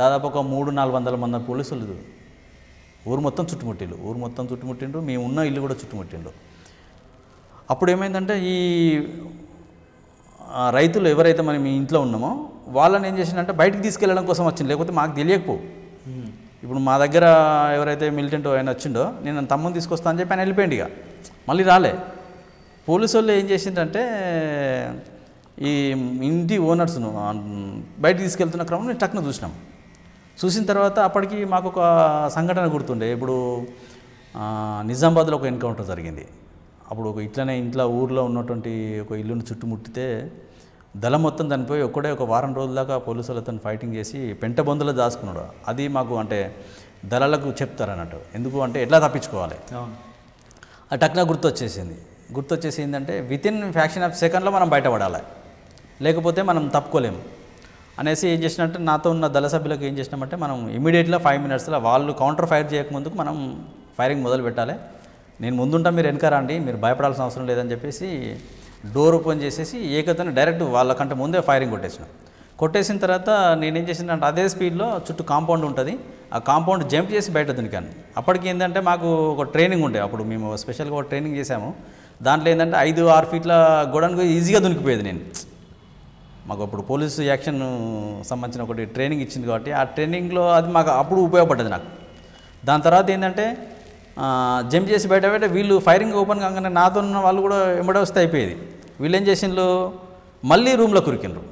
దాదాపు ఒక మూడు నాలుగు వందల మంది పోలీసులు ఊరు మొత్తం చుట్టుముట్టిండు ఊరు మొత్తం చుట్టుముట్టిండు మేము ఉన్న ఇల్లు కూడా చుట్టుముట్టిండు అప్పుడు ఏమైందంటే ఈ రైతులు ఎవరైతే మనం మీ ఇంట్లో ఉన్నామో వాళ్ళని ఏం చేసిందంటే బయటికి తీసుకెళ్ళడం కోసం వచ్చింది లేకపోతే మాకు తెలియకపోవు. ఇప్పుడు మా దగ్గర ఎవరైతే మిలిటెంట్ ఆయన వచ్చిండో నేను తమ్ముని తీసుకొస్తా అని చెప్పి ఆయన వెళ్ళిపోయింది ఇక. మళ్ళీ రాలే. పోలీసు వాళ్ళు ఏం చేసిందంటే ఈ ఇంటి ఓనర్స్ను బయట తీసుకెళ్తున్న క్రమంలో నేను టక్ను చూసినాం. చూసిన తర్వాత అప్పటికి మాకు ఒక సంఘటన గుర్తుండే. ఇప్పుడు నిజామాబాద్లో ఒక ఎన్కౌంటర్ జరిగింది. అప్పుడు ఒక ఇట్లనే ఇంట్లో ఊర్లో ఉన్నటువంటి ఒక ఇల్లును చుట్టుముట్టితే దళం మొత్తం చనిపోయి ఒక్కడే ఒక వారం రోజుల దాకా పోలీసులు అతను ఫైటింగ్ చేసి పెంట బొందలో దాచుకున్నాడు. అది మాకు అంటే దళాలకు చెప్తారు అన్నట్టు ఎందుకు అంటే ఎట్లా తప్పించుకోవాలి? ఆ టక్న గుర్తొచ్చేసింది. గుర్తొచ్చేసి ఏంటంటే విత్ ఇన్ ఫ్యాక్షన్ ఆఫ్ సెకండ్లో మనం బయటపడాలి. లేకపోతే మనం తప్పుకోలేము. అనేసి ఏం చేసినట్టు నాతో ఉన్న దళ సభ్యులకు ఏం చేసినామంటే మనం ఇమీడియట్గా ఫైవ్ మినిట్స్లో వాళ్ళు కౌంటర్ ఫైర్ చేయకముందుకు మనం ఫైరింగ్ మొదలు పెట్టాలి నేను ముందుంటా మీరు వెనక రండి మీరు భయపడాల్సిన అవసరం లేదని చెప్పేసి డోర్ ఓపెన్ చేసేసి ఏకతను డైరెక్ట్ వాళ్ళకంటే ముందే ఫైరింగ్ కొట్టేసిన. కొట్టేసిన తర్వాత నేనేం చేసిందంటే అదే స్పీడ్లో చుట్టూ కాంపౌండ్ ఉంటుంది. ఆ కాంపౌండ్ జంప్ చేసి బయట దునికాను అప్పటికి ఏంటంటే మాకు ఒక ట్రైనింగ్ ఉండే. అప్పుడు మేము స్పెషల్గా ఒక ట్రైనింగ్ చేశాము. దాంట్లో ఏంటంటే ఐదు ఆరు ఫీట్ల గోడనికి ఈజీగా దునికిపోయేది నేను. మాకు అప్పుడు పోలీసు యాక్షన్ సంబంధించిన ఒకటి ట్రైనింగ్ ఇచ్చింది కాబట్టి ఆ ట్రైనింగ్లో అది మాకు అప్పుడు ఉపయోగపడ్డది నాకు. దాని తర్వాత ఏంటంటే జంప్ చేసి బయట బయట వీళ్ళు ఫైరింగ్ ఓపెన్ కాగానే నాతో ఉన్న వాళ్ళు కూడా ఎంబడే వస్తే అయిపోయేది. వీళ్ళు ఏం చేసిండ్రు? మళ్ళీ రూమ్లో కురికిండ్రు.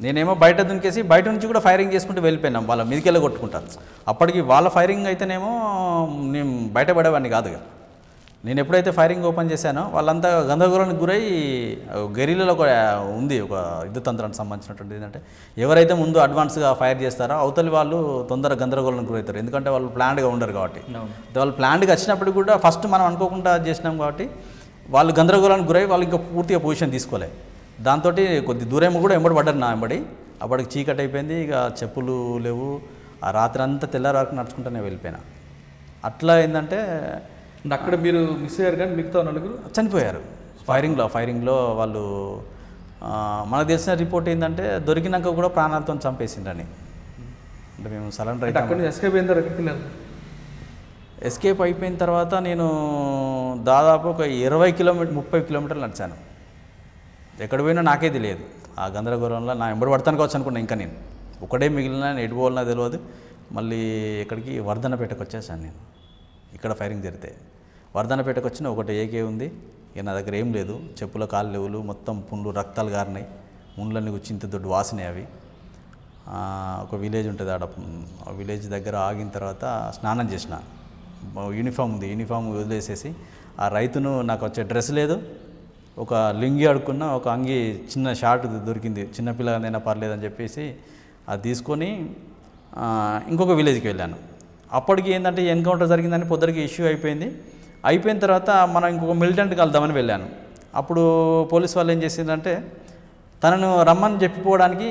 నేనేమో బయట దునికేసి బయట నుంచి కూడా ఫైరింగ్ చేసుకుంటూ వెళ్ళిపోయినాం. వాళ్ళ మీదకెళ్ళి కొట్టుకుంటాను అప్పటికి వాళ్ళ ఫైరింగ్ అయితేనేమో నేను బయట పడేవాడిని కాదుగా. నేను ఎప్పుడైతే ఫైరింగ్ ఓపెన్ చేశానో వాళ్ళంతా గందరగోళానికి గురై గెరీలలో ఒక ఉంది ఒక యుద్ధ తంత్రానికి సంబంధించినటువంటి ఏంటంటే ఎవరైతే ముందు అడ్వాన్స్గా ఫైర్ చేస్తారో అవతలి వాళ్ళు తొందరగా గందరగోళానికి గురవుతారు. ఎందుకంటే వాళ్ళు ప్లాన్డ్గా ఉండరు కాబట్టి. వాళ్ళు ప్లాన్డ్గా వచ్చినప్పుడు కూడా ఫస్ట్ మనం అనుకోకుండా చేసినాం కాబట్టి వాళ్ళు గందరగోళానికి గురై వాళ్ళు ఇంకా పూర్తిగా పొజిషన్ తీసుకోలే. దాంతో కొద్ది దూరం కూడా ఎంబడి పడ్డారు నా ఎంబడి. అప్పటికి చీకటి అయిపోయింది ఇక చెప్పులు లేవు. ఆ రాత్రి అంతా తెల్లారి వరకు నడుచుకుంటూనే వెళ్ళిపోయినా. అట్లా ఏంటంటే అక్కడ మీరు మిస్ అయ్యారు కానీ మిగతా నలుగురు? చనిపోయారు. ఫైరింగ్లో ఫైరింగ్లో వాళ్ళు ఆ, మనకు తెలిసిన రిపోర్ట్ ఏంటంటే దొరికినాక కూడా ప్రాణాలతో చంపేసిండ్రని. అంటే మేము సరెండర్ అయితే ఎస్కేప్ అయిన వెళ్ళారు? ఎస్కేప్ అయిపోయిన తర్వాత నేను దాదాపు ఒక ఇరవై కిలోమీటర్ ముప్పై కిలోమీటర్లు నడిచాను. ఎక్కడ పోయినా నాకే తెలియదు. ఆ గందరగోళంలో నా ఎంబడి పడతానికి వచ్చి అనుకున్నా ఇంకా నేను. ఒకటే మిగిలిన నేను ఎటు పోవాలన్నా తెలియదు. మళ్ళీ ఎక్కడికి వర్ధనపేటకు వచ్చేసాను నేను. ఇక్కడ ఫైరింగ్ జరిగితే. వర్ధనపేటకు వచ్చిన ఒకటి ఏకే ఉంది. ఇక నా దగ్గర ఏం లేదు. చెప్పుల కాలు లేవులు మొత్తం పుండ్లు రక్తాలు గారినాయి. ముండ్లన్నీ వచ్చింత దొడ్డు వాసనే అవి. ఒక విలేజ్ ఉంటుంది ఆడ. ఆ విలేజ్ దగ్గర ఆగిన తర్వాత స్నానం చేసిన. యూనిఫామ్ ఉంది. యూనిఫామ్ వదిలేసేసి ఆ రైతును నాకు వచ్చే డ్రెస్ లేదు. ఒక లింగి అడుక్కున్న ఒక అంగి చిన్న షార్ట్ దొరికింది. చిన్నపిల్లలైనా పర్లేదని చెప్పేసి అది తీసుకొని ఇంకొక విలేజ్కి వెళ్ళాను. అప్పటికి ఏంటంటే ఎన్కౌంటర్ జరిగిందని పొద్దురికి ఇష్యూ అయిపోయింది. అయిపోయిన తర్వాత మనం ఇంకొక మిలిటెంట్కి వెళ్దామని వెళ్ళాను. అప్పుడు పోలీస్ వాళ్ళు ఏం చేసిందంటే తనను రమ్మని చెప్పిపోవడానికి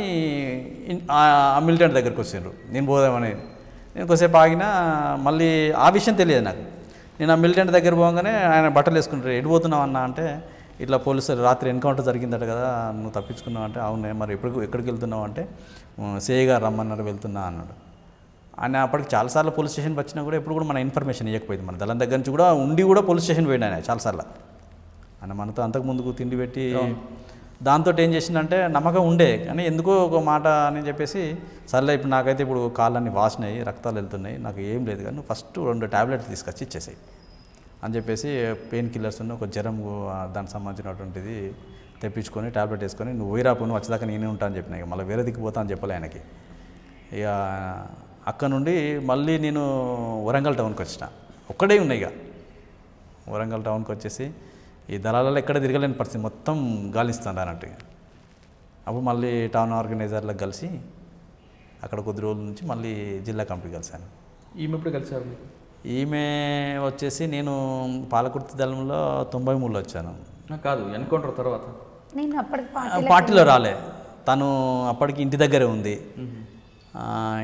ఆ మిలిటెంట్ దగ్గరికి వచ్చిండ్రు. నేను పోదామని. నేను కొద్దిసేపు ఆగినా మళ్ళీ ఆ విషయం తెలియదు నాకు. నేను ఆ మిలిటెంట్ దగ్గర పోగానే ఆయన బట్టలు వేసుకుంటారు ఎటు పోతున్నావు అన్న? అంటే ఇట్లా పోలీసులు రాత్రి ఎన్కౌంటర్ జరిగిందట కదా నువ్వు తప్పించుకున్నావు అంటే అవునే మరి ఎప్పుడు ఎక్కడికి వెళ్తున్నావు? అంటే సేయ గారు రమ్మన్నారు వెళ్తున్నా అన్నాడు. ఆయన అప్పటికి చాలాసార్లు పోలీస్ స్టేషన్కి వచ్చినా కూడా ఎప్పుడు కూడా మన ఇన్ఫర్మేషన్ ఇవ్వకపోయింది మన దళం దగ్గర నుంచి కూడా ఉండి కూడా పోలీస్ స్టేషన్ పోయినా ఆయన చాలాసార్లు. ఆయన మనతో అంతకు ముందుకు తిండి పెట్టి దాంతో ఏం చేసిందంటే నమ్మకం ఉండే కానీ ఎందుకో ఒక మాట అని చెప్పేసి సర్లే ఇప్పుడు నాకైతే ఇప్పుడు కాళ్ళన్నీ వాసినాయి రక్తాలు వెళ్తున్నాయి నాకు ఏం లేదు కానీ ఫస్ట్ రెండు ట్యాబ్లెట్స్ తీసుకొచ్చి ఇచ్చేసాయి అని చెప్పేసి పెయిన్ కిల్లర్స్ ఉన్న ఒక జ్వరం దానికి సంబంధించినటువంటిది తెప్పించుకొని ట్యాబ్లెట్ వేసుకొని నువ్వు పోయిరాపు నువ్వు వచ్చేదాకా నేనే ఉంటా అని చెప్పిన ఇక. మళ్ళీ వేరే దిక్కు పోతా అని చెప్పలే ఆయనకి. ఇక అక్కడ నుండి మళ్ళీ నేను వరంగల్ టౌన్కి వచ్చిన. ఒక్కడే ఉన్నాయి ఇక. వరంగల్ టౌన్కి వచ్చేసి ఈ దళాలలో ఎక్కడ తిరగలేని పరిస్థితి. మొత్తం గాలిస్తాను అన్నట్టు. అప్పుడు మళ్ళీ టౌన్ ఆర్గనైజర్లకు కలిసి అక్కడ కొద్ది రోజుల నుంచి మళ్ళీ జిల్లా కమిటీ కలిశాను. ఈమె ఎప్పుడు కలిసారు ఈమె వచ్చేసి నేను పాలకుర్తి దళంలో తొంభై మూడులో వచ్చాను కాదు ఎన్కౌంటర్ తర్వాత. నేను అప్పటికి ఆ, పార్టీలో పార్టీలో రాలే. తను అప్పటికి ఇంటి దగ్గరే ఉంది.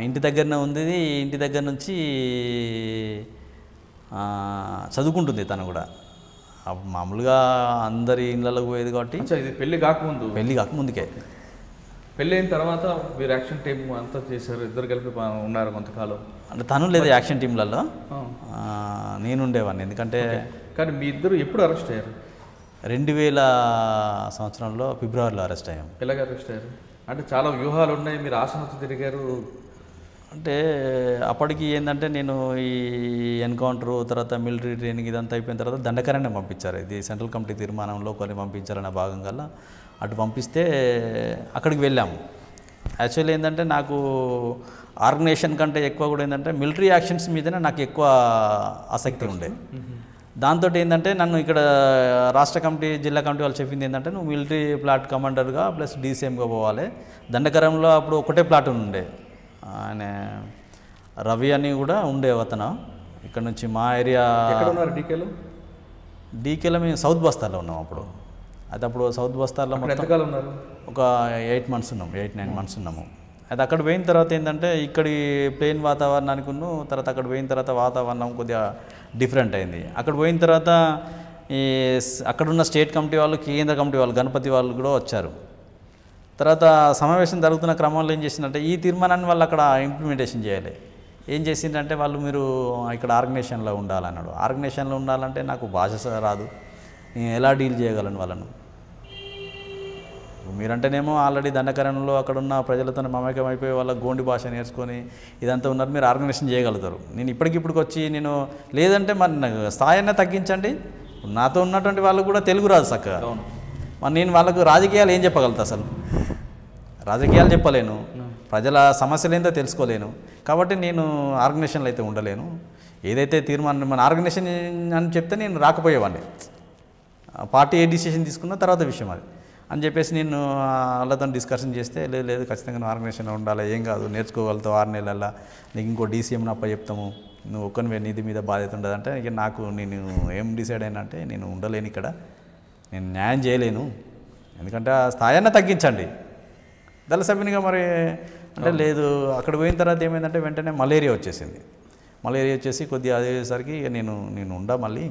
ఇంటి దగ్గరనే ఉంది ఇంటి దగ్గర నుంచి చదువుకుంటుంది తను కూడా. మామూలుగా అందరి ఇళ్ళలోకి పోయేది కాబట్టి ఇది పెళ్ళి కాకముందు. పెళ్ళి కాక ముందుకే పెళ్ళి అయిన తర్వాత మీరు యాక్షన్ టీం అంతా చేశారు ఇద్దరు కలిపి ఉన్నారు కొంతకాలం. అంటే తను లేదు యాక్షన్ టీంలలో నేను ఉండేవాడిని ఎందుకంటే కానీ మీ ఇద్దరు ఎప్పుడు అరెస్ట్ అయ్యారు? రెండు వేల సంవత్సరంలో ఫిబ్రవరిలో అరెస్ట్ అయ్యాం. ఎలాగ అరెస్ట్ అయ్యారు? అంటే చాలా వ్యూహాలు ఉన్నాయి మీరు ఆసనతో తిరిగారు. అంటే అప్పటికి ఏంటంటే నేను ఈ ఎన్కౌంటర్ తర్వాత మిలిటరీ ట్రైనింగ్ ఇదంతా అయిపోయిన తర్వాత దండకరణ్యం పంపించారు. ఇది సెంట్రల్ కమిటీ తీర్మానంలో కొన్ని పంపించారనే భాగం గల అటు పంపిస్తే అక్కడికి వెళ్ళాము. యాక్చువల్లీ ఏంటంటే నాకు ఆర్గనైజేషన్ కంటే ఎక్కువ కూడా ఏంటంటే మిలిటరీ యాక్షన్స్ మీదనే నాకు ఎక్కువ ఆసక్తి ఉండే. దాంతో ఏంటంటే నన్ను ఇక్కడ రాష్ట్ర కమిటీ జిల్లా కమిటీ వాళ్ళు చెప్పింది ఏంటంటే నువ్వు మిలిటరీ ప్లాట్ కమాండర్గా ప్లస్ డీసీఎంగా పోవాలి. దండకరంలో అప్పుడు ఒకటే ప్లాట్ ఉండే. ఆయన రవి అని కూడా ఉండే అతను. ఇక్కడ నుంచి మా ఏరియా ఉన్నారు డీకేలో? డీకేలో మేము సౌత్ బస్తాలో ఉన్నాం అప్పుడు. అది అప్పుడు సౌత్ బస్తాలో అక్కడ మొత్తం ఎంతకాలం ఉన్నారు? ఒక ఎయిట్ మంత్స్ ఉన్నాం ఎయిట్ నైన్ మంత్స్ ఉన్నాము. అది అక్కడ పోయిన తర్వాత ఏంటంటే ఇక్కడి ప్లెయిన్ వాతావరణానికి ఉన్ను తర్వాత అక్కడ పోయిన తర్వాత వాతావరణం కొద్దిగా డిఫరెంట్ అయింది. అక్కడ పోయిన తర్వాత ఈ అక్కడున్న స్టేట్ కమిటీ వాళ్ళు కేంద్ర కమిటీ వాళ్ళు గణపతి వాళ్ళు కూడా వచ్చారు. తర్వాత సమావేశం జరుగుతున్న క్రమంలో ఏం చేసిందంటే ఈ తీర్మానాన్ని వాళ్ళు అక్కడ ఇంప్లిమెంటేషన్ చేయాలి. ఏం చేసిందంటే వాళ్ళు మీరు ఇక్కడ ఆర్గనైజేషన్లో ఉండాలన్నాడు. ఆర్గనైజేషన్లో ఉండాలంటే నాకు భాష రాదు. నేను ఎలా డీల్ చేయగలను వాళ్ళను? మీరంటేనేమో ఆల్రెడీ దండకరణలో అక్కడ ఉన్న ప్రజలతో మమేకం అయిపోయి వాళ్ళ గోండి భాష నేర్చుకొని ఇదంతా ఉన్నారు మీరు ఆర్గనైజేషన్ చేయగలుగుతారు. నేను ఇప్పటికిప్పటికి వచ్చి నేను లేదంటే మరి నాకు స్థాయినే తగ్గించండి. నాతో ఉన్నటువంటి వాళ్ళకు కూడా తెలుగు రాదు చక్కగా. అవును. మరి నేను వాళ్ళకు రాజకీయాలు ఏం చెప్పగలుగుతా అసలు? రాజకీయాలు చెప్పలేను. ప్రజల సమస్యలు ఏందో తెలుసుకోలేను. కాబట్టి నేను ఆర్గనైజేషన్లో అయితే ఉండలేను. ఏదైతే తీర్మానం మన ఆర్గనైజేషన్ అని చెప్తే నేను రాకపోయేవాడిని. ఆ పార్టీ ఏ డిసిషన్ తీసుకున్న తర్వాత విషయం అది. అని చెప్పేసి నేను వాళ్ళతో డిస్కషన్ చేస్తే లేదు లేదు ఖచ్చితంగా ఆర్గనైజేషన్లో ఉండాలి ఏం కాదు నేర్చుకోగలుగుతావు ఆరు నెలల్లో నీకు ఇంకో డీసీఎం అప్ప చెప్తాము నువ్వు ఒక్కనివే నీది మీద బాధ్యత ఉండదు అంటే ఇక నాకు నేను ఏం డిసైడ్ అయినా అంటే నేను ఉండలేను ఇక్కడ నేను న్యాయం చేయలేను ఎందుకంటే ఆ స్థాయిన్న తగ్గించండి. దళ సభ్యునిగా మరి అంటే లేదు అక్కడ పోయిన తర్వాత ఏమైందంటే వెంటనే మలేరియా వచ్చేసింది. మలేరియా వచ్చేసి కొద్దిగా అదేసరికి నేను నేను ఉండా మళ్ళీ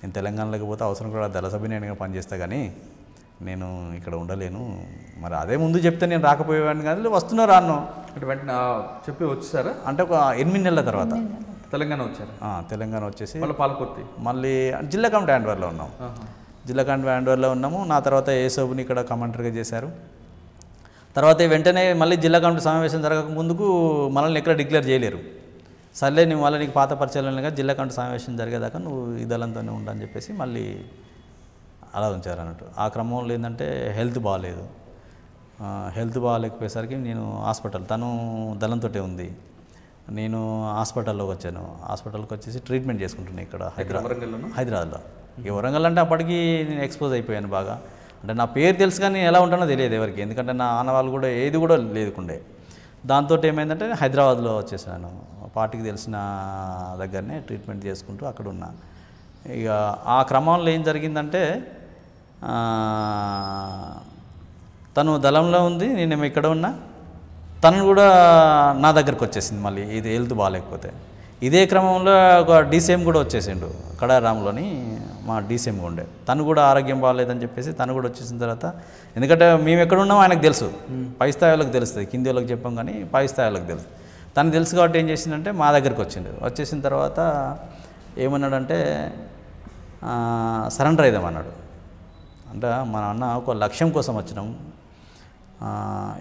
నేను తెలంగాణలోకి పోతే అవసరం కూడా దళ సభ్యునిగా పనిచేస్తా కానీ నేను ఇక్కడ ఉండలేను. మరి అదే ముందు చెప్తే నేను రాకపోయేవాడిని కానీ వస్తున్నా రాను. అంటే వెంటనే చెప్పి వచ్చేసారా? అంటే ఒక ఎనిమిది నెలల తర్వాత. తెలంగాణ వచ్చారు? ఆ, తెలంగాణ వచ్చేసి మళ్ళీ పాలకొత్తి మళ్ళీ జిల్లా కమిటీ హ్యాండ్వర్లో ఉన్నాం. జిల్లా కమిటీ హ్యాండ్వర్లో ఉన్నాము. నా తర్వాత ఏసోబుని ఇక్కడ కమాండర్గా చేశారు. తర్వాత వెంటనే మళ్ళీ జిల్లా కమిటీ సమావేశం జరగక ముందుకు మనల్ని ఎక్కడ డిక్లేర్ చేయలేరు. సర్లే నువ్వు మళ్ళీ నీకు పాత పరిచయాలుగా జిల్లా కమిటీ సమావేశం జరిగేదాకా నువ్వు ఈ దళంతోనే ఉండని చెప్పేసి మళ్ళీ అలా ఉంచారు అన్నట్టు. ఆ క్రమంలో ఏంటంటే హెల్త్ బాగాలేదు. హెల్త్ బాగాలేకపోయేసరికి నేను హాస్పిటల్ తను దళంతో ఉంది. నేను హాస్పిటల్లోకి వచ్చాను. హాస్పిటల్కి వచ్చేసి ట్రీట్మెంట్ చేసుకుంటున్నాను ఇక్కడ హైదరాబాద్ హైదరాబాద్లో. ఈ వరంగల్ అంటే అప్పటికి నేను ఎక్స్పోజ్ అయిపోయాను బాగా. అంటే నా పేరు తెలుసు కానీ ఎలా ఉంటానో తెలియదు ఎవరికి. ఎందుకంటే నా ఆనవాళ్ళు కూడా ఏది కూడా లేదుకుండే దాంతో ఏమైందంటే నేను హైదరాబాద్లో వచ్చేసాను. పార్టీకి తెలిసిన దగ్గరనే ట్రీట్మెంట్ చేసుకుంటూ అక్కడ ఉన్నా. ఇక ఆ క్రమంలో ఏం జరిగిందంటే తను దళంలో ఉంది నేనేమో ఇక్కడ ఉన్నా. తను కూడా నా దగ్గరకు వచ్చేసింది మళ్ళీ ఇది హెల్త్ బాగాలేకపోతే. ఇదే క్రమంలో ఒక డీసీఎం కూడా వచ్చేసిండు కడారాంలోని మా డీసీఎం ఉండే. తను కూడా ఆరోగ్యం బాగాలేదని చెప్పేసి తను కూడా వచ్చేసిన తర్వాత ఎందుకంటే మేము ఎక్కడ ఉన్నామో ఆయనకు తెలుసు. పై స్థాయి వాళ్ళకి తెలుస్తుంది కింది వాళ్ళకి చెప్పాం కానీ పై స్థాయి వాళ్ళకి తెలుసు తను తెలుసు కాబట్టి ఏం చేసిందంటే మా దగ్గరికి వచ్చిండు. వచ్చేసిన తర్వాత ఏమన్నాడంటే సరెండర్ అయిదామన్నాడు అంటే మన అన్న ఒక లక్ష్యం కోసం వచ్చినాం.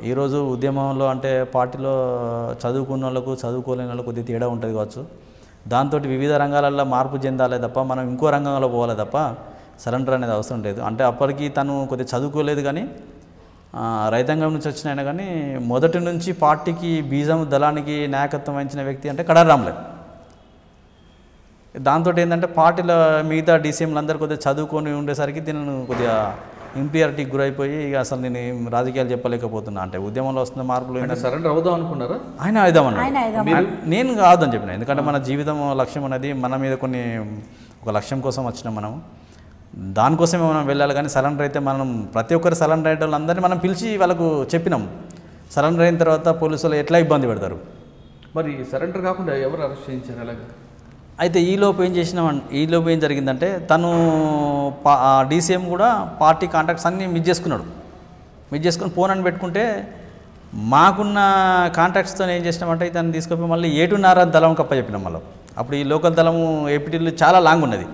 ఈరోజు ఉద్యమంలో అంటే పార్టీలో చదువుకున్న వాళ్ళకు చదువుకోలేని వాళ్ళకు కొద్దిగా తేడా ఉంటుంది కావచ్చు. దాంతో వివిధ రంగాలలో మార్పు చెందాలే తప్ప మనం ఇంకో రంగంలో పోవాలి తప్ప సరెండర్ అనేది అవసరం లేదు. అంటే అప్పటికి తను కొద్దిగా చదువుకోలేదు కానీ రైతాంగం నుంచి వచ్చిన కానీ మొదటి నుంచి పార్టీకి బీజం దళానికి నాయకత్వం వహించిన వ్యక్తి అంటే కడారాంలే దాంతో ఏంటంటే పార్టీలో మిగతా డీసీఎంలు అందరు కొద్దిగా చదువుకొని ఉండేసరికి దీనిని కొద్దిగా ఇంపీరియారిటీకి గురైపోయి ఇక అసలు నేను రాజకీయాలు చెప్పలేకపోతున్నా. అంటే ఉద్యమంలో వస్తున్న మార్పులు సరెండర్ అవుదాం అనుకున్నారా? ఆయన అయిదాం నేను కాదని చెప్పిన. ఎందుకంటే మన జీవితం లక్ష్యం అనేది మన మీద కొన్ని ఒక లక్ష్యం కోసం వచ్చినాం మనం దానికోసమే మనం వెళ్ళాలి కానీ సరెండర్ అయితే మనం ప్రతి ఒక్కరు సరెండర్ అయ్యే వాళ్ళందరినీ మనం పిలిచి వాళ్ళకు చెప్పినాం. సరెండర్ అయిన తర్వాత పోలీసులు ఎట్లా ఇబ్బంది పెడతారు? మరి సరెండర్ కాకుండా ఎవరు అరెస్ట్ చేయించారు అలాగా? అయితే ఈలోపు ఏం చేసినాం ఈలోపు ఏం జరిగిందంటే తను పా డీసీఎం కూడా పార్టీ కాంటాక్ట్స్ అన్నీ మిస్ చేసుకున్నాడు. మిస్ చేసుకుని ఫోన్ అని పెట్టుకుంటే మాకున్న కాంటాక్ట్స్తో ఏం చేసినామంటే ఇతను తీసుకుపోయి మళ్ళీ ఏటున్నర దళం కప్ప చెప్పినాం మళ్ళీ. అప్పుడు ఈ లోకల్ దళము ఏపీటీలు చాలా లాంగ్ ఉన్నది.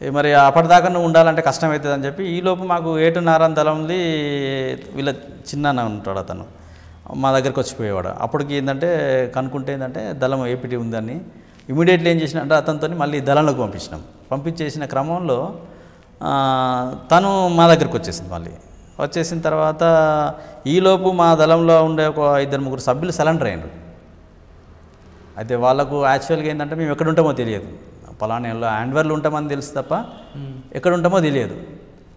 మరి అప్పటిదాకా నువ్వు ఉండాలంటే కష్టం అవుతుంది అని చెప్పి ఈలోపు మాకు ఏటున్నర దళంది వీళ్ళ చిన్న ఉంటాడు అతను. మా దగ్గరికి వచ్చిపోయేవాడు. అప్పటికి ఏంటంటే కనుక్కుంటే ఏంటంటే దళం ఏపీటీ ఉందని ఇమీడియట్లీ ఏం చేసిన అంటే అతనితో మళ్ళీ దళంలోకి పంపించినాం. పంపించేసిన క్రమంలో ఆ, తను మా దగ్గరికి వచ్చేసింది మళ్ళీ. వచ్చేసిన తర్వాత ఈలోపు మా దళంలో ఉండే ఒక ఇద్దరు ముగ్గురు సభ్యులు సరెండర్ అయ్యారు. అయితే వాళ్ళకు యాక్చువల్గా ఏంటంటే మేము ఎక్కడ ఉంటామో తెలియదు. పలానాలో హ్యాండ్వర్లు ఉంటామని తెలుసు తప్ప ఎక్కడ ఉంటామో తెలియదు.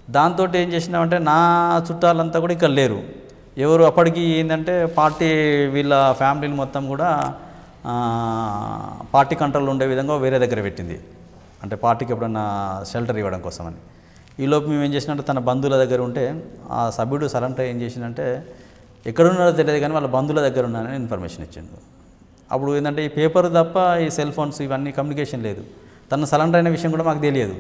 దాంతో ఏం చేసినామంటే నా చుట్టాలంతా కూడా ఇక్కడ లేరు. ఎవరు అప్పటికి ఏంటంటే పార్టీ వీళ్ళ ఫ్యామిలీని మొత్తం కూడా ఆ, పార్టీ కంట్రోల్ ఉండే విధంగా వేరే దగ్గర పెట్టింది. అంటే పార్టీకి ఎప్పుడన్నా షెల్టర్ ఇవ్వడం కోసమని. ఈలోపు మేము ఏం చేసినట్టు తన బంధువుల దగ్గర ఉంటే ఆ సభ్యుడు సరెండర్ ఏం చేసిందంటే ఎక్కడున్నారో తెలియదు కానీ వాళ్ళ బంధువుల దగ్గర ఉన్నానని ఇన్ఫర్మేషన్ ఇచ్చిండు. అప్పుడు ఏంటంటే ఈ పేపర్ తప్ప ఈ సెల్ ఫోన్స్ ఇవన్నీ కమ్యూనికేషన్ లేదు. తన సరెండర్ అయిన విషయం కూడా మాకు తెలియదు.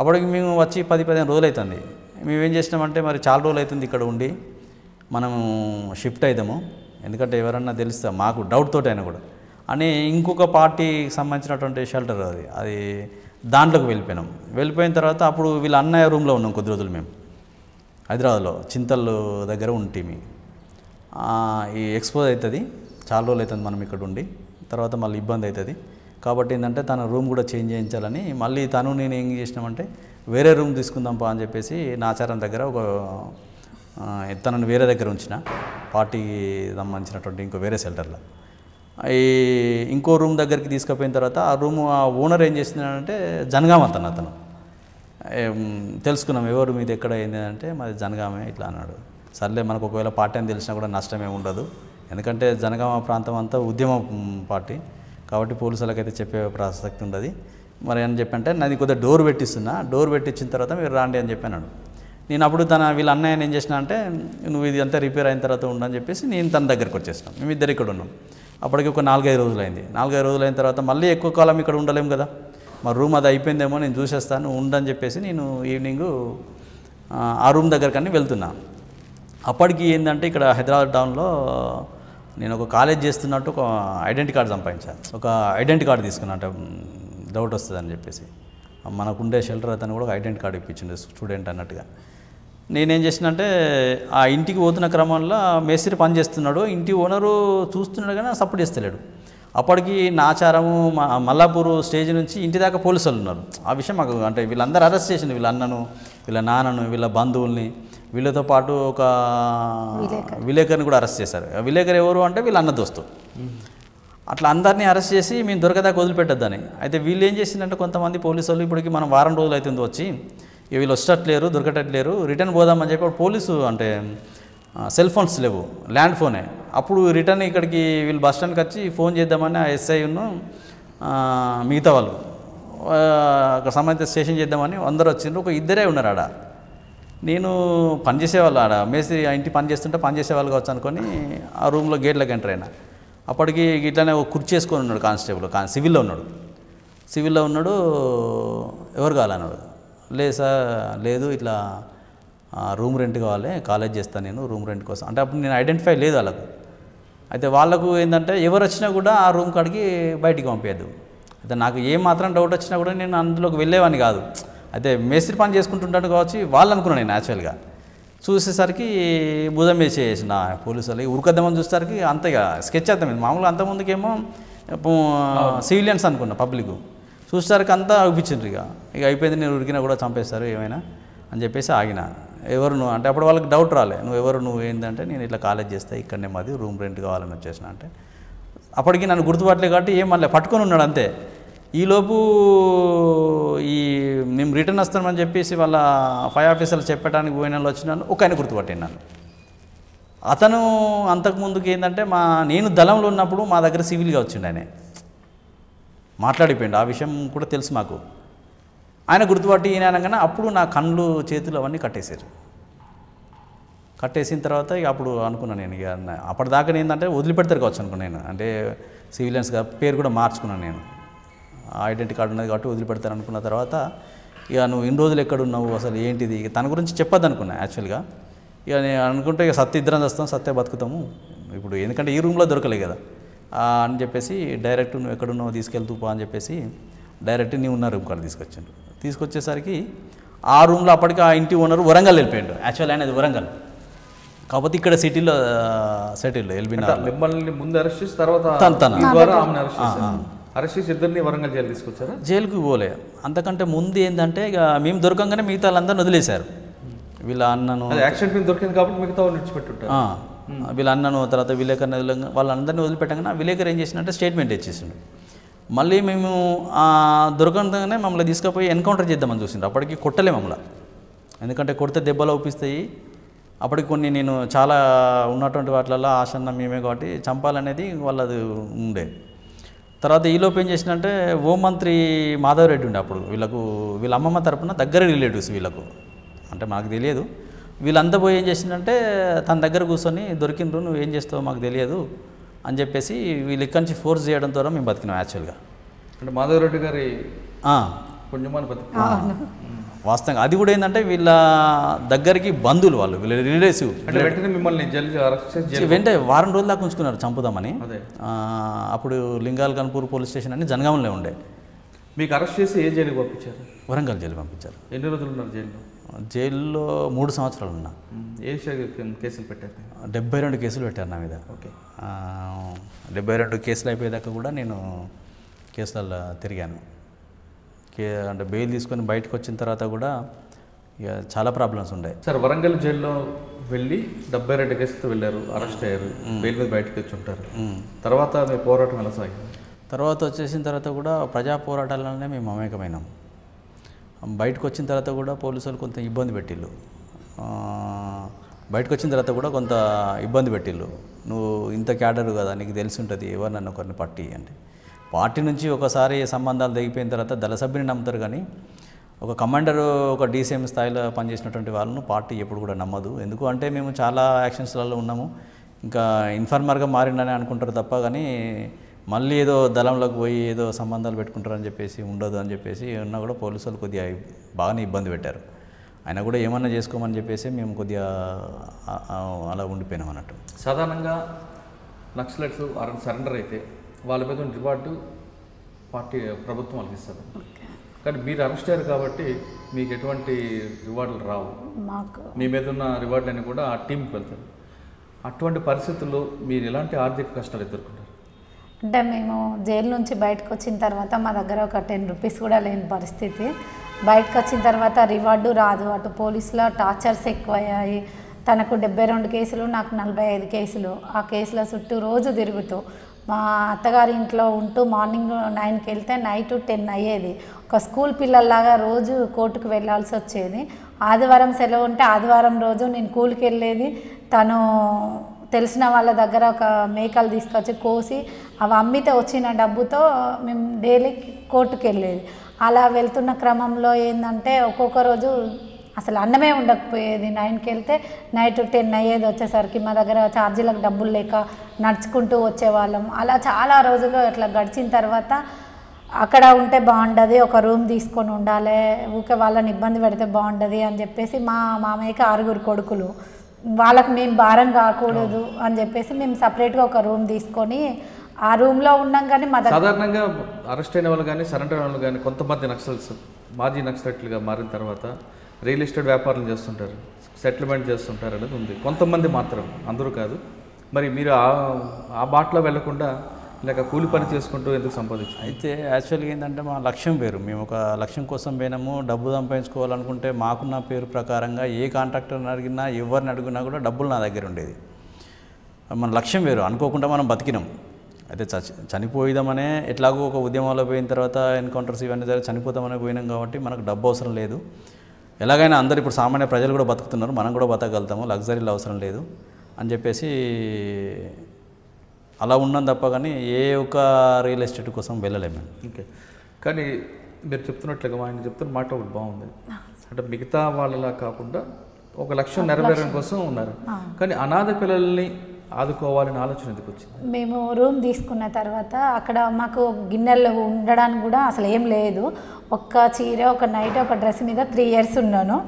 అప్పటికి మేము వచ్చి పది పదిహేను రోజులు అవుతుంది మేము ఏం చేసినామంటే మరి చాలా రోజులు అవుతుంది ఇక్కడ ఉండి మనము షిఫ్ట్ అవుదాము ఎందుకంటే ఎవరన్నా తెలుస్తా మాకు డౌట్ తోటి అయినా కూడా. అని ఇంకొక పార్టీకి సంబంధించినటువంటి షెల్టర్ అది. అది దాంట్లోకి వెళ్ళిపోయినాం. వెళ్ళిపోయిన తర్వాత అప్పుడు వీళ్ళ అన్నయ్య రూమ్లో ఉన్నాం కొద్ది రోజులు మేము. హైదరాబాద్లో చింతలు దగ్గర ఉంటే ఈ ఎక్స్పోజ్ అవుతుంది. చాలా రోజులు అవుతుంది మనం ఇక్కడ ఉండి. తర్వాత మళ్ళీ ఇబ్బంది అవుతుంది. కాబట్టి ఏంటంటే తన రూమ్ కూడా చేంజ్ చేయించాలని మళ్ళీ తను నేను ఏం చేసినామంటే వేరే రూమ్ తీసుకుందాంపా అని చెప్పేసి నాచారం దగ్గర ఒక తనని తనను వేరే దగ్గర ఉంచిన. పార్టీకి సంబంధించినటువంటి ఇంకో వేరే సెల్టర్లో ఈ ఇంకో రూమ్ దగ్గరికి తీసుకుపోయిన తర్వాత ఆ రూమ్ ఆ ఓనర్ ఏం చేస్తున్నాడంటే జనగామ అతను అతను. తెలుసుకున్నాం ఎవరు మీది ఎక్కడ ఏంది అంటే మాది జనగామే ఇట్లా అన్నాడు. సర్లే మనకు ఒకవేళ పార్టీ అని తెలిసినా కూడా నష్టమే ఉండదు. ఎందుకంటే జనగామ ప్రాంతం అంతా ఉద్యమ పార్టీ. కాబట్టి పోలీసులకైతే చెప్పే ప్రసక్తి ఉండదు. మరి అని చెప్పంటే నాది కొద్దిగా డోర్ పెట్టిస్తున్నా డోర్ పెట్టించిన తర్వాత మీరు రాండి అని చెప్పాను. నేను అప్పుడు తన వీళ్ళ అన్నయ్య ఏం చేసిన అంటే నువ్వు ఇది అంతా రిపేర్ అయిన తర్వాత ఉండని చెప్పేసి నేను తన దగ్గరికి వచ్చేసినాం. మేమిద్దరు ఇక్కడ ఉన్నాం. అప్పటికి ఒక నాలుగైదు రోజులు అయింది నాలుగైదు రోజులైన తర్వాత మళ్ళీ ఎక్కువ కాలం ఇక్కడ ఉండలేము కదా. మా రూమ్ అది అయిపోయిందేమో నేను చూసేస్తాను ఉండని చెప్పేసి నేను ఈవినింగ్ ఆ రూమ్ దగ్గరకని వెళ్తున్నా. అప్పటికి ఏంటంటే ఇక్కడ హైదరాబాద్ టౌన్లో నేను ఒక కాలేజ్ చేస్తున్నట్టు ఒక ఐడెంటిటీ కార్డు సంపాదించాను ఒక ఐడెంటిటీ కార్డు తీసుకున్నట్టు డౌట్ వస్తుందని చెప్పేసి. మనకుండే షెల్టర్ అతను కూడా ఒక ఐడెంటిటీ కార్డు ఇప్పించిండు స్టూడెంట్ అన్నట్టుగా. నేనేం చేసినంటే ఆ ఇంటికి పోతున్న క్రమంలో మేస్త్రి పని చేస్తున్నాడు. ఇంటి ఓనరు చూస్తున్నాడు కానీ సపోర్ట్ చేస్తలేడు. అప్పటికి నాచారము మల్లాపూర్ స్టేజ్ నుంచి ఇంటి దాకా పోలీసులు ఉన్నారు. ఆ విషయం మాకు అంటే వీళ్ళందరూ అరెస్ట్ చేసిండు. వీళ్ళ అన్నను వీళ్ళ నాన్నను వీళ్ళ బంధువుల్ని. వీళ్ళతో పాటు ఒక విలేకరిని కూడా అరెస్ట్ చేశారు. ఆ విలేకరు ఎవరు అంటే వీళ్ళ అన్న దోస్తు. అట్లా అందరినీ అరెస్ట్ చేసి మేము దొరకదాకా వదిలిపెట్టద్దని. అయితే వీళ్ళు ఏం చేసిందంటే కొంతమంది పోలీసు వాళ్ళు ఇప్పటికి మనం వారం రోజులు అవుతుంది వచ్చి వీళ్ళు వచ్చేటట్లేరు దొరకటట్లేరు రిటర్న్ పోదామని చెప్పి అప్పుడు పోలీసు అంటే సెల్ ఫోన్స్ లేవు ల్యాండ్ ఫోనే. అప్పుడు రిటర్న్ ఇక్కడికి వీళ్ళు బస్ స్టాండ్కి వచ్చి ఫోన్ చేద్దామని ఆ ఎస్ఐను మిగతా వాళ్ళు అక్కడ సంబంధిత స్టేషన్ చేద్దామని అందరూ వచ్చిండ్రు. ఒక ఇద్దరే ఉన్నారు ఆడ. నేను పనిచేసేవాళ్ళు ఆడ. మేస్త్రి ఆ ఇంటి పని చేస్తుంటే పని చేసేవాళ్ళు కావచ్చు అనుకొని ఆ రూమ్లో గేట్లోకి ఎంటర్ అయినా. అప్పటికి ఇట్లానే ఒక కుర్చీ వేసుకొని ఉన్నాడు కానిస్టేబుల్ కా సివిల్లో ఉన్నాడు. సివిల్లో ఉన్నాడు ఎవరు కావాలన్నాడు? లేదు సార్ లేదు. ఇట్లా రూమ్ రెంట్ కావాలి కాలేజ్ చేస్తాను నేను రూమ్ రెంట్ కోసం. అంటే అప్పుడు నేను ఐడెంటిఫై లేదు వాళ్ళకు. అయితే వాళ్ళకు ఏంటంటే ఎవరు వచ్చినా కూడా ఆ రూమ్ కాడికి బయటికి పంపించద్దు అయితే నాకు ఏం మాత్రం డౌట్ వచ్చినా కూడా నేను అందులోకి వెళ్ళేవాడిని కాదు. అయితే మేస్త్రి పని చేసుకుంటుంటాడు కావచ్చు వాళ్ళు అనుకున్నాను నేను యాక్చువల్గా. చూసేసరికి భుజం మీద చేసిన పోలీసు వాళ్ళు ఉరకద్దామని చూసేసరికి అంతగా స్కెచ్ అర్థం మామూలుగా అంత ముందుకేమో సివిలియన్స్ అనుకున్నా పబ్లిక్. చూసేసరికి అంతా అనిపించిండ్రు ఇక. ఇక అయిపోయింది నేను ఉడికినా కూడా చంపేస్తారు ఏమైనా అని చెప్పేసి ఆగిన. ఎవరు నువ్వు అంటే అప్పుడు వాళ్ళకి డౌట్ రాలే. నువ్వు ఎవరు నువ్వు ఏంటంటే నేను ఇట్లా కాలేజ్ చేస్తా ఇక్కడనే మాది రూమ్ రెంట్ కావాలని వచ్చేసిన అంటే. అప్పటికి నన్ను గుర్తుపట్టలే కాబట్టి ఏం మళ్ళీ పట్టుకొని ఉన్నాడు అంతే. ఈలోపు ఈ మేము రిటర్న్ వస్తామని చెప్పేసి వాళ్ళ ఫైవ్ ఆఫీసర్లు చెప్పడానికి పోయిన వాళ్ళు వచ్చినాను ఒక ఆయన గుర్తుపట్టినాను అతను అంతకుముందుకు ఏంటంటే మా నేను దళంలో ఉన్నప్పుడు మా దగ్గర సివిల్గా వచ్చిండు ఆయన. మాట్లాడిపోయిండు. ఆ విషయం కూడా తెలుసు మాకు. ఆయన గుర్తుపట్టి ఈయన అనగానే అప్పుడు నా కళ్ళు చేతులు అవన్నీ కట్టేశారు. కట్టేసిన తర్వాత ఇక అప్పుడు అనుకున్నాను నేను ఇక అప్పటిదాకా ఏంటంటే వదిలిపెడతారు కావచ్చు అనుకున్నాను నేను. అంటే సివిలియన్స్గా పేరు కూడా మార్చుకున్నాను నేను. ఐడెంటిటీ కార్డు ఉన్నది కాబట్టి వదిలిపెడతాను అనుకున్న తర్వాత ఇక నువ్వు ఇన్ని రోజులు ఎక్కడున్నావు అసలు ఏంటిది? ఇక తన గురించి చెప్పొద్దు అనుకున్నా యాక్చువల్గా. ఇక నేను అనుకుంటే ఇక సత్య ఇద్దరం వస్తాం సత్య బతుకుతాము. ఇప్పుడు ఎందుకంటే ఈ రూమ్లో దొరకలే కదా. అని చెప్పేసి డైరెక్ట్ నువ్వు ఎక్కడున్నావు తీసుకెళ్తూ పో అని చెప్పేసి డైరెక్ట్ నీ ఉన్న రూమ్ కాడ తీసుకొచ్చాడు. తీసుకొచ్చేసరికి ఆ రూమ్లో అప్పటికి ఆ ఇంటి ఓనర్ వరంగల్ వెళ్ళిపోయాడు. యాక్చువల్ అనేది వరంగల్. కాకపోతే ఇక్కడ సిటీలో సెటిల్ ఎల్బీ మిమ్మల్ని ముందు అరెస్ట్ చేసి తర్వాత అరెస్ట్ చేసి ఇద్దరిని వరంగల్ జైలు తీసుకొచ్చారా? జైలుకి పోలే. అంతకంటే ముందు ఏంటంటే ఇక మేము దొరకంగానే మిగతా వాళ్ళందరిని వదిలేశారు. వీళ్ళ అన్నను యాక్సిడెంట్ మీద దొరికింది కాబట్టి మిగతా వాళ్ళు విడిచిపెట్టుంటారు. వీళ్ళ అన్నను తర్వాత విలేకర్ వాళ్ళందరినీ వదిలిపెట్టగానే ఆ విలేకర్ ఏం చేసిందంటే స్టేట్మెంట్ ఇచ్చేసిండు మళ్ళీ మేము ఆ, దొరకగానే మమ్మల్ని తీసుకుపోయి ఎన్కౌంటర్ చేద్దామని చూసిండు అప్పటికి కొట్టలే మమ్మల్ని ఎందుకంటే కొడితే దెబ్బలు అవుపిస్తాయి అప్పటికి కొన్ని నేను చాలా ఉన్నటువంటి వాటిలలో ఆశన్న మేమే కాబట్టి చంపాలనేది వాళ్ళది ఉండే తర్వాత ఈలోపు ఏం చేసినంటే హోంమంత్రి మాధవరెడ్డి ఉండే అప్పుడు వీళ్ళకు వీళ్ళ అమ్మమ్మ తరపున దగ్గర రిలేటివ్స్ వీళ్ళకు అంటే మాకు తెలియదు వీళ్ళంతా పోయి ఏం చేసిందంటే తన దగ్గర కూర్చొని దొరికిండ్రు నువ్వు ఏం చేస్తావో మాకు తెలియదు అని చెప్పేసి వీళ్ళు ఇక్కడి నుంచి ఫోర్స్ చేయడం ద్వారా మేము బతికినాం యాక్చువల్గా. అంటే మాధవరెడ్డి గారి ఆ, పుణ్యమాని బతికి వాస్తవంగా అది కూడా ఏంటంటే వీళ్ళ దగ్గరికి బంధువులు వాళ్ళు వీళ్ళ రిలేటివ్ మిమ్మల్ని జైలు అరెస్ట్ చేసి జైలు వెంటనే వారం రోజుల దాకా ఉంచుకున్నారు చంపుదామని. అప్పుడు లింగాల్ కన్పూర్ పోలీస్ స్టేషన్ అని జనగామంలో ఉండే. మీకు అరెస్ట్ చేసి ఏ జైలుకి పంపించారు? వరంగల్ జైలు పంపించారు. ఎన్ని రోజులు ఉన్నారు జైల్లో? జైల్లో మూడు సంవత్సరాలు ఉన్నా. ఏ కేసులు పెట్టారు? డెబ్బై రెండు కేసులు పెట్టారు నా మీద. ఓకే. డెబ్బై రెండు కేసులు అయిపోయేదాకా కూడా నేను కేసులలో తిరిగాను. కే అంటే బెయిల్ తీసుకొని బయటకు వచ్చిన తర్వాత కూడా ఇక చాలా ప్రాబ్లమ్స్ ఉండే. సార్ వరంగల్ జైల్లో వెళ్ళి డెబ్బై రెండు కేసులతో వెళ్ళారు అరెస్ట్ అయ్యారు బెయిల్ మీద బయటకు వచ్చి ఉంటారు. తర్వాత మీ పోరాటం ఎలా సాగింది? తర్వాత వచ్చేసిన తర్వాత కూడా ప్రజా పోరాటాలనే మేము మమేకమైనాం బయటకు వచ్చిన తర్వాత కూడా పోలీసులు కొంత ఇబ్బంది పెట్టిళ్ళు బయటకు వచ్చిన తర్వాత కూడా కొంత ఇబ్బంది పెట్టిళ్ళు నువ్వు ఇంత క్యాడరు కదా నీకు తెలిసి ఉంటుంది ఎవరు నన్ను ఒకరిని పట్టి అంటే. పార్టీ నుంచి ఒకసారి సంబంధాలు తెగిపోయిన తర్వాత దళ సభ్యుని నమ్ముతారు కానీ ఒక కమాండర్ ఒక డీసీఎం స్థాయిలో పనిచేసినటువంటి వాళ్ళను పార్టీ ఎప్పుడు కూడా నమ్మదు. ఎందుకు అంటే మేము చాలా యాక్షన్స్లలో ఉన్నాము. ఇంకా ఇన్ఫార్మర్గా మారిండని అనుకుంటారు తప్ప కానీ మళ్ళీ ఏదో దళంలోకి పోయి ఏదో సంబంధాలు పెట్టుకుంటారని చెప్పేసి ఉండదు అని చెప్పేసి ఉన్నా కూడా పోలీసులు కొద్దిగా బాగానే ఇబ్బంది పెట్టారు. ఆయన కూడా ఏమన్నా చేసుకోమని చెప్పేసి మేము కొద్దిగా అలా ఉండిపోయినాం అన్నట్టు. సాధారణంగా నక్సలైట్స్ సరెండర్ అయితే వాళ్ళ మీద ఉన్న రివార్డు పార్టీ ప్రభుత్వం వాళ్ళకి ఇస్తుంది కానీ మీరు అరెస్ట్ అయ్యారు కాబట్టి మీకు ఎటువంటి రివార్డులు రావు. మాకు మీ మీద ఉన్న రివార్డులన్నీ కూడా ఆ టీంకి వెళ్తారు అటువంటి పరిస్థితుల్లో మీరు ఎలాంటి ఆర్థిక కష్టాలు ఎదుర్కొంటారు? అంటే మేము జైలు నుంచి బయటకు వచ్చిన తర్వాత మా దగ్గర ఒక టెన్ రూపీస్ కూడా లేని పరిస్థితి. బయటకు వచ్చిన తర్వాత రివార్డు రాదు. అటు పోలీసుల టార్చర్స్ ఎక్కువయ్యాయి. తనకు డెబ్బై రెండు కేసులు నాకు నలభై ఐదు కేసులు. ఆ కేసుల చుట్టూ రోజు తిరుగుతూ మా అత్తగారి ఇంట్లో ఉంటూ మార్నింగ్ నైన్కి వెళ్తే నైట్ టెన్ అయ్యేది. ఒక స్కూల్ పిల్లల్లాగా రోజు కోర్టుకు వెళ్ళాల్సి వచ్చేది. ఆదివారం సెలవు ఉంటే ఆదివారం రోజు నేను కూలికి వెళ్ళేది. తను తెలిసిన వాళ్ళ దగ్గర ఒక మేకలు తీసుకొచ్చి కోసి అవి అమ్మితే వచ్చిన డబ్బుతో మేము డైలీ కోర్టుకు వెళ్ళేది. అలా వెళ్తున్న క్రమంలో ఏంటంటే ఒక్కొక్క రోజు అసలు అన్నమే ఉండకపోయేది. నైన్కి వెళ్తే నైట్ టెన్ అయ్యేది వచ్చేసరికి మా దగ్గర ఛార్జీలకు డబ్బులు లేక నడుచుకుంటూ వచ్చేవాళ్ళం. అలా చాలా రోజులు అట్లా గడిచిన తర్వాత అక్కడ ఉంటే బాగుండదు ఒక రూమ్ తీసుకొని ఉండాలి ఊకే వాళ్ళని ఇబ్బంది పెడితే బాగుండదు అని చెప్పేసి మా మామయ్యకి ఆరుగురు కొడుకులు. వాళ్ళకి మేము భారం కాకూడదు అని చెప్పేసి మేము సపరేట్గా ఒక రూమ్ తీసుకొని ఆ రూమ్లో ఉన్నాం కానీ మా సాధారణంగా అరెస్ట్ అయిన వాళ్ళు కానీ సరెండర్ అయిన వాళ్ళు కానీ కొంతమంది నక్సల్స్ మాజీ నక్సలైట్లుగా మారిన తర్వాత రియల్ ఎస్టేట్ వ్యాపారం చేస్తుంటారు సెటిల్మెంట్ చేస్తుంటారు అనేది ఉంది. కొంతమంది మాత్రం అందరూ కాదు. మరి మీరు ఆ ఆ బాటలో వెళ్ళకుండా లేక కూలి పని చేసుకుంటూ ఎందుకు సంపాదించు అయితే యాక్చువల్గా ఏంటంటే మా లక్ష్యం పేరు మేము ఒక లక్ష్యం కోసం పోయినాము డబ్బు సంపాదించుకోవాలనుకుంటే మాకున్న పేరు ప్రకారంగా ఏ కాంట్రాక్టర్ని అడిగినా ఎవరిని అడిగినా కూడా డబ్బులు నా దగ్గర ఉండేది. మన లక్ష్యం వేరు. అనుకోకుండా మనం బతికినాం. అయితే చచ్చి చనిపోయిదామనే ఎట్లాగో ఒక ఉద్యమంలో పోయిన తర్వాత ఎన్కౌంటర్స్ ఇవన్నీ జరిగి చనిపోతామనే పోయినాం కాబట్టి మనకు డబ్బు అవసరం లేదు. ఎలాగైనా అందరు ఇప్పుడు సామాన్య ప్రజలు కూడా బతుకుతున్నారు. మనం కూడా బతకగలుగుతాము. లగ్జరీలు అవసరం లేదు అని చెప్పేసి అలా ఉన్నాం తప్ప కానీ ఏ ఒక్క రియల్ ఎస్టేట్ కోసం వెళ్ళలేము మేము. ఓకే. కానీ మీరు చెప్తున్నట్లుగా ఆయన చెప్తున్న మాట ఒకటి బాగుంది. అంటే మిగతా వాళ్ళలా కాకుండా ఒక లక్ష్యం నెరవేరడం కోసం ఉన్నారు. కానీ అనాథ పిల్లల్ని ఆదుకోవాలని ఆలోచన ఎందుకు వచ్చింది? మేము రూమ్ తీసుకున్న తర్వాత అక్కడ మాకు గిన్నెలు ఉండడానికి కూడా అసలు ఏం లేదు. ఒక్క చీర ఒక నైట్ ఒక డ్రెస్ మీద త్రీ ఇయర్స్ ఉన్నాను.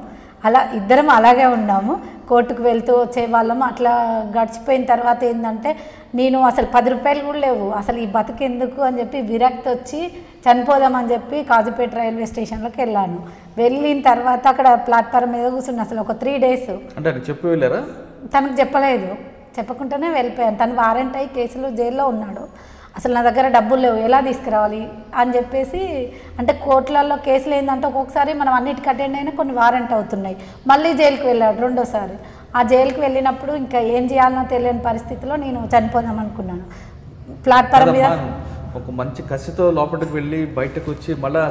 అలా ఇద్దరం అలాగే ఉన్నాము. కోర్టుకు వెళ్తూ వచ్చే వాళ్ళం. అట్లా గడిచిపోయిన తర్వాత ఏంటంటే నేను అసలు పది రూపాయలు కూడా లేవు. అసలు ఈ బతుకెందుకు అని చెప్పి విరక్తి వచ్చి చనిపోదామని చెప్పి కాజుపేట రైల్వే స్టేషన్లోకి వెళ్ళాను. వెళ్ళిన తర్వాత అక్కడ ప్లాట్ఫామ్ మీద కూర్చున్నా. అసలు ఒక త్రీ డేస్. అంటే చెప్పి వెళ్ళారా? తనకు చెప్పలేదు. చెప్పకుండానే వెళ్ళిపోయాను. తను వారెంట్ అయ్యి కేసులో జైల్లో ఉన్నాడు. అసలు నా దగ్గర డబ్బులు లేవు. ఎలా తీసుకురావాలి అని చెప్పేసి అంటే కోర్టులలో కేసులు ఏంటంటే ఒక్కొక్కసారి మనం అన్నిటికి అటెండ్ అయినా కొన్ని వారెంట్ అవుతున్నాయి. మళ్ళీ జైలుకి వెళ్ళాడు రెండోసారి. ఆ జైలుకి వెళ్ళినప్పుడు ఇంకా ఏం చేయాలనో తెలియని పరిస్థితిలో నేను చనిపోదాం అనుకున్నాను. ప్లాట్ఫారం మీద ఒక మంచి కసితో లోపలికి వెళ్ళి బయటకు వచ్చి మళ్ళా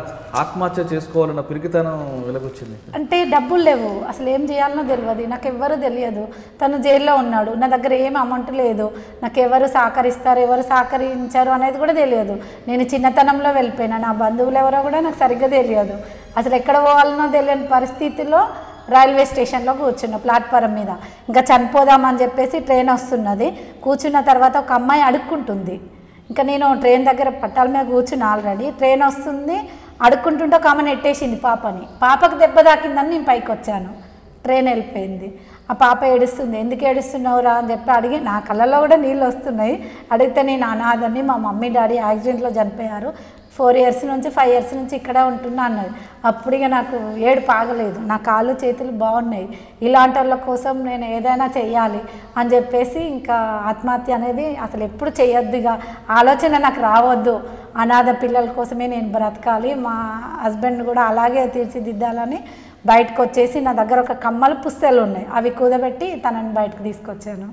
ఆత్మహత్య చేసుకోవాలన్న పిరికితనం వెలగొచ్చింది. అంటే డబ్బులు లేవు. అసలు ఏం చేయాలనో తెలియదు. నాకు ఎవ్వరు తెలియదు. తను జైల్లో ఉన్నాడు. నా దగ్గర ఏం అమౌంట్ లేదు. నాకు ఎవరు సహకరిస్తారు ఎవరు సహకరించారు అనేది కూడా తెలియదు. నేను చిన్నతనంలో వెళ్ళిపోయినా. నా బంధువులు ఎవరో కూడా నాకు సరిగ్గా తెలియదు. అసలు ఎక్కడ పోవాలనో తెలియని పరిస్థితిలో రైల్వే స్టేషన్లో కూర్చున్నా ప్లాట్ఫారం మీద. ఇంకా చనిపోదామని చెప్పేసి ట్రైన్ వస్తున్నది. కూర్చున్న తర్వాత ఒక అమ్మాయి అడుక్కుంటుంది. ఇంకా నేను ట్రైన్ దగ్గర పట్టాల మీద కూర్చుని ఆల్రెడీ. ట్రైన్ వస్తుంది. అడుక్కుంటుంటే ఒక ఆమె నెట్టేసింది పాపని. పాపకు దెబ్బ తాకిందని నేను పైకి వచ్చాను. ట్రైన్ వెళ్ళిపోయింది. ఆ పాప ఏడుస్తుంది. ఎందుకు ఏడుస్తున్నావురా? అని చెప్పి అడిగి నా కళ్ళల్లో కూడా నీళ్ళు వస్తున్నాయి. అడిగితే నేను అనాథని మా మమ్మీ డాడీ యాక్సిడెంట్లో చనిపోయారు. ఫోర్ ఇయర్స్ నుంచి ఫైవ్ ఇయర్స్ నుంచి ఇక్కడే ఉంటున్నా అన్నది. అప్పుడు ఇక నాకు ఏడు పాగలేదు నా కాళ్ళు చేతులు బాగున్నాయి. ఇలాంటి వాళ్ళ కోసం నేను ఏదైనా చెయ్యాలి అని చెప్పేసి ఇంకా ఆత్మహత్య అనేది అసలు ఎప్పుడు చేయొద్దు ఇక. ఆలోచన నాకు రావద్దు. అనాథ పిల్లల కోసమే నేను బ్రతకాలి. మా హస్బెండ్ కూడా అలాగే తీర్చిదిద్దాలని బయటకు వచ్చేసి నా దగ్గర ఒక కమ్మల పుస్తలు ఉన్నాయి. అవి కూదబెట్టి తనని బయటకు తీసుకొచ్చాను.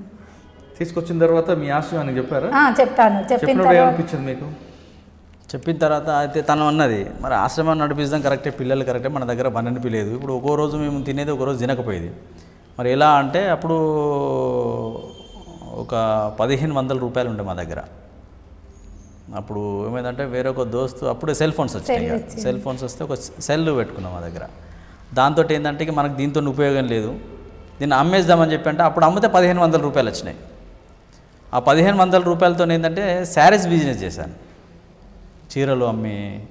తీసుకొచ్చిన తర్వాత మీ ఆశయం అని చెప్పారా చెప్పాను. చెప్పిన మీకు? చెప్పిన తర్వాత అయితే తను అన్నది మరి ఆశ్రమాన్ని నడిపిస్తాం కరెక్టే పిల్లలు కరెక్టే మన దగ్గర బండి లేదు ఇప్పుడు ఒక్కో రోజు మేము తినేది ఒక రోజు తినకపోయేది. మరి ఎలా అంటే అప్పుడు ఒక పదిహేను వందల రూపాయలు ఉండే మా దగ్గర. అప్పుడు ఏమైందంటే వేరొక దోస్తు అప్పుడే సెల్ ఫోన్స్ వచ్చాయి ఇక. సెల్ ఫోన్స్ వస్తే ఒక సెల్ పెట్టుకున్నాం మా దగ్గర. దాంతో ఏంటంటే ఇక మనకు దీంతో ఉపయోగం లేదు. దీన్ని అమ్మేద్దామని చెప్పి అంటే అప్పుడు అమ్మితే పదిహేను వందల రూపాయలు వచ్చినాయి. ఆ పదిహేను వందల రూపాయలతో ఏంటంటే శారీస్ బిజినెస్ చేశాను. చీరలు అమ్మి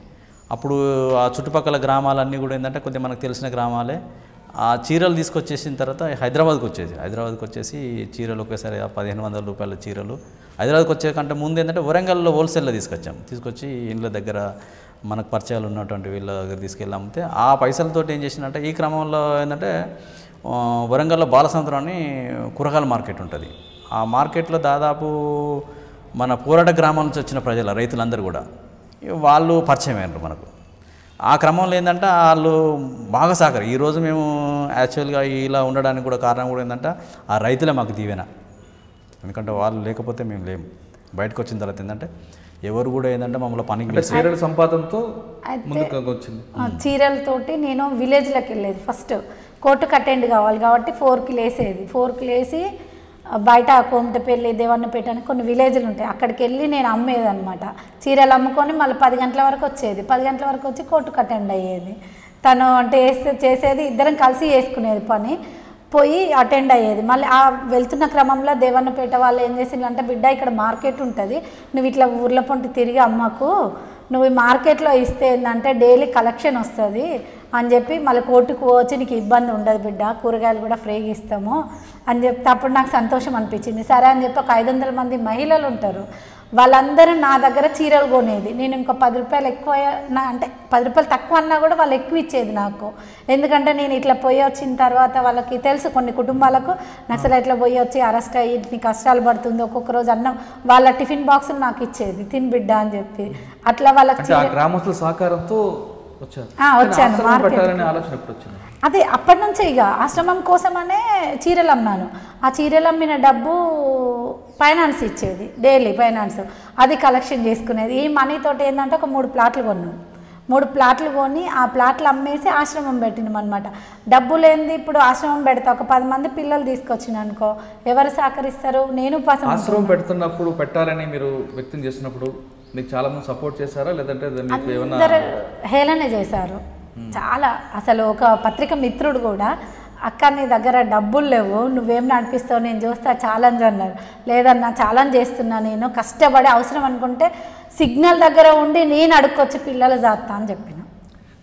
అప్పుడు ఆ చుట్టుపక్కల గ్రామాలన్నీ కూడా ఏంటంటే కొద్దిగా మనకు తెలిసిన గ్రామాలే. ఆ చీరలు తీసుకొచ్చేసిన తర్వాత హైదరాబాద్కి వచ్చేది. హైదరాబాద్కి వచ్చేసి చీరలు ఒకేసారి పదిహేను వందల రూపాయల చీరలు. హైదరాబాద్కి వచ్చే కంటే ముందు ఏంటంటే వరంగల్లో హోల్సేల్లో తీసుకొచ్చాం. తీసుకొచ్చి ఇండ్ల దగ్గర మనకు పరిచయాలు ఉన్నటువంటి వీళ్ళ దగ్గర తీసుకెళ్ళి. అమ్మితే ఆ పైసలతో ఏం చేసినంటే ఈ క్రమంలో ఏంటంటే వరంగల్లో బాలసముద్రం అని కూరగాయల మార్కెట్ ఉంటుంది. ఆ మార్కెట్లో దాదాపు మన పోరాట గ్రామం నుంచి వచ్చిన ప్రజలు రైతులందరూ కూడా. వాళ్ళు పరిచయం అయ్యారు మనకు. ఆ క్రమంలో ఏంటంటే వాళ్ళు బాగా సాగరు ఈరోజు మేము యాక్చువల్గా ఇలా ఉండడానికి కూడా కారణం కూడా ఏంటంటే ఆ రైతులే మాకు దీవెన. ఎందుకంటే వాళ్ళు లేకపోతే మేము లేము. బయటకు వచ్చిన తర్వాత ఏంటంటే ఎవరు కూడా ఏంటంటే మమ్మల్ని పనికి చీరల సంపాదనతో వచ్చింది. ఆ, చీరలతోటి నేను విలేజ్లోకి వెళ్ళేది ఫస్ట్. కోర్టుకు అటెండ్ కావాలి కాబట్టి ఫోర్కి లేసేది. ఫోర్కి లేసి బయట కోమటపల్లి దేవన్నపేట అని కొన్ని విలేజ్లు ఉంటాయి. అక్కడికి వెళ్ళి నేను అమ్మేది అనమాట చీరలు అమ్ముకొని మళ్ళీ పది గంటల వరకు వచ్చేది. పది గంటల వరకు వచ్చి కోర్టుకు అటెండ్ అయ్యేది. తను అంటే వేస్తే చేసేది ఇద్దరం కలిసి చేసుకునేది పని. పోయి అటెండ్ అయ్యేది. మళ్ళీ ఆ వెళ్తున్న క్రమంలో దేవన్నపేట వాళ్ళు ఏం చేసిందంటే బిడ్డ ఇక్కడ మార్కెట్ ఉంటుంది. నువ్వు ఇట్లా ఊర్ల పొంటి తిరిగి అమ్మకు. నువ్వు ఈ మార్కెట్లో ఇస్తే ఏంటంటే డైలీ కలెక్షన్ వస్తుంది. అని చెప్పి మళ్ళీ కోర్టుకు పోవచ్చు నీకు ఇబ్బంది ఉండదు బిడ్డ కూరగాయలు కూడా ఫ్రీగా ఇస్తాము అని చెప్తే అప్పుడు నాకు సంతోషం అనిపించింది. సరే అని చెప్పి ఒక ఐదు వందల మంది మహిళలు ఉంటారు. వాళ్ళందరూ నా దగ్గర చీరలు కొనేది. నేను ఇంకా పది రూపాయలు ఎక్కువ నా అంటే పది రూపాయలు తక్కువ అన్నా కూడా వాళ్ళు ఎక్కువ ఇచ్చేది నాకు. ఎందుకంటే నేను ఇట్లా పోయి వచ్చిన తర్వాత వాళ్ళకి తెలుసు కొన్ని కుటుంబాలకు నాకు అసలు ఇట్లా పోయి వచ్చి అరెస్ట్ అయ్యి నీ కష్టాలు పడుతుంది ఒక్కొక్క రోజు అన్నం వాళ్ళ టిఫిన్ బాక్సులు నాకు ఇచ్చేది. తిని బిడ్డ అని చెప్పి. అట్లా వాళ్ళకి గ్రామస్తుల సహకారంతో వచ్చాను, మార్కెట్ అదే అప్పటి నుంచే ఇక ఆశ్రమం కోసమనే చీరలు అమ్మాను. ఆ చీరలు అమ్మిన డబ్బు ఫైనాన్స్ ఇచ్చేది డైలీ ఫైనాన్స్. అది కలెక్షన్ చేసుకునేది. ఈ మనీతోటి ఏంటంటే ఒక మూడు ప్లాట్లు కొన్నాం. మూడు ప్లాట్లు కొని ఆ ప్లాట్లు అమ్మేసి ఆశ్రమం పెట్టినాం అనమాట డబ్బు లేనిది ఇప్పుడు ఆశ్రమం పెడతా. ఒక పది మంది పిల్లలు తీసుకొచ్చిన అనుకో ఎవరు సహకరిస్తారు? నేను ఆశ్రమం పెడుతున్నప్పుడు పెట్టాలని మీరు వ్యక్తం చేసినప్పుడు మీకు చాలా మంది సపోర్ట్ చేశారా? లేదంటే మీకు హేళన చేశారు. చాలా. అసలు ఒక పత్రిక మిత్రుడు కూడా అక్క నీ దగ్గర డబ్బులు లేవు నువ్వేం నడిపిస్తావు? నేను చూస్తా ఛాలెంజ్ అన్నారు. లేదన్నా ఛాలెంజ్ చేస్తున్నా నేను. కష్టపడి అవసరం అనుకుంటే సిగ్నల్ దగ్గర ఉండి నేను అడుక్కొచ్చి పిల్లలు జాతా అని చెప్పిన.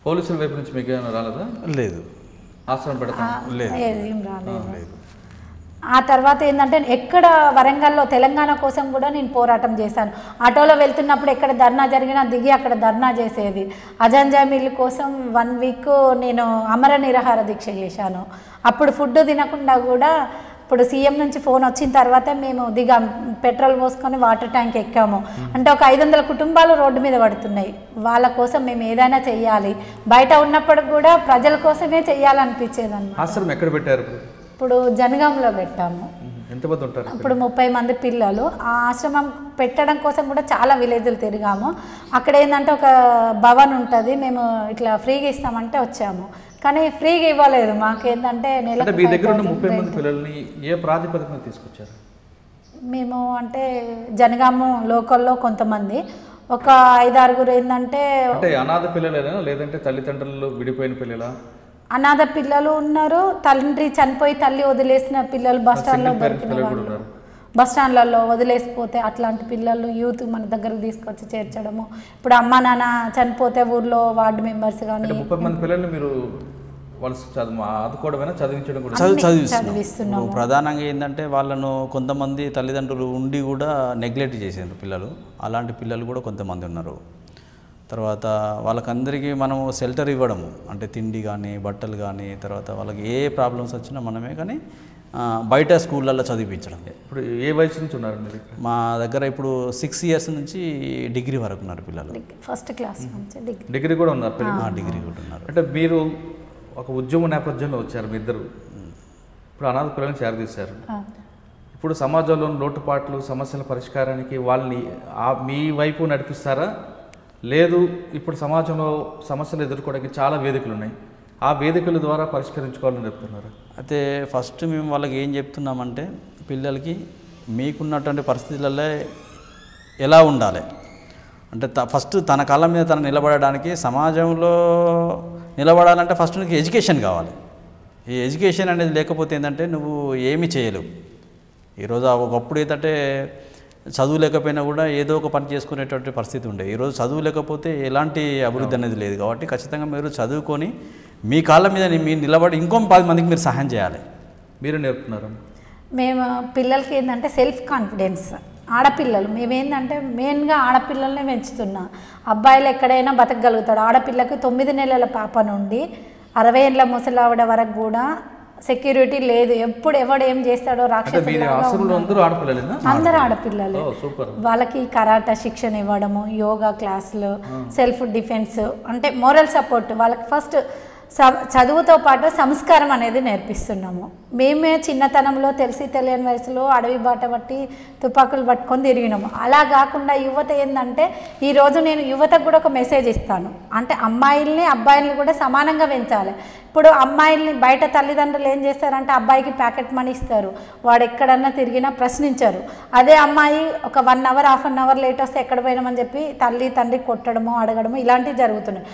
పోలీసుల వైపు నుంచి మీకు ఏమైనా రాలేదా? లేదు. ఆశ్రమం పెడతాం లేదు. ఏం రాలేదు. లేదు. ఆ తర్వాత ఏంటంటే ఎక్కడ వరంగల్లో తెలంగాణ కోసం కూడా నేను పోరాటం చేశాను. ఆటోలో వెళ్తున్నప్పుడు ఎక్కడ ధర్నా జరిగినా దిగి అక్కడ ధర్నా చేసేది. అజంజా మిల్లు కోసం వన్ వీక్ నేను అమర నిరాహార దీక్ష చేశాను. అప్పుడు ఫుడ్ తినకుండా కూడా ఇప్పుడు సీఎం నుంచి ఫోన్ వచ్చిన తర్వాత మేము దిగాం. పెట్రోల్ పోసుకొని వాటర్ ట్యాంక్ ఎక్కాము. అంటే ఒక ఐదు వందల కుటుంబాలు రోడ్డు మీద పడుతున్నాయి. వాళ్ళ కోసం మేము ఏదైనా చెయ్యాలి బయట ఉన్నప్పుడు కూడా ప్రజల కోసమే చెయ్యాలనిపించేది ఆశ్రమం ఎక్కడ పెట్టారు ఇప్పుడు జనగాంలో పెట్టాము. ఎంతమంది ఉంటారు? ఇప్పుడు ముప్పై మంది పిల్లలు. ఆ ఆశ్రమం పెట్టడం కోసం కూడా చాలా విలేజ్లు తిరిగాము. అక్కడ ఏంటంటే ఒక భవన్ ఉంటుంది. మేము ఇట్లా ఫ్రీగా ఇస్తామంటే వచ్చాము. కానీ ఫ్రీగా ఇవ్వలేదు. మాకేంటంటే అంటే నెలకు మీ దగ్గర ఉన్న 5,000 ముప్పై మంది. పిల్లల్ని ఏ ప్రాతిపదికన తీసుకొచ్చారు? మేము అంటే జనగాము లోకల్లో కొంతమంది. ఒక ఐదారుగురు ఏంటంటే అంటే అనాథ పిల్లలేనా? లేదంటే తల్లిదండ్రులు విడిపోయిన పిల్లలా? అనాథ పిల్లలు ఉన్నారు. తండ్రి చనిపోయి తల్లి వదిలేసిన పిల్లలు బస్ స్టాండ్లో దొరికిన వాళ్ళు. బస్ స్టాండ్లలో వదిలేసిపోతే అట్లాంటి పిల్లలు యూత్ మన దగ్గరకు తీసుకొచ్చి చేర్చడము. ఇప్పుడు అమ్మ నాన్న చనిపోతే ఊర్లో వార్డు మెంబర్స్ కానీ ముప్పై మంది పిల్లల్ని మీరు వాళ్ళు చదువు ఆదుకోవడమైనా? చదివించడం కూడా. చదువు అన్ని చదివిస్తున్నాం. ప్రధానంగా ఏంటంటే వాళ్ళను కొంతమంది తల్లిదండ్రులు ఉండి కూడా నెగ్లెక్ట్ చేసారు పిల్లలు. అలాంటి పిల్లలు కూడా కొంతమంది ఉన్నారు. తర్వాత వాళ్ళకందరికీ మనము షెల్టర్ ఇవ్వడము. అంటే తిండి కానీ బట్టలు కానీ తర్వాత వాళ్ళకి ఏ ప్రాబ్లమ్స్ వచ్చినా మనమే కానీ బయట స్కూళ్ళల్లో చదివించడం. ఇప్పుడు ఏ వయసు నుంచి ఉన్నారు మీరు మా దగ్గర ఇప్పుడు సిక్స్ ఇయర్స్ నుంచి డిగ్రీ వరకు ఉన్నారు పిల్లలు. ఫస్ట్ క్లాస్ నుంచి డిగ్రీ. డిగ్రీ కూడా ఉన్నారు పిల్లలు? ఆ, డిగ్రీ కూడా ఉన్నారు. అంటే మీరు ఒక ఉద్యమ నేపథ్యంలో వచ్చారు మీ ఇద్దరు. ఇప్పుడు అనాథ పిల్లల్ని చేరదీశారు. ఇప్పుడు సమాజంలో లోటుపాట్లు సమస్యల పరిష్కారానికి వాళ్ళని మీ వైపు నడిపిస్తారా? లేదు ఇప్పుడు సమాజంలో సమస్యలు ఎదుర్కోవడానికి చాలా వేదికలు ఉన్నాయి ఆ వేదికల ద్వారా పరిష్కరించుకోవాలని చెప్తున్నారు. అయితే ఫస్ట్ మేము వాళ్ళకి ఏం చెప్తున్నామంటే పిల్లలకి మీకున్నటువంటి పరిస్థితులలో ఎలా ఉండాలి? అంటే త ఫస్ట్ తన కాలం మీద తను నిలబడడానికి సమాజంలో నిలబడాలంటే ఫస్ట్ నీకు ఎడ్యుకేషన్ కావాలి. ఈ ఎడ్యుకేషన్ అనేది లేకపోతే ఏంటంటే నువ్వు ఏమీ చేయలేవు. ఈరోజు ఒకప్పుడు ఏంటంటే చదువు లేకపోయినా కూడా ఏదో ఒక పని చేసుకునేటువంటి పరిస్థితి ఉండే. ఈరోజు చదువు లేకపోతే ఎలాంటి అభివృద్ధి అనేది లేదు. కాబట్టి ఖచ్చితంగా మీరు చదువుకొని మీ కాళ్ళ మీద మీరు నిలబడి ఇంకో పది మందికి మీరు సహాయం చేయాలి. మీరు నేర్పుతున్నారు? మేము పిల్లలకి ఏంటంటే సెల్ఫ్ కాన్ఫిడెన్స్. ఆడపిల్లలు మేమేంటంటే మెయిన్గా ఆడపిల్లల్ని పెంచుతున్నాం. అబ్బాయిలు ఎక్కడైనా బతకగలుగుతాడు ఆడపిల్లకి తొమ్మిది నెలల పాప నుండి అరవై ఏళ్ళ ముసలావిడ వరకు కూడా సెక్యూరిటీ లేదు. ఎప్పుడు ఎవడు ఏం చేస్తాడో అంటే రాక్షసు మీరు ఆశ్రమంలో అందరూ ఆడపిల్లలే. వాళ్ళకి కరాటా శిక్షణ ఇవ్వడము యోగా క్లాసులు సెల్ఫ్ డిఫెన్స్ అంటే మోరల్ సపోర్ట్ వాళ్ళకి ఫస్ట్ చదువుతో పాటు సంస్కారం అనేది నేర్పిస్తున్నాము. మేమే చిన్నతనంలో తెలిసి తెలియని వయసులో అడవి బాట పట్టి తుపాకులు పట్టుకొని తిరిగినాము. అలా కాకుండా యువత ఏంటంటే ఈరోజు నేను యువతకు కూడా ఒక మెసేజ్ ఇస్తాను. అంటే అమ్మాయిల్ని అబ్బాయిల్ని కూడా సమానంగా పెంచాలి. ఇప్పుడు అమ్మాయిల్ని బయట తల్లిదండ్రులు ఏం చేస్తారంటే అబ్బాయికి ప్యాకెట్ మనీ ఇస్తారు. వాడు ఎక్కడన్నా తిరిగినా ప్రశ్నించరు. అదే అమ్మాయి ఒక one hour half an hour late వస్తే ఎక్కడ పోయినామని చెప్పి తల్లి తండ్రి కొట్టడము అడగడము ఇలాంటివి జరుగుతున్నాయి.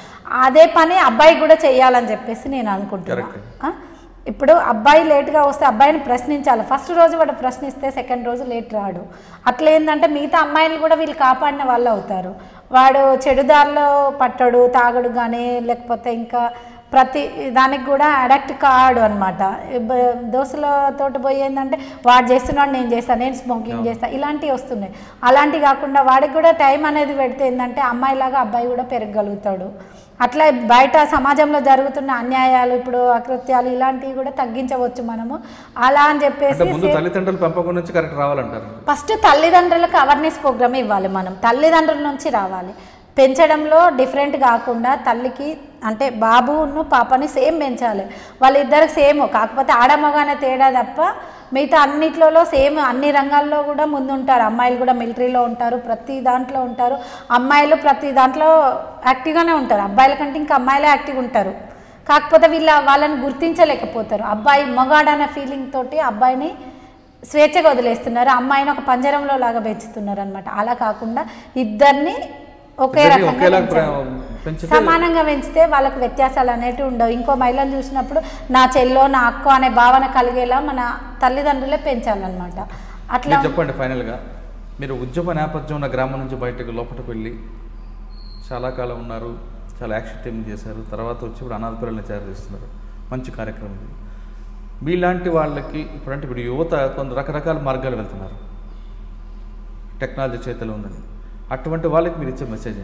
అదే పని అబ్బాయి కూడా చేయాలని చెప్పేసి నేను అనుకుంటున్నాను. ఇప్పుడు అబ్బాయి లేట్గా వస్తే అబ్బాయిని ప్రశ్నించాలి. ఫస్ట్ రోజు వాడు ప్రశ్నిస్తే సెకండ్ రోజు లేట్ రాడు. అట్లా ఏంటంటే మిగతా అమ్మాయిలు కూడా వీళ్ళు కాపాడిన వాళ్ళు అవుతారు. వాడు చెడుదారిలో పట్టడు తాగడు కానీ లేకపోతే ఇంకా ప్రతి దానికి కూడా అడాక్ట్ కాడు అనమాట దోస్తులతోటి పోయి ఏంటంటే వాడు చేస్తున్నాడు నేను చేస్తాను నేను స్మోకింగ్ చేస్తాను ఇలాంటివి వస్తున్నాయి. అలాంటివి కాకుండా వాడికి కూడా టైం అనేది పెడితే ఏంటంటే అమ్మాయిలాగా అబ్బాయి కూడా పెరగగలుగుతాడు. అట్లా బయట సమాజంలో జరుగుతున్న అన్యాయాలు ఇప్పుడు అకృత్యాలు ఇలాంటివి కూడా తగ్గించవచ్చు మనము. అలా అని చెప్పేసి ముందు తల్లిదండ్రుల పెంపకం నుంచి కరెక్ట్ రావాలంటారు. ఫస్ట్ తల్లిదండ్రులకు అవేర్నెస్ ప్రోగ్రామ్ ఇవ్వాలి మనం. తల్లిదండ్రుల నుంచి రావాలి. పెంచడంలో డిఫరెంట్ కాకుండా తల్లికి అంటే బాబును పాపని సేమ్ పెంచాలి. వాళ్ళిద్దరికి సేమ్ కాకపోతే ఆడమగానే తేడా తప్ప మిగతా అన్నిట్లలో సేమ్ అన్ని రంగాల్లో కూడా ముందుంటారు. అమ్మాయిలు కూడా మిలిటరీలో ఉంటారు ప్రతి దాంట్లో ఉంటారు. అమ్మాయిలు ప్రతి దాంట్లో యాక్టివ్గానే ఉంటారు. అబ్బాయిల కంటే ఇంకా అమ్మాయిలే యాక్టివ్గా ఉంటారు. కాకపోతే వీళ్ళ వాళ్ళని గుర్తించలేకపోతారు. అబ్బాయి మగాడన్న ఫీలింగ్ తోటి అబ్బాయిని స్వేచ్ఛగా వదిలేస్తున్నారు. అమ్మాయిని ఒక పంజరంలో లాగా పెంచుతున్నారు అనమాట అలా కాకుండా ఇద్దరిని ఒకే ఒకేలా సమానంగా పెంచితే వాళ్ళకి వ్యత్యాసాలు అనేటివి ఉండవు. ఇంకో మహిళను చూసినప్పుడు నా చెల్లో నా అక్క అనే భావన కలిగేలా మన తల్లిదండ్రులే పెంచాలన్నమాట. అట్లా చెప్పండి ఫైనల్గా మీరు ఉద్యమ నేపథ్యం ఉన్న గ్రామం నుంచి బయటకు లోపలికి వెళ్ళి చాలా కాలం ఉన్నారు చాలా యాక్షన్ టీమ్ చేశారు తర్వాత వచ్చి ఇప్పుడు అనాథ పిల్లల్ని తయారు చేస్తున్నారు. మంచి కార్యక్రమం ఇది. మీలాంటి వాళ్ళకి ఇప్పుడంటే ఇప్పుడు యువత కొంత రకరకాల మార్గాలు వెళ్తున్నారు. టెక్నాలజీ చేతిలో ఉందని. అటువంటి వాళ్ళకి మీరు ఇచ్చే మెసేజ్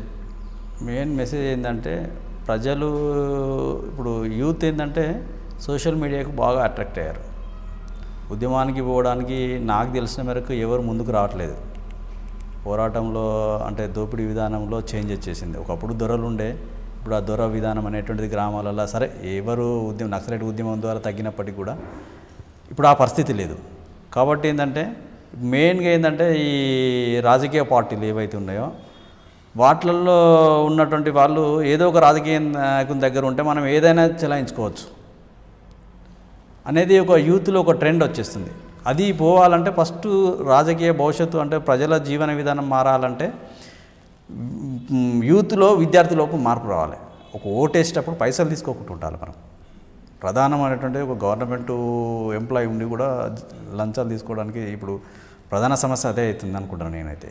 మెయిన్ మెసేజ్ ఏంటంటే ప్రజలు ఇప్పుడు యూత్ ఏంటంటే సోషల్ మీడియాకు బాగా అట్రాక్ట్ అయ్యారు. ఉద్యమానికి పోవడానికి నాకు తెలిసిన మేరకు ఎవరు ముందుకు రావట్లేదు. పోరాటంలో అంటే దోపిడీ విధానంలో చేంజ్ వచ్చేసింది. ఒకప్పుడు దొరలు ఉండే ఇప్పుడు ఆ దొర విధానం అనేటువంటిది గ్రామాలలో సరే ఎవరు ఉద్యమం నక్సలైట్ ఉద్యమం ద్వారా తగ్గినప్పటికీ కూడా ఇప్పుడు ఆ పరిస్థితి లేదు. కాబట్టి ఏంటంటే మెయిన్గా ఏంటంటే ఈ రాజకీయ పార్టీలు ఏవైతే ఉన్నాయో వాటిల్లో ఉన్నటువంటి వాళ్ళు ఏదో ఒక రాజకీయ నాయకుని దగ్గర ఉంటే మనం ఏదైనా చెలాయించుకోవచ్చు. అనేది ఒక యూత్లో ఒక ట్రెండ్ వచ్చేస్తుంది. అది పోవాలంటే ఫస్ట్ రాజకీయ భవిష్యత్తు అంటే ప్రజల జీవన విధానం మారాలంటే యూత్లో విద్యార్థులకు మార్పు రావాలి. ఒక ఓటేసేటప్పుడు పైసలు తీసుకోకుండా ఉండాలి మనం. ప్రధానమైనటువంటి ఒక గవర్నమెంట్ ఎంప్లాయీ ఉండి కూడా లంచాలు తీసుకోవడానికి ఇప్పుడు ప్రధాన సమస్య అదే అవుతుంది అనుకుంటాను నేనైతే.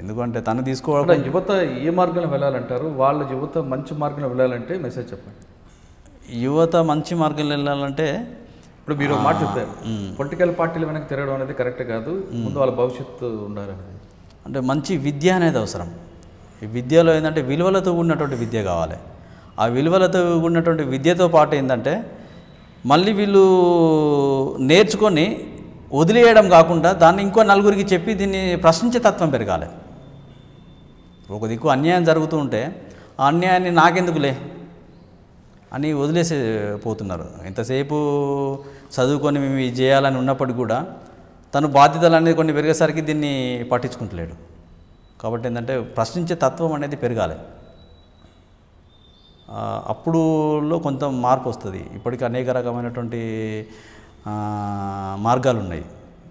ఎందుకంటే తను తీసుకోవడం యువత ఏ మార్గంలో వెళ్ళాలంటారు? వాళ్ళ యువత మంచి మార్గంలో వెళ్ళాలంటే మెసేజ్ చెప్పండి. యువత మంచి మార్గంలో వెళ్ళాలంటే ఇప్పుడు మీరు మాట చెప్పారు. పొలిటికల్ పార్టీల వెనక తిరగడం అనేది కరెక్ట్ కాదు. ముందు వాళ్ళ భవిష్యత్తు ఉండాలనేది అంటే మంచి విద్య అనేది అవసరం. ఈ విద్యలో ఏంటంటే విలువలతో ఉన్నటువంటి విద్య కావాలి. ఆ విలువలతో ఉన్నటువంటి విద్యతో పాటు ఏంటంటే మళ్ళీ వీళ్ళు నేర్చుకొని వదిలేయడం కాకుండా దాన్ని ఇంకో నలుగురికి చెప్పి దీన్ని ప్రశ్నించే తత్వం పెరగాలి. ఒక దిక్కు అన్యాయం జరుగుతూ ఉంటే ఆ అన్యాయాన్ని నాకెందుకులే అని వదిలేసే పోతున్నారు. ఎంతసేపు చదువుకొని మేము ఇది చేయాలని ఉన్నప్పటికీ కూడా తను బాధ్యతలు అనేది కొన్ని పెరిగేసరికి దీన్ని పట్టించుకుంటలేడు. కాబట్టి ఏంటంటే ప్రశ్నించే తత్వం అనేది పెరగాలి. అప్పుడులో కొంత మార్పు వస్తుంది. ఇప్పటికీ అనేక రకమైనటువంటి మార్గాలు ఉన్నాయి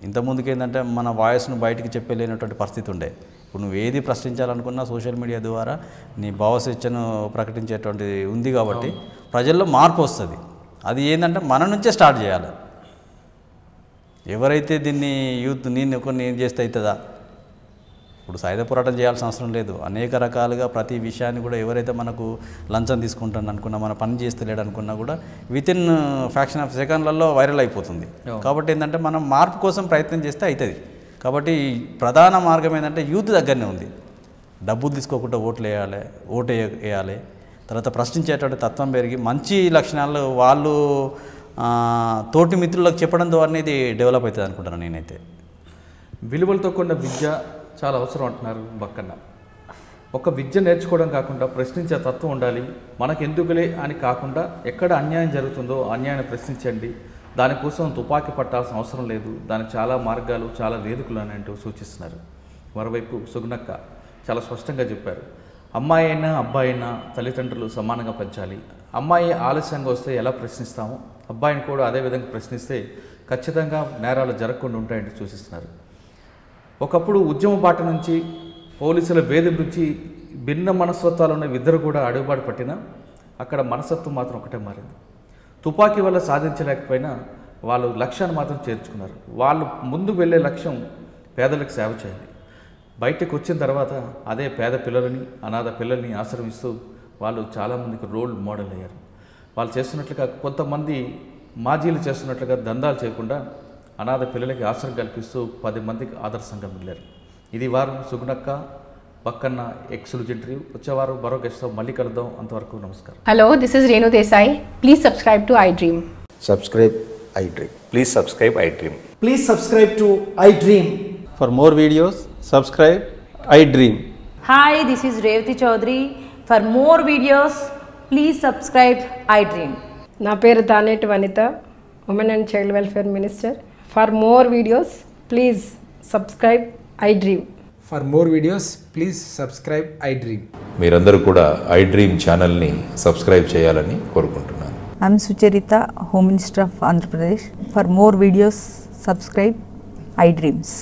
ఇంతకుముందుకు ఏంటంటే మన వాయిస్ను బయటికి చెప్పలేనటువంటి పరిస్థితి ఉండే ఇప్పుడు నువ్వు ఏది ప్రశ్నించాలనుకున్నా సోషల్ మీడియా ద్వారా నీ భావస్వేచ్ఛను ప్రకటించేటువంటి ఉంది కాబట్టి ప్రజల్లో మార్పు వస్తుంది. అది ఏంటంటే మన నుంచే స్టార్ట్ చేయాలి. ఎవరైతే దీన్ని యూత్ నేను కొన్ని ఏం చేస్తే అవుతుందా? ఇప్పుడు సాయుధ పోరాటం చేయాల్సిన అవసరం లేదు. అనేక రకాలుగా ప్రతి విషయాన్ని కూడా ఎవరైతే మనకు లంచం తీసుకుంటాను అనుకున్నా మన పని చేస్తలేడు అనుకున్నా కూడా విత్ ఇన్ ఫ్యాక్షన్ ఆఫ్ సెకండ్లలో వైరల్ అయిపోతుంది. కాబట్టి ఏంటంటే మనం మార్పు కోసం ప్రయత్నం చేస్తే అవుతుంది కాబట్టి ప్రధాన మార్గం ఏంటంటే యూత్ దగ్గరనే ఉంది. డబ్బులు తీసుకోకుండా ఓట్లు వేయాలి ఓటు వేయ- వేయాలి. తర్వాత ప్రశ్నించేటువంటి తత్వం పెరిగి మంచి లక్షణాలు వాళ్ళు తోటి మిత్రులకు చెప్పడం ద్వారా ఇది డెవలప్ అవుతుంది అనుకుంటున్నాను నేనైతే. విలువలతో కూడిన విద్య చాలా అవసరం అంటున్నారు బక్కన్న ఒక విద్య నేర్చుకోవడం కాకుండా ప్రశ్నించే తత్వం ఉండాలి. మనకు ఎందుకులే అని కాకుండా ఎక్కడ అన్యాయం జరుగుతుందో అన్యాయాన్ని ప్రశ్నించండి. దానికోసం తుపాకీ పట్టాల్సిన అవసరం లేదు. దానికి చాలా మార్గాలు చాలా వేదికలు అని అంటూ సూచిస్తున్నారు. మరోవైపు సుగుణక్క చాలా స్పష్టంగా చెప్పారు. అమ్మాయి అయినా అబ్బాయి అయినా తల్లిదండ్రులు సమానంగా పెంచాలి. అమ్మాయి ఆలస్యంగా వస్తే ఎలా ప్రశ్నిస్తామో? అబ్బాయిని కూడా అదే విధంగా ప్రశ్నిస్తే ఖచ్చితంగా నేరాలు జరగకుండా ఉంటాయంటూ సూచిస్తున్నారు. ఒకప్పుడు ఉద్యమ బాట నుంచి పోలీసుల వేది నుంచి భిన్న మనస్తత్వాలు ఉన్న ఇద్దరు కూడా అడుగుబాటు పట్టినా అక్కడ మనస్తత్వం మాత్రం ఒకటే మారింది. తుపాకీ వల్ల సాధించలేకపోయినా వాళ్ళు లక్ష్యాన్ని మాత్రం చేర్చుకున్నారు. వాళ్ళు ముందు వెళ్ళే లక్ష్యం పేదలకు సేవ చేయాలి బయటకు వచ్చిన తర్వాత అదే పేద పిల్లలని అనాథ పిల్లల్ని ఆశ్రమిస్తూ వాళ్ళు చాలామందికి రోల్ మోడల్ అయ్యారు. వాళ్ళు చేస్తున్నట్లుగా కొంతమంది మాజీలు చేస్తున్నట్లుగా దందాలు చేయకుండా అనాథ పిల్లలకి ఆశ్రయం కల్పిస్తూ పది మందికి ఆదర్శంగా మిగిలారు. ఇది వారం సుగుణక్క పక్కన్న ఎక్సలుజెంటరీ వచ్చేవారు బరో గెస్ట్తో మళ్ళీ కలుద్దాం. అంతవరకు నమస్కారం. Hello this is Renu Desai. Please subscribe to I dream subscribe I dream please subscribe I dream please subscribe to I dream for more videos subscribe I dream hi this is Revathi Chowdary for more videos please subscribe I dream నా పేరు Taneti Vanitha. Women and child welfare minister for more videos please subscribe I dream for more videos please subscribe I dream మీరందరూ కూడా I dream ఛానల్ని subscribe చేయాలని కోరుకుంటున్నాను. I'm Sucharitha home minister of Andhra Pradesh for more videos subscribe I dreams